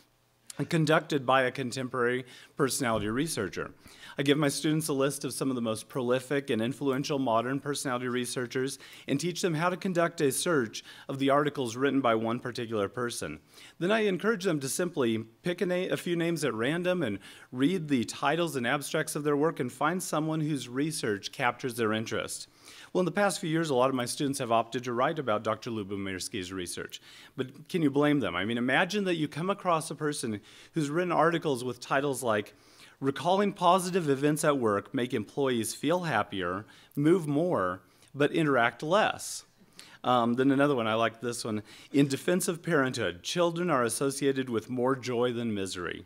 conducted by a contemporary personality researcher. I give my students a list of some of the most prolific and influential modern personality researchers and teach them how to conduct a search of the articles written by one particular person. Then I encourage them to simply pick a, a, few names at random and read the titles and abstracts of their work and find someone whose research captures their interest. Well, in the past few years, a lot of my students have opted to write about Dr. Lyubomirsky's research. But can you blame them? I mean, imagine that you come across a person who's written articles with titles like Recalling positive events at work make employees feel happier, move more, but interact less. Um, then another one, I like this one. In defense of parenthood, children are associated with more joy than misery.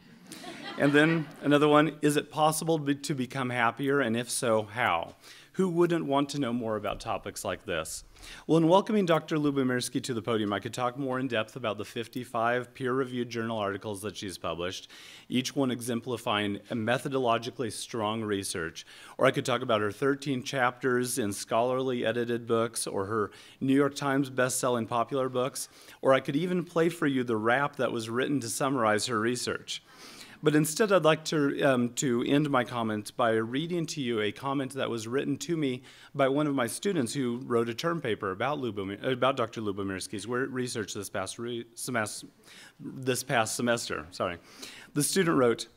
and then another one, is it possible to become happier? And if so, how? Who wouldn't want to know more about topics like this? Well, in welcoming Dr. Lyubomirsky to the podium, I could talk more in depth about the 55 peer-reviewed journal articles that she's published, each one exemplifying a methodologically strong research. Or I could talk about her 13 chapters in scholarly edited books, or her New York Times best-selling popular books, or I could even play for you the rap that was written to summarize her research. But instead, I'd like to, um, to end my comments by reading to you a comment that was written to me by one of my students who wrote a term paper about, Lyubomir, about Dr. Lyubomirsky's research this past, re this past semester. Sorry. The student wrote,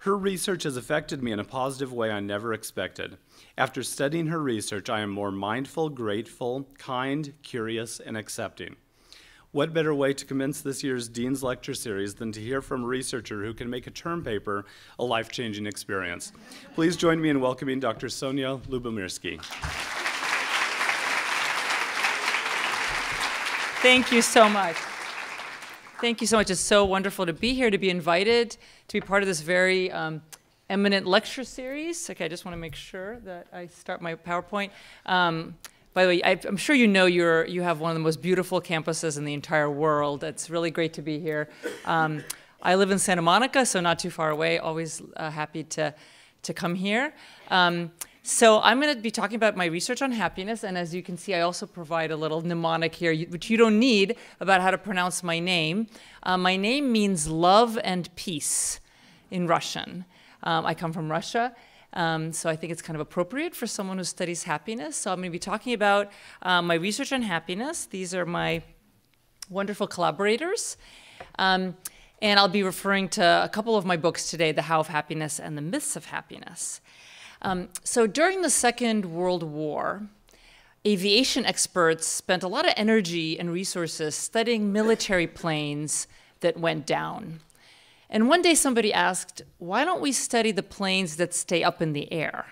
her research has affected me in a positive way I never expected. After studying her research, I am more mindful, grateful, kind, curious, and accepting. What better way to commence this year's Dean's Lecture Series than to hear from a researcher who can make a term paper a life-changing experience? Please join me in welcoming Dr. Sonja Lyubomirsky. Thank you so much. Thank you so much. It's so wonderful to be here, to be invited, to be part of this very um, eminent lecture series. Okay, I just want to make sure that I start my PowerPoint. Um, by the way, I, am sure you know you're, you have one of the most beautiful campuses in the entire world. It's really great to be here. Um, I live in Santa Monica, so not too far away. Always uh, happy to, to come here. Um, so I'm going to be talking about my research on happiness, and as you can see, I also provide a little mnemonic here, which you don't need, about how to pronounce my name. Uh, my name means love and peace in Russian. Um, I come from Russia, um, so I think it's kind of appropriate for someone who studies happiness. So I'm going to be talking about um, my research on happiness. These are my wonderful collaborators. Um, and I'll be referring to a couple of my books today, The How of Happiness and The Myths of Happiness. Um, so during the Second World War, aviation experts spent a lot of energy and resources studying military planes that went down. And one day somebody asked, why don't we study the planes that stay up in the air?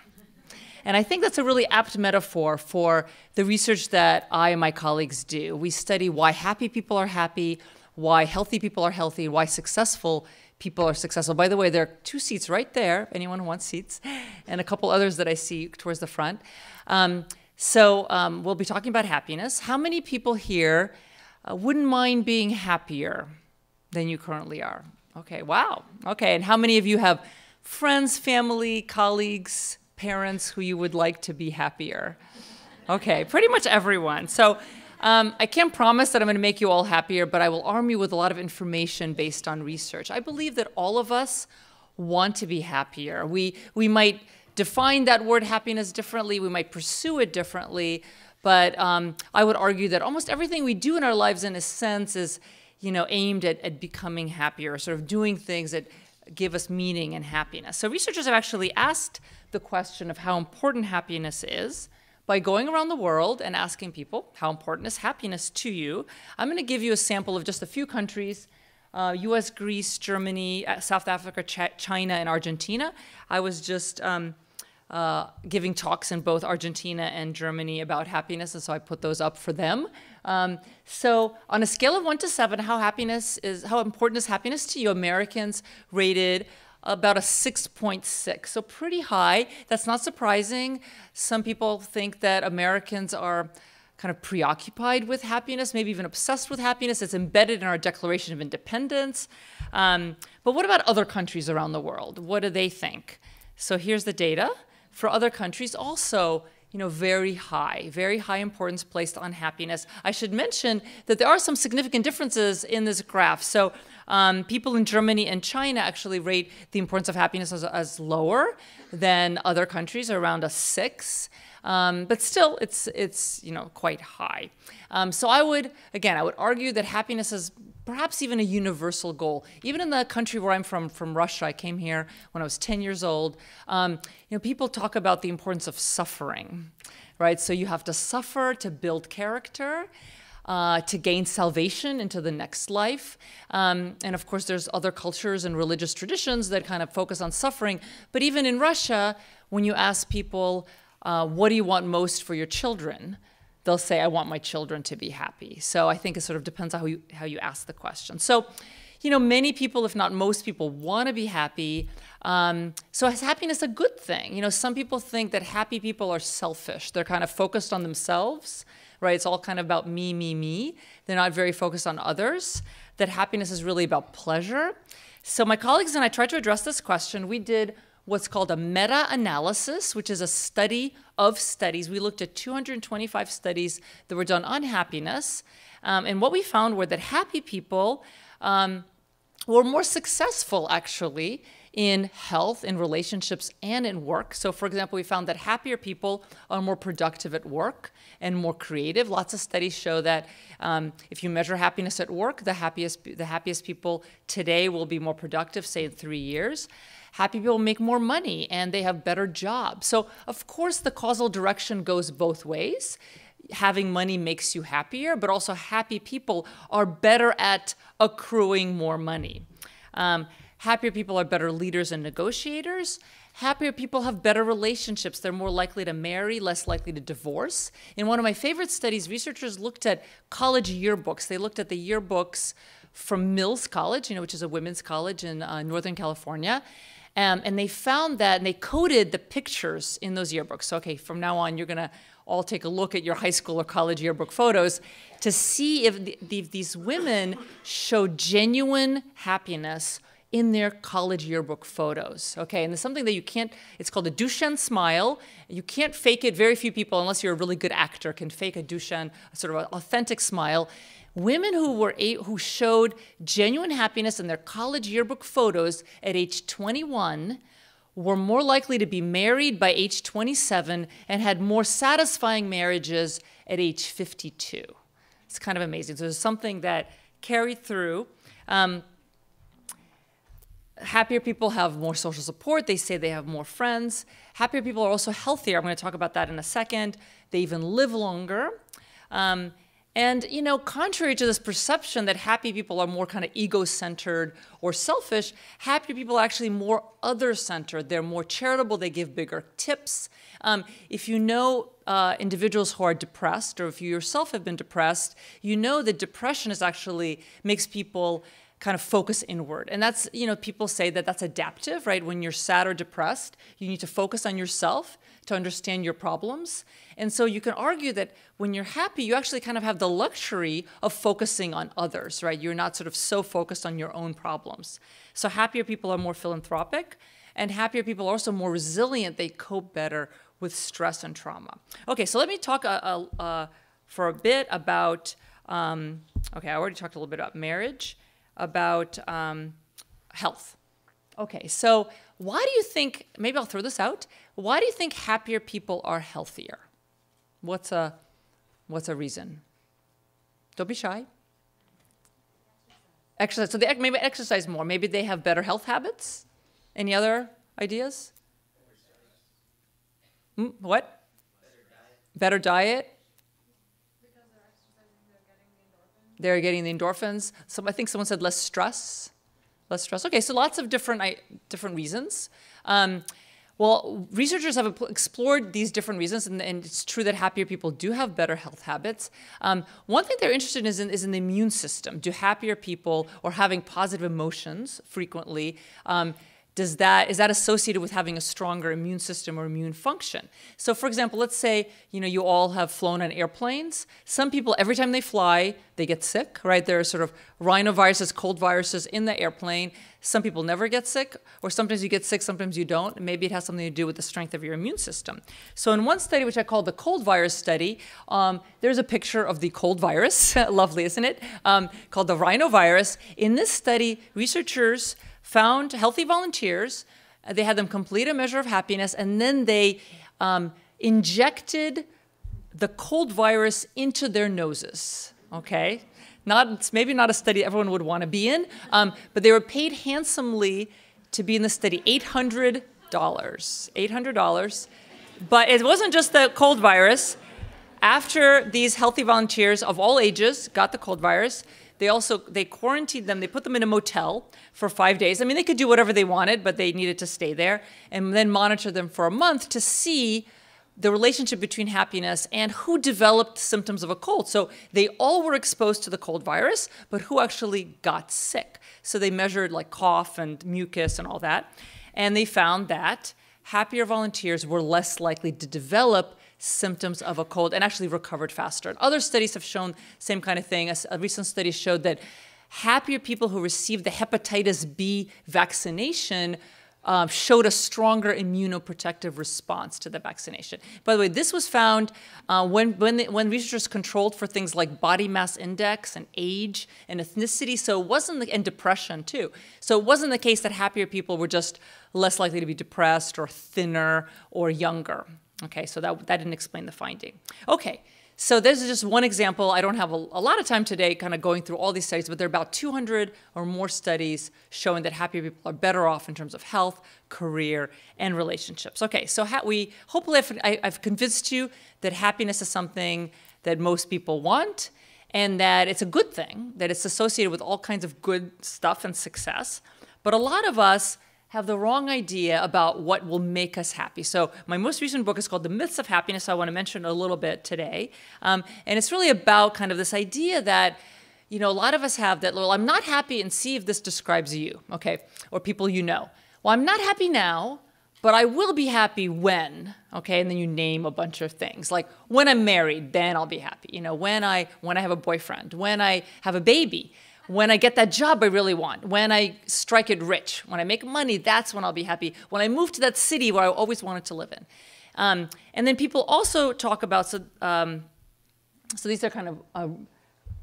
And I think that's a really apt metaphor for the research that I and my colleagues do. We study why happy people are happy, why healthy people are healthy, why successful people are successful. By the way, there are two seats right there, anyone who wants seats, and a couple others that I see towards the front. Um, so um, we'll be talking about happiness. How many people here uh, wouldn't mind being happier than you currently are? Okay, wow. Okay, and how many of you have friends, family, colleagues, parents who you would like to be happier? Okay, pretty much everyone. So um, I can't promise that I'm going to make you all happier, but I will arm you with a lot of information based on research. I believe that all of us want to be happier. We, we might define that word happiness differently, we might pursue it differently, but um, I would argue that almost everything we do in our lives, in a sense, is you know, aimed at, at becoming happier, sort of doing things that give us meaning and happiness. So researchers have actually asked the question of how important happiness is by going around the world and asking people, how important is happiness to you? I'm going to give you a sample of just a few countries uh, US, Greece, Germany, uh, South Africa, Ch China, and Argentina. I was just um, uh, giving talks in both Argentina and Germany about happiness, and so I put those up for them. Um, so, on a scale of one to seven, how happiness is, how important is happiness to you? Americans rated about a 6.6, so pretty high. That's not surprising. Some people think that Americans are kind of preoccupied with happiness, maybe even obsessed with happiness. It's embedded in our Declaration of Independence. Um, but what about other countries around the world? What do they think? So here's the data. For other countries, also you know, very high, very high importance placed on happiness. I should mention that there are some significant differences in this graph. So um, people in Germany and China actually rate the importance of happiness as, as lower than other countries, around a six. Um, but still, it's, it's you know, quite high. Um, so I would, again, I would argue that happiness is perhaps even a universal goal. Even in the country where I'm from, from Russia, I came here when I was 10 years old. Um, you know, people talk about the importance of suffering, right? So you have to suffer to build character. Uh, to gain salvation into the next life. Um, and of course, there's other cultures and religious traditions that kind of focus on suffering. But even in Russia, when you ask people, uh, what do you want most for your children? they'll say, I want my children to be happy. So I think it sort of depends on how you, how you ask the question. So, you know, many people, if not most people, want to be happy. Um, so is happiness a good thing? You know, some people think that happy people are selfish. They're kind of focused on themselves, right? It's all kind of about me, me, me. They're not very focused on others. That happiness is really about pleasure. So my colleagues and I tried to address this question. We did what's called a meta analysis, which is a study of studies. We looked at 225 studies that were done on happiness. Um, and what we found were that happy people um, were more successful, actually, in health, in relationships, and in work. So, for example, we found that happier people are more productive at work and more creative. Lots of studies show that um, if you measure happiness at work, the happiest, the happiest people today will be more productive, say, in three years happy people make more money and they have better jobs. So, of course, the causal direction goes both ways. Having money makes you happier, but also happy people are better at accruing more money. Um, happier people are better leaders and negotiators. Happier people have better relationships. They're more likely to marry, less likely to divorce. In one of my favorite studies, researchers looked at college yearbooks. They looked at the yearbooks from Mills College, you know, which is a women's college in uh, Northern California. Um, and they found that, and they coded the pictures in those yearbooks. So, okay, from now on, you're going to all take a look at your high school or college yearbook photos to see if the, the, these women show genuine happiness in their college yearbook photos. Okay, and it's something that you can't, it's called a Duchenne smile. You can't fake it. Very few people, unless you're a really good actor, can fake a Duchenne, sort of an authentic smile. Women who were who showed genuine happiness in their college yearbook photos at age 21 were more likely to be married by age 27 and had more satisfying marriages at age 52. It's kind of amazing. So there's something that carried through. Um, happier people have more social support. They say they have more friends. Happier people are also healthier. I'm going to talk about that in a second. They even live longer. Um, And, you know, contrary to this perception that happy people are more kind of ego centered or selfish, happy people are actually more other centered. They're more charitable, they give bigger tips. Um, if you know uh, individuals who are depressed, or if you yourself have been depressed, you know that depression is actually makes people kind of focus inward. And that's, you know, people say that that's adaptive, right? When you're sad or depressed, you need to focus on yourself to understand your problems. And so you can argue that when you're happy, you actually kind of have the luxury of focusing on others, right? You're not sort of so focused on your own problems. So happier people are more philanthropic, and happier people are also more resilient. They cope better with stress and trauma. Okay, so let me talk uh, uh, uh, for a bit about, um, okay, I already talked a little bit about marriage, about um, health. Okay, so why do you think, maybe I'll throw this out, why do you think happier people are healthier? What's a, what's a reason? Don't be shy. Exercise. So they maybe exercise more. Maybe they have better health habits. Any other ideas? Mm, what? Better diet. They're exercising, they're getting the endorphins. So I think someone said less stress. Less stress. Okay, so lots of different different reasons. Um, well, researchers have explored these different reasons, and, and, it's true that happier people do have better health habits. Um, one thing they're interested in is, in is, in the immune system. Do happier people or having positive emotions frequently um, does that is that associated with having a stronger immune system or immune function? So for example let's say you know you all have flown on airplanes. Some people every time they fly they get sick right? There are sort of rhinoviruses cold viruses in the airplane. Some people never get sick or sometimes you get sick sometimes you don't. Maybe it has something to do with the strength of your immune system. So in one study which i call the cold virus study um, there's a picture of the cold virus. Lovely isn't it? Um, called the rhinovirus. In this study researchers found healthy volunteers. Uh, they had them complete a measure of happiness, and then they um, injected the cold virus into their noses. Okay, not maybe not a study everyone would want to be in, um, but they were paid handsomely to be in the study, eight hundred dollars, eight hundred dollars. But it wasn't just the cold virus. After these healthy volunteers of all ages got the cold virus, they also they quarantined them. They put them in a motel for five days. I mean, they could do whatever they wanted, but they needed to stay there, and then monitor them for a month to see the relationship between happiness and who developed symptoms of a cold. So they all were exposed to the cold virus, but who actually got sick. So they measured like cough and mucus and all that, and they found that happier volunteers were less likely to develop symptoms of a cold and actually recovered faster. And other studies have shown same kind of thing. A, a recent study showed that happier people who received the hepatitis B vaccination uh, showed a stronger immunoprotective response to the vaccination. By the way, this was found uh, when, when, the, when researchers controlled for things like body mass index and age and ethnicity, so it wasn't, the, and depression too. So it wasn't the case that happier people were just less likely to be depressed or thinner or younger. Okay, so that, that didn't explain the finding. Okay, so this is just one example. I don't have a, a, lot of time today kind of going through all these studies, but there are about 200 or more studies showing that happier people are better off in terms of health, career, and relationships. Okay, so we hopefully I've, I, I've convinced you that happiness is something that most people want and that it's a good thing, that it's associated with all kinds of good stuff and success. But a lot of us have the wrong idea about what will make us happy. So, my most recent book is called The Myths of Happiness. I want to mention a little bit today. Um, and it's really about kind of this idea that, you know, a lot of us have that, well, I'm not happy, and see if this describes you, okay, or people you know. Well, I'm not happy now, but I will be happy when, okay, and then you name a bunch of things like when I'm married, then I'll be happy. You know, when I when I have a boyfriend, when I have a baby when I get that job I really want, when I strike it rich, when I make money, that's when I'll be happy. When I move to that city where I always wanted to live in. Um, and then people also talk about, so, um, so these are kind of uh,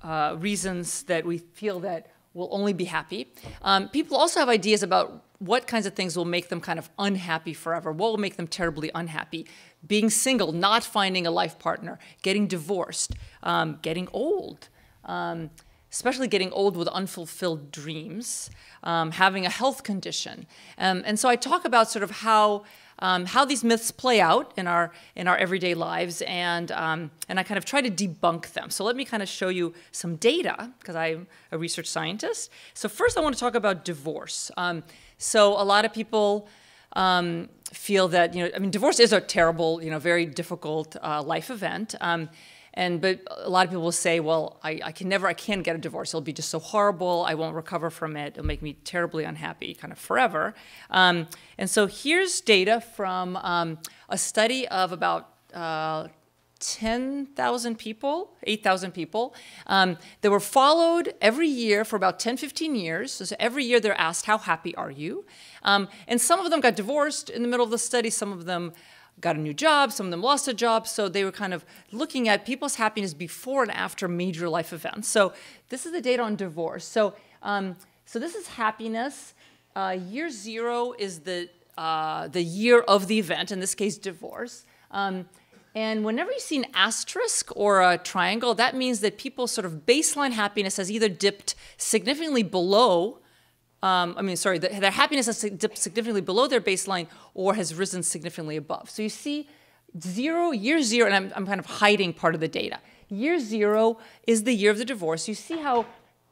uh, reasons that we feel that we'll only be happy. Um, people also have ideas about what kinds of things will make them kind of unhappy forever, what will make them terribly unhappy. Being single, not finding a life partner, getting divorced, um, getting old. Um, especially getting old with unfulfilled dreams, um, having a health condition. Um, and so I talk about sort of how um, how these myths play out in our in our everyday lives, and um, and I kind of try to debunk them. So let me kind of show you some data because I'm a research scientist. So first, I want to talk about divorce. Um, so a lot of people um, feel that you know, I mean, divorce is a terrible, you know, very difficult uh, life event. And but a lot of people will say, well, I, I, can never, I can't get a divorce. It'll be just so horrible. I won't recover from it. It'll make me terribly unhappy, kind of forever. Um, and so here's data from um, a study of about uh, 10,000 people, 8,000 people um, that were followed every year for about 10, 15 years. So every year they're asked, how happy are you? Um, and some of them got divorced in the middle of the study. Some of them got a new job, some of them lost a job. So they were kind of looking at people's happiness before and after major life events. So this is the data on divorce. So, um, so this is happiness. Uh, year zero is the, uh, the year of the event, in this case, divorce. Um, and whenever you see an asterisk or a triangle, that means that people's sort of baseline happiness has either dipped significantly below um, I mean, sorry, the, their happiness has dipped significantly below their baseline or has risen significantly above. So you see zero, year zero, and I'm, I'm kind of hiding part of the data. Year zero is the year of the divorce. You see how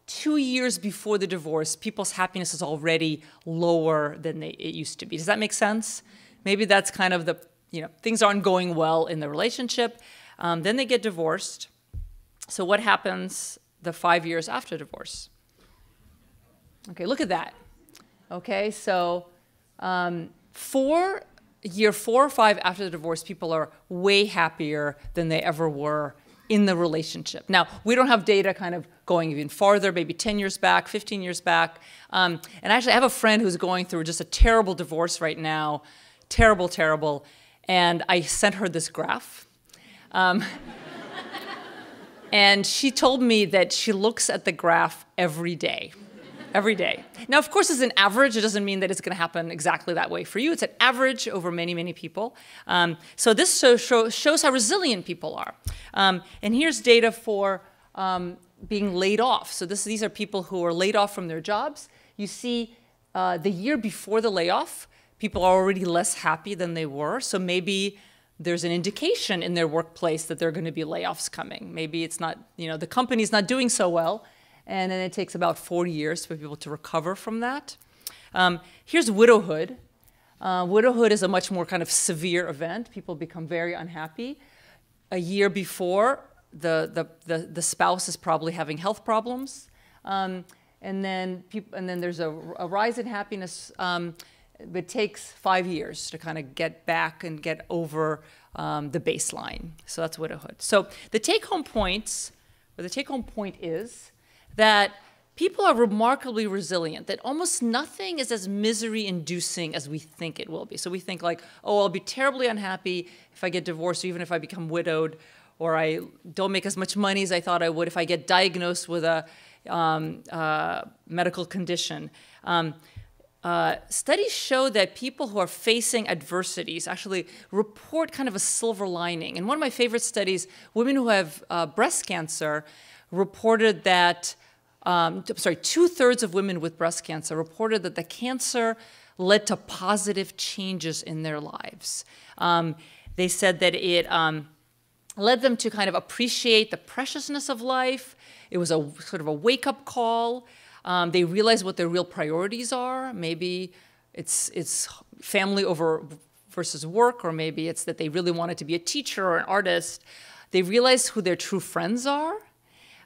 two years before the divorce, people's happiness is already lower than they, it used to be. Does that make sense? Maybe that's kind of the, you know, things aren't going well in the relationship. Um, then they get divorced. So what happens the five years after divorce? Okay, look at that. Okay, so um, four, year four or five after the divorce, people are way happier than they ever were in the relationship. Now, we don't have data kind of going even farther, maybe 10 years back, 15 years back. Um, and actually, I have a friend who's going through just a terrible divorce right now. Terrible, terrible. And I sent her this graph. Um, and she told me that she looks at the graph every day every day. Now, of course, as an average, it doesn't mean that it's going to happen exactly that way for you. It's an average over many, many people. Um, so this show, show, shows how resilient people are. Um, and here's data for um, being laid off. So this, these are people who are laid off from their jobs. You see uh, the year before the layoff, people are already less happy than they were. So maybe there's an indication in their workplace that there are going to be layoffs coming. Maybe it's not, you know, the company's not doing so well and then it takes about 40 years for people to recover from that. Um, here's widowhood. Uh, widowhood is a much more kind of severe event. People become very unhappy. A year before, the, the, the, the spouse is probably having health problems. Um, and, then people, and then there's a, a rise in happiness. Um, it takes five years to kind of get back and get over um, the baseline. So that's widowhood. So the take home points, or the take home point is that people are remarkably resilient, that almost nothing is as misery inducing as we think it will be. So we think, like, oh, I'll be terribly unhappy if I get divorced, or even if I become widowed, or I don't make as much money as I thought I would if I get diagnosed with a um, uh, medical condition. Um, uh, studies show that people who are facing adversities actually report kind of a silver lining. In one of my favorite studies, women who have uh, breast cancer reported that um, sorry, two thirds of women with breast cancer reported that the cancer led to positive changes in their lives. Um, they said that it um, led them to kind of appreciate the preciousness of life. It was a sort of a wake up call. Um, they realized what their real priorities are. Maybe it's, it's family over versus work, or maybe it's that they really wanted to be a teacher or an artist. They realized who their true friends are.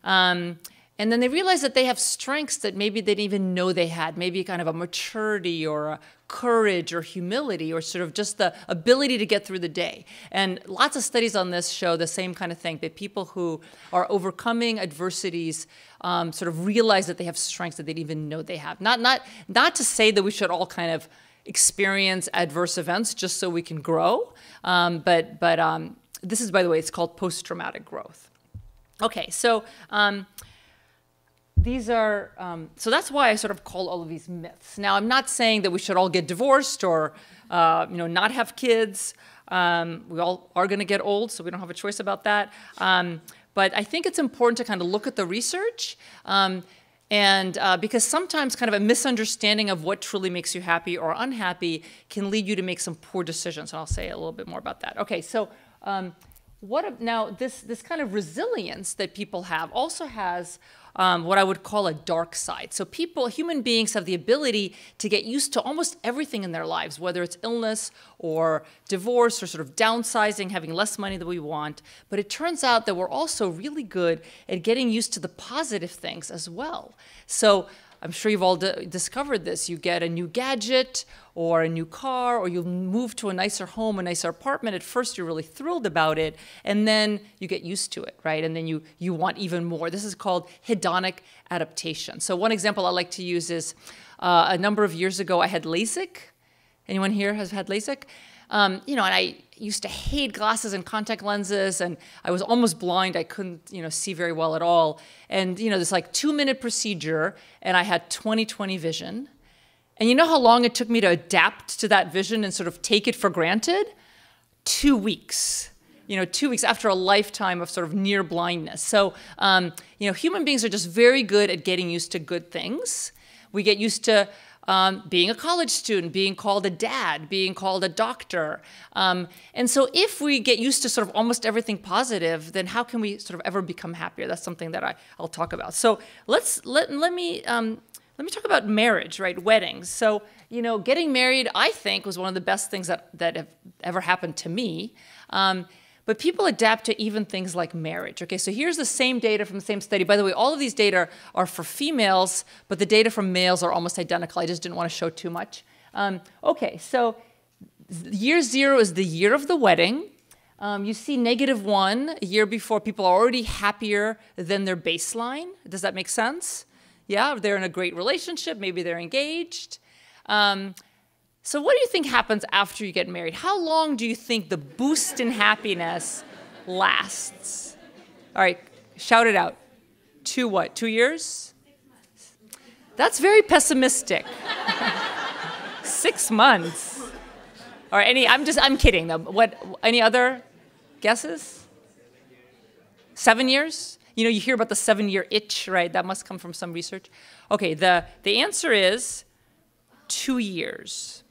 Um, and then they realize that they have strengths that maybe they didn't even know they had, maybe kind of a maturity or a courage or humility or sort of just the ability to get through the day. And lots of studies on this show the same kind of thing that people who are overcoming adversities um, sort of realize that they have strengths that they didn't even know they have. Not, not, not to say that we should all kind of experience adverse events just so we can grow, um, but, but um, this is, by the way, it's called post traumatic growth. Okay, so. These are, um, so that's why I sort of call all of these myths. Now, I'm not saying that we should all get divorced or, uh, you know, not have kids. Um, we all are going to get old, so we don't have a choice about that. Um, but I think it's important to kind of look at the research. Um, And uh, because sometimes kind of a misunderstanding of what truly makes you happy or unhappy can lead you to make some poor decisions. And I'll say a little bit more about that. Okay, so um, what now this this kind of resilience that people have also has um, what I would call a dark side. So people, human beings, have the ability to get used to almost everything in their lives, whether it's illness or divorce or sort of downsizing, having less money than we want. But it turns out that we're also really good at getting used to the positive things as well. So I'm sure you've all discovered this. You get a new gadget or a new car, or you move to a nicer home, a nicer apartment. At first, you're really thrilled about it, and then you get used to it, right? And then you, you want even more. This is called hedonic adaptation. So, one example I like to use is uh, a number of years ago, I had LASIK. Anyone here has had LASIK? Um, you know, and I used to hate glasses and contact lenses, and I was almost blind. I couldn't, you know, see very well at all. And you know, this like two-minute procedure, and I had 20/20 vision. And you know how long it took me to adapt to that vision and sort of take it for granted? Two weeks. You know, two weeks after a lifetime of sort of near blindness. So, um, you know, human beings are just very good at getting used to good things. We get used to um, being a college student, being called a dad, being called a doctor. Um, and so if we get used to sort of almost everything positive, then how can we sort of ever become happier? That's something that I, I'll talk about. So let's let, let me um, let me talk about marriage, right? Weddings. So, you know, getting married, I think, was one of the best things that, that have ever happened to me. Um, but people adapt to even things like marriage. Okay, so here's the same data from the same study. By the way, all of these data are for females, but the data from males are almost identical. I just didn't want to show too much. Um, okay, so year zero is the year of the wedding. Um, you see negative one, a year before, people are already happier than their baseline. Does that make sense? Yeah, they're in a great relationship, maybe they're engaged. Um, so, what do you think happens after you get married? How long do you think the boost in happiness lasts? All right, shout it out. Two what? Two years? That's very pessimistic. Six months. All right, any, I'm just, I'm kidding though. What, any other guesses? Seven years? You know, you hear about the seven year itch, right? That must come from some research. Okay, the, the answer is two years.